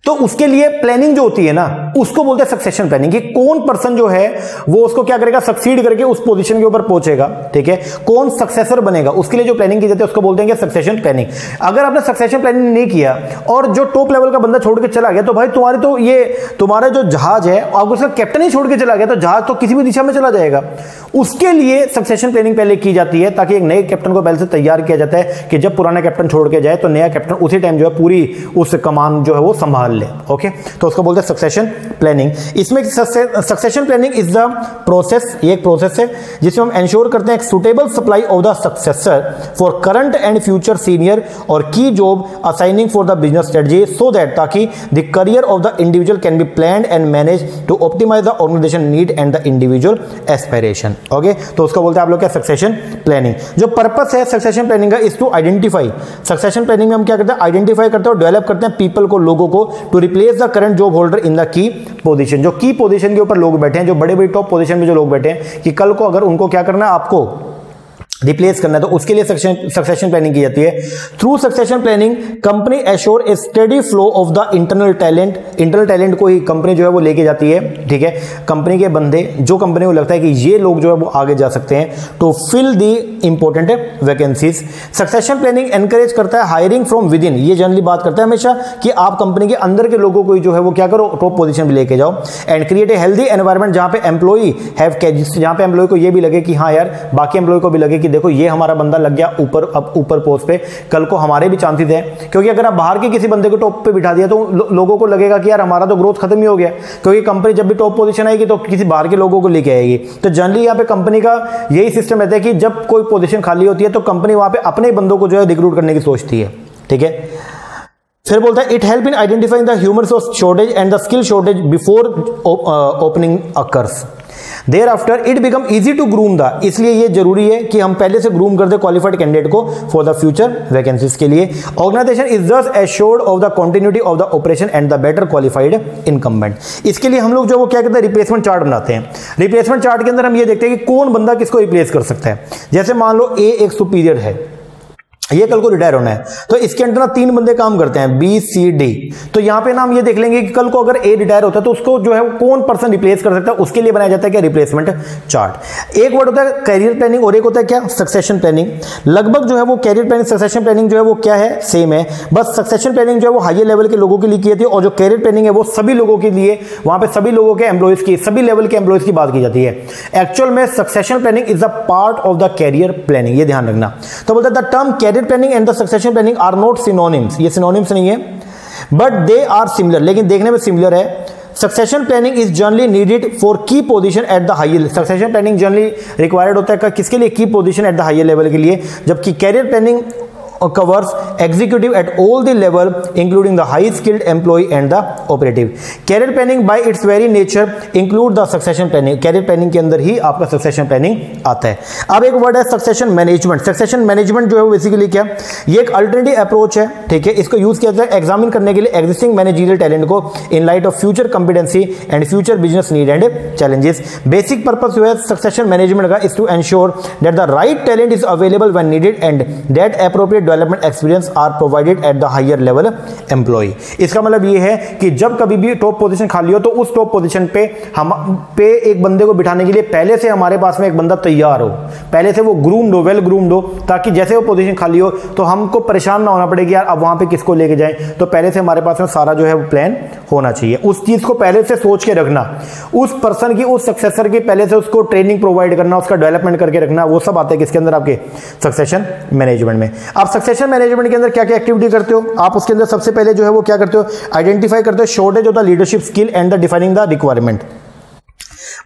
तो उसके लिए प्लानिंग जो होती है ना, उसको बोलते हैं सक्सेशन प्लानिंग कि कौन पर्सन जो है, वो उसको क्या करेगा सक्सीड करके उस पोजीशन के ऊपर पहुंचेगा, ठीक है? कौन सक्सेसर बनेगा? उसके लिए जो प्लानिंग की जाती है, उसको बोलते हैं सक्सेशन प्लानिंग अगर आपने सक्सेशन प्लानिंग नहीं किया, और जो टॉप लेवल का बंदा छोड़ के चला गया तो भाई तुम्हारे तो ये, तुम्हारा जो जहाज़ है अगर उसका कैप्टन ही छोड़ के चला गया तो जहाज़ तो किसी भी दिशा में चला जाएगा। उसके लिए सक्सेशन प्लानिंग पहले की जाती है, ताकि एक नए कैप्टन को पहले से तैयार किया जाता है, कि जब पुराना कैप्टन छोड़ के जाए तो नया कैप्टन उसी टाइम जो है पूरी उस कमान जो है वो संभाल ले ओके तो उसको बोलते हैं सक्सेशन प्लानिंग इसमें succession planning is the process ये एक प्रोसेस है, जिसमें हम एंश्योर करते हैं एक suitable supply of the successor for current and future senior और key job assigning for the business strategy so that ताकि the career of the individual can be plan and manage to optimise the organisation need and the individual aspiration okay तो उसको बोलते हैं आप लोग क्या? Succession planning जो purpose है सक्सेशन प्लानिंग का is to identify succession planning में हम क्या करते हैं? आइडेंटिफाई करते हैं और डेवलप करते हैं पीपल को, लोगों को to replace the current job holder in the key position जो की पोजीशन के ऊपर लोग बैठे हैं, जो बड़े बड़े टॉप पोजीशन में जो लोग बैठे हैं, कि कल को अगर उनको क्या करना है, आपको रिप्लेस करना है तो उसके लिए सक्सेशन प्लानिंग की जाती है। Through succession planning company assure a steady flow of the internal talent internal talent को ही कंपनी जो है वो लेके जाती है, ठीक है? कंपनी के बंदे, जो कंपनी को लगता है कि ये लोग जो है वो आगे जा सकते हैं to fill the important vacancies succession planning encourage करता है हायरिंग फ्रॉम विद इन ये जनरली बात करता है हमेशा कि आप कंपनी के अंदर के लोगों को जो है वो क्या करो टॉप पोजिशन में लेके जाओ। And create a healthy environment जहाँ पे एम्प्लॉई हैव जहाँ पे एम्प्लॉय को ये भी लगे कि हाँ यार, बाकी एम्प्लॉय को भी लगे कि देखो ये हमारा बंदा लग गया ऊपर अब ऊपर पोस्ट पे। कल को हमारे भी चांसेस हैं क्योंकि अगर आप बाहर के किसी बंदे को टॉप पे बिठा दिया तो लो, लोगों को लगेगा कि यार हमारा तो ग्रोथ खत्म ही हो गया। क्योंकि कंपनी जब भी टॉप पोजीशन आएगी तो किसी बाहर के लोगों को लेके आएगी। तो जनरली यहाँ पे कंपनी का यही सिस्टम रहता है कि जब कोई पोजिशन खाली होती है तो कंपनी वहाँ पर अपने बंदों को जो है रिक्रूट करने की सोचती है। ठीक है? फिर बोलता है it help in identifying the human shortage and the skill shortage before opening occurs thereafter it become easy to groom the इसलिए ये ज़रूरी है कि हम पहले से ग्रूम कर दे क्वालिफाइड कैंडिडेट को फॉर द फ्यूचर वैकेंसीज के लिए। Organisation is thus assured of the continuity of the operation and the better qualified incumbent इसके लिए हम लोग जो वो क्या कहते हैं? रिप्लेसमेंट चार्ट बनाते हैं। रिप्लेसमेंट चार्ट के अंदर हम ये देखते हैं कि कौन बंदा किसको रिप्लेस कर सकता है। जैसे मान लो ए एक सुपीरियर है। ये कल को रिटायर होना है। तो इसके अंदर ना तीन बंदे काम करते हैं बी सी डी तो यहाँ पे ना हम ये देख लेंगे कि कल को अगर ए रिटायर होता है तो उसको जो है कौन पर्सन रिप्लेस कर सकता है, उसके लिए बनाया जाता है क्या? रिप्लेसमेंट चार्ट एक वर्ड होता है कैरियर प्लानिंग और एक होता है क्या? सक्सेशन प्लानिंग लगभग जो है वो कैरियर प्लानिंग सक्सेशन प्लानिंग जो है वो क्या है? सेम है। बस सक्सेशन प्लानिंग जो है वो हाइयर लेवल के लोगों के लिए की है और जो कैरियर प्लानिंग है वो सभी लोगों के लिए, वहाँ पर सभी लोगों के एम्प्लॉयज़ की, सभी लेवल के एम्प्लॉयज़ की बात की जाती है। एक्चुअल में succession planning is a part of the career planning ये ध्यान रखना। तो बोलते the term career planning and the succession planning are not synonyms ये सिनोनिम्स नहीं है बट दे आर सिमिलर लेकिन देखने में सिमिलर है। Succession planning is generally needed for key position at the higher succession planning generally required होता है किसके लिए key position at the higher level के लिए? जबकि career planning covers executive at all the level including the high skilled employee and the operative career planning by its very nature include the succession planning career planning के अंदर ही आपका succession planning आता है अब एक वर्ड है succession management succession management जो है बेसिकली क्या ये एक अल्टरनेटिव अप्रोच है ठीक है इसको यूज़ किया जाता है एग्जामिन करने के लिए एग्जिस्टिंग मैनेजरियल टैलेंट को in light of future competency and future business need and challenges basic purpose जो है सक्सेशन मैनेजमेंट का is to ensure that the right talent is available when needed and that appropriate development experience are provided at the higher level employ इसका मतलब ये है कि जब कभी भी टॉप पोजीशन खाली हो तो उस टॉप पोजीशन पे हम, पे एक बंदे को बिठाने के लिए पहले से हमारे पास में एक बंदा तैयार हो। पहले से वो ग्रूम्ड हो वेल ग्रूम्ड हो, ताकि जैसे वो पोजीशन खाली हो तो हमको परेशान ना होना पड़ेगा यार, अब वहाँ पे किसको लेके जाए? तो पहले से हमारे पास में सारा जो है वो प्लान होना चाहिए। उस चीज़ को पहले से सोच के रखना। उस पर्सन की, उस सक्सेसर की पहले से उसको ट्रेनिंग प्रोवाइड करना, उसका डेवलपमेंट करके रखना, वो सब आते हैं किसके अंदर? आपके सक्सेशन मैनेजमेंट में। आप सक्सेशन मैनेजमेंट के अंदर क्या क्या एक्टिविटी करते हो? आप उसके अंदर सबसे पहले जो है वो क्या करते हो? आइडेंटिफाई करते हो shortage of the leadership skill and the defining the requirement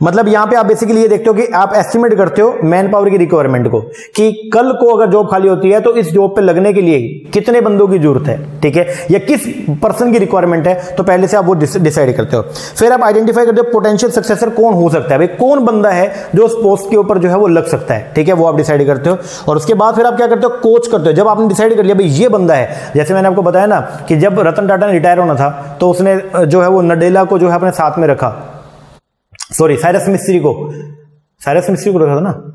मतलब यहाँ पे आप बेसिकली ये देखते हो कि आप एस्टिमेट करते हो मैन पावर की रिक्वायरमेंट को, कि कल को अगर जॉब खाली होती है तो इस जॉब पे लगने के लिए कितने बंदों की ज़रूरत है, ठीक है? या किस पर्सन की रिक्वायरमेंट है तो पहले से आप वो डिसाइड करते हो। फिर आप आइडेंटिफाई करते हो पोटेंशियल सक्सेसर कौन हो सकता है, भाई कौन बंदा है जो उस पोस्ट के ऊपर जो है वो लग सकता है, ठीक है? वो आप डिसाइड करते हो। और उसके बाद फिर आप क्या करते हो? कोच करते हो। जब आपने डिसाइड कर लिया, भाई ये बंदा है, जैसे मैंने आपको बताया ना कि जब रतन टाटा ने रिटायर होना था तो उसने, जो है वो नडेला को जो है अपने साथ में रखा। सॉरी साइरस मिस्त्री को साइरस मिस्त्री को रखा था ना?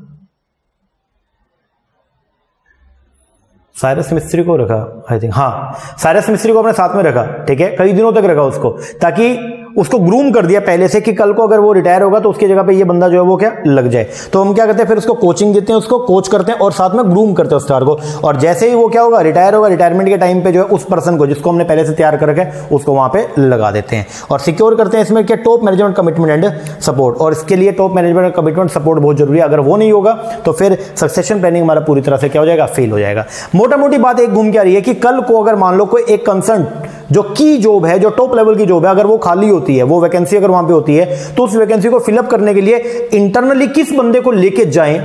साइरस मिस्त्री को रखा आई थिंक हाँ साइरस मिस्त्री को अपने साथ में रखा, ठीक है? कई दिनों तक रखा उसको, ताकि उसको ग्रूम कर दिया पहले से कि कल को अगर वो रिटायर होगा तो उसकी जगह पे ये बंदा जो है वो क्या लग जाए। तो हम क्या करते हैं, फिर उसको कोचिंग देते हैं, उसको कोच करते हैं और साथ में ग्रूम करते हैं उस स्टार को। और जैसे ही वो क्या होगा रिटायर होगा रिटायरमेंट के टाइम पे जो है उस पर्सन को, जिसको हमने पहले से तैयार कर रखे उसको वहाँ पे लगा देते हैं। और सिक्योर करते हैं इसमें क्या top management commitment and support और इसके लिए टॉप मैनेजमेंट कमिटमेंट सपोर्ट बहुत ज़रूरी है। अगर वो नहीं होगा तो फिर सक्सेशन प्लानिंग हमारा पूरी तरह से क्या हो जाएगा फेल हो जाएगा। मोटा मोटी बात एक घूम के आ रही है कि कल को अगर मान लो कोई एक कंसर्न जो की जॉब है, जो टॉप लेवल की जॉब है, अगर वो खाली होती है, वो वैकेंसी अगर वहाँ पे होती है तो उस वैकेंसी को फिलअप करने के लिए इंटरनली किस बंदे को लेके जाएँ?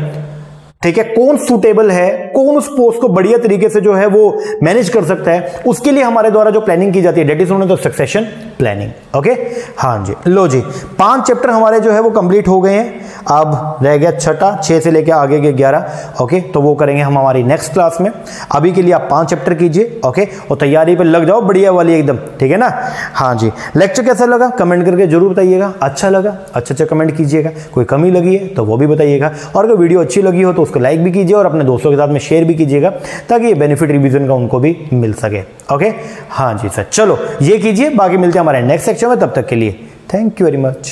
ठीक है? कौन सुटेबल है? कौन उस पोस्ट को बढ़िया तरीके से जो है वो मैनेज कर सकता है? उसके लिए हमारे द्वारा जो प्लानिंग की जाती है डेट इज़ तो सक्सेशन प्लानिंग ओके हाँ जी। लो जी, पाँच चैप्टर हमारे जो है वो कंप्लीट हो गए हैं। अब रह गया छठा, छह से लेकर आगे के ग्यारह। ओके तो वो करेंगे हम हमारी नेक्स्ट क्लास में। अभी के लिए आप पाँच चैप्टर कीजिए। ओके और तैयारी पर लग जाओ, बढ़िया वाली एकदम। ठीक है ना? हाँ जी। लेक्चर कैसा लगा? कमेंट करके ज़रूर बताइएगा। अच्छा लगा? अच्छा अच्छा कमेंट कीजिएगा। कोई कमी लगी है तो वो भी बताइएगा। और अगर वीडियो अच्छी लगी हो तो उसको लाइक भी कीजिए और अपने दोस्तों के साथ में शेयर भी कीजिएगा, ताकि ये बेनिफिट रिविजन का उनको भी मिल सके। ओके हाँ जी सर, चलो, ये कीजिए, बाकी मिलते हैं हमारे नेक्स्ट सेक्शन में, तब तक के लिए थैंक यू वेरी मच